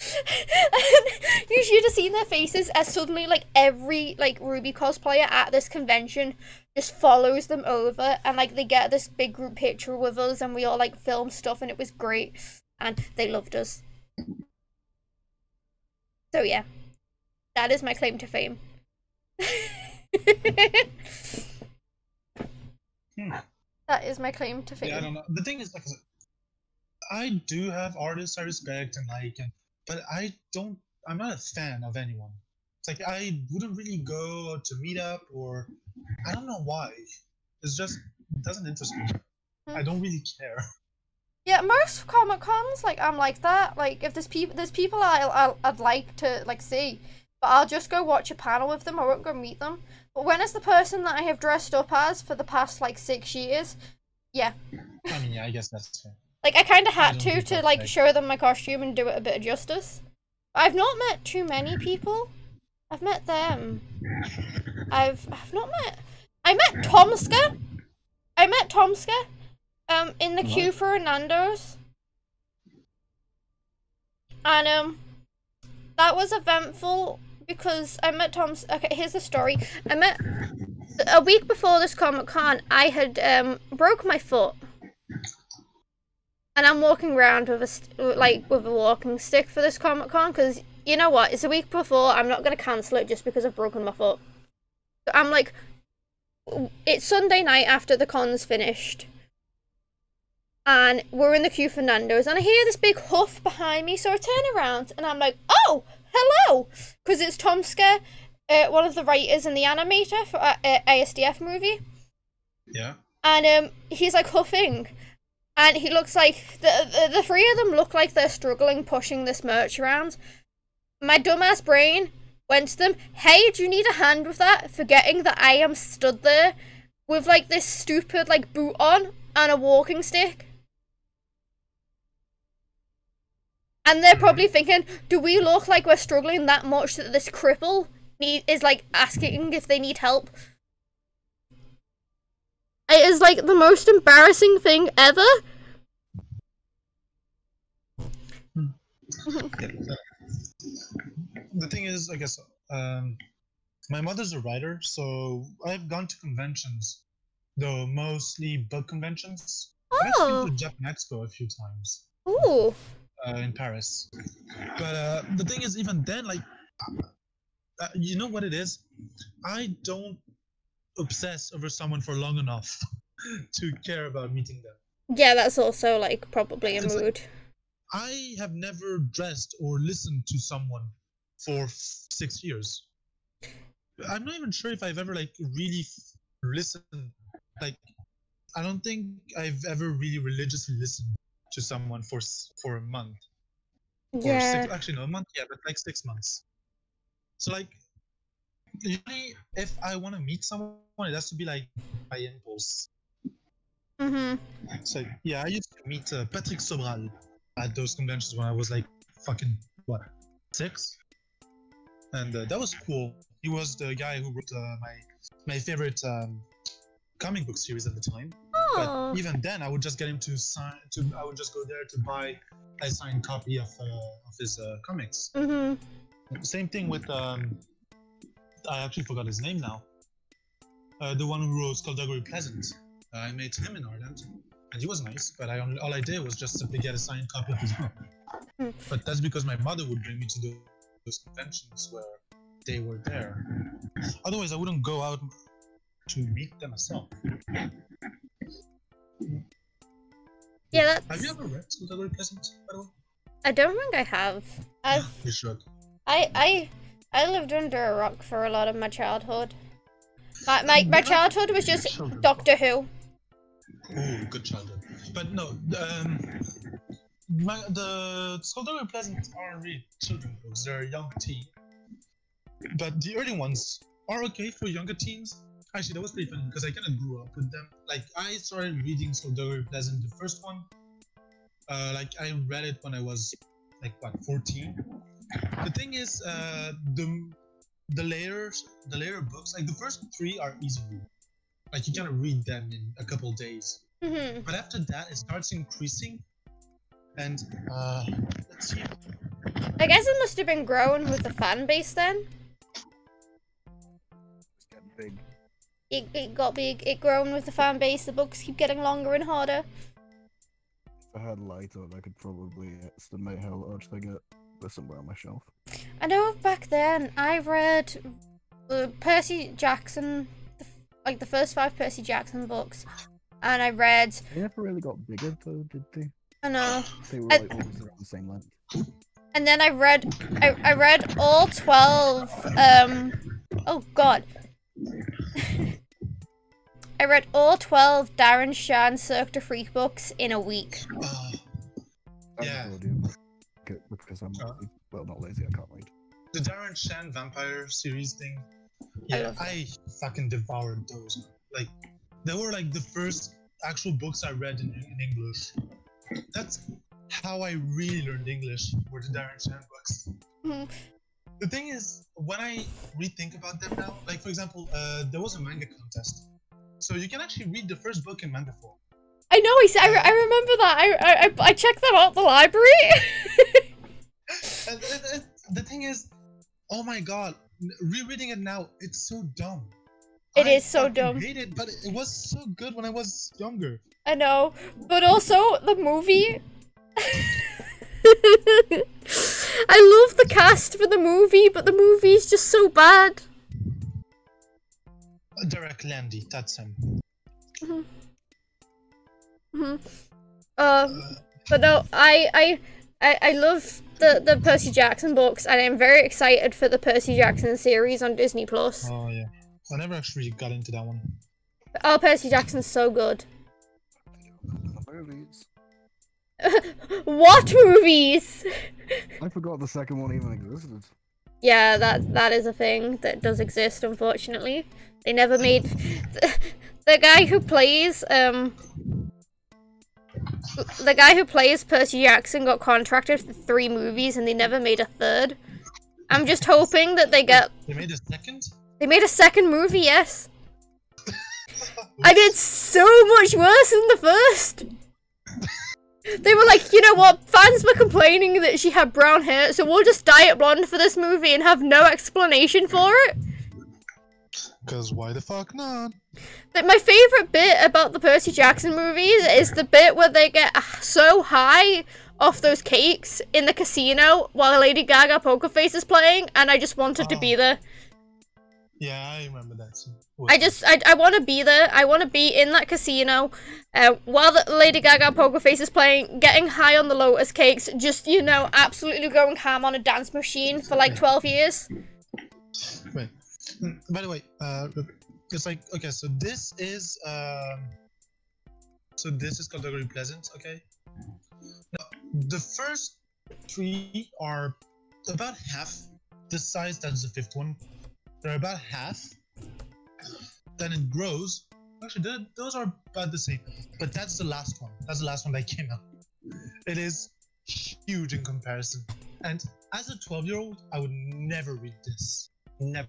[laughs] and you should have seen their faces as suddenly like every like RWBY cosplayer at this convention just follows them over and like they get this big group picture with us and we all like film stuff and it was great and they loved us. So yeah. That is my claim to fame. Hmm. [laughs] That is my claim to fame. Yeah, I don't know. The thing is, like, I do have artists I respect and like, and but I don't. I'm not a fan of anyone. It's like I wouldn't really go to meet up or I don't know why. It's just it doesn't interest me. I don't really care. Yeah, most comic cons like I'm like that. Like if there's people, there's people I I'll, I'd like to like see, but I'll just go watch a panel with them. I won't go meet them. But when is the person that I have dressed up as for the past like six years, yeah, I mean, yeah, I guess that's fair. like I kind of had to to like show them my costume and do it a bit of justice. I've not met too many people. I've met them. I've I've not met. I met Tomska. I met Tomska. Um, in the queue for Nando's. And um, that was eventful because I met Tom's. Okay, here's the story. I met a week before this Comic Con. I had um broke my foot, and I'm walking around with a like with a walking stick for this Comic Con because you know what? It's a week before. I'm not gonna cancel it just because I've broken my foot. So I'm like, it's Sunday night after the con's finished. And we're in the queue for Nando's, and I hear this big huff behind me, so I turn around and I'm like, "Oh, hello!" Because it's Tomska, uh, one of the writers and the animator for uh, uh, ASDF movie, Yeah. and um, he's like huffing, and he looks like the, the the three of them look like they're struggling pushing this merch around. My dumbass brain went to them, "Hey, do you need a hand with that?" Forgetting that I am stood there with like this stupid like boot on and a walking stick. And they're probably thinking, do we look like we're struggling that much that this cripple need is like asking if they need help? It is like the most embarrassing thing ever. [laughs] the thing is, I guess, um, my mother's a writer, so I've gone to conventions, though mostly book conventions. I've actually Oh, been to Japan Expo a few times ooh, uh, in Paris. But uh, the thing is, even then, like, uh, you know what it is? I don't obsess over someone for long enough [laughs] to care about meeting them. yeah, that's also like probably a It's like- mood. I have never dressed or listened to someone for f- six years. I'm not even sure if I've ever like really f- listened. Like, I don't think I've ever really religiously listened to someone for for a month or Yeah, six. Actually, no, a month. Yeah, but like six months. So like, usually if I want to meet someone, it has to be like by impulse. Mm-hmm. So yeah, I used to meet uh, Patrick Sobral at those conventions when I was like fucking what six, and uh, that was cool. He was the guy who wrote uh, my my favorite um, comic book series at the time. Oh, But even then, I would just get him to sign. To I would just go there to buy a signed copy of uh, of his uh, comics. mhm, Same thing with um, I actually forgot his name now. Uh, the one who wrote Skulduggery Pleasant. Uh, I met him in Ireland, and he was nice. But I only, all I did was just simply get a signed copy of his book. [laughs] But that's because my mother would bring me to the, those conventions where they were there. Otherwise, I wouldn't go out to meet them myself. Yeah. that's... Have you ever read Skulduggery Pleasant, by the way? I don't think I have. I've You should. I I I lived under a rock for a lot of my childhood. My my, my childhood was just Children. Doctor Who. Oh, good childhood. But no, um, my, the Skulduggery Pleasant aren't really children books, they're young teen. But the early ones are okay for younger teens. Actually, that was pretty funny because I kind of grew up with them. Like, I started reading Skulduggery Pleasant, the first one. Uh, like, I read it when I was, like, what, 14? The thing is, uh, the the layers, the layer books, like the first three are easy read. Like you can read them in a couple days. Mhm. But after that, it starts increasing. And uh, let's see. I guess it must have been growing with the fan base then. It's getting big. It, it got big, it grown with the fan base, the books keep getting longer and harder. If I had light on, I could probably estimate how large they get. They're somewhere on my shelf. I know back then I read uh, Percy Jackson, the, like the first five Percy Jackson books, and I read, They never really got bigger though, did they? I know, They were I- always around the same length. and then I read, I, I read all twelve. Um, oh God, I read all twelve Darren Shan Cirque du Freak books in a week. Yeah. told you. Okay, because I'm Uh. well, not lazy. I can't read. the Darren Shan vampire series thing. Yeah, love I, fucking devoured those. Like, they were like the first actual books I read in, in English. That's how I really learned English. Were the Darren Shan books. Mhm. The thing is, when I rethink about them now, like for example, uh, there was a manga contest, so you can actually read the first book in manga form. I know, I, I, re- I remember that. I, I, I- checked that out at the library. [laughs] And, and- and the thing is, oh my god, rereading it now, it's so dumb. It I is so dumb. Hate it, but it was so good when I was younger. I know, but also the movie. [laughs] I love the cast for the movie, but the movie is just so bad. Uh, Derek Landy, that's him. hmm Um, but no, I, I, I, I love the the Percy Jackson books, and I'm very excited for the Percy Jackson series on Disney Plus. Oh yeah, I never actually got into that one. Oh, Percy Jackson's so good. Movies. [laughs] what movies? I forgot the second one even existed. Yeah, that that is a thing that does exist. Unfortunately, they never made the, [laughs] the guy who plays um the guy who plays Percy Jackson got contracted for three movies and they never made a third. I'm just hoping that they get They made a second. they made a second movie. Yes, I did so much worse than the first. [laughs] They were like, you know what? Fans were complaining that she had brown hair, so we'll just dye it blonde for this movie and have no explanation for it. Cause why the fuck not? Like, my favorite bit about the Percy Jackson movies is the bit where they get so high off those cakes in the casino while Lady Gaga Poker Face is playing, and I just wanted to be Oh. there. Yeah, I remember that scene. I just, I, I want to be there. I want to be in that casino uh, while the Lady Gaga Poker Face is playing, getting high on the Lotus cakes, just, you know, absolutely going ham on a dance machine for like 12 years. Wait. Mm, By the way, uh, it's like okay. So this is um. So this is Skulduggery Pleasant. Okay. Now the first three are about half the size that's the fifth one. They're about half. Then it grows. Actually, those are about the same. But that's the last one. That's the last one that came out. It is huge in comparison. And as a 12 year old, I would never read this. Never.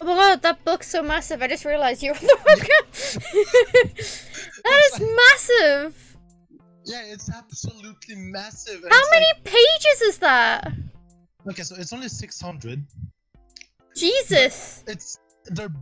Oh my god, that book's so massive. I just realized you're on the webcam. [laughs] that is massive. Yeah, it's absolutely massive. How many like- pages is that? okay, so it's only 600. Jesus. It's they're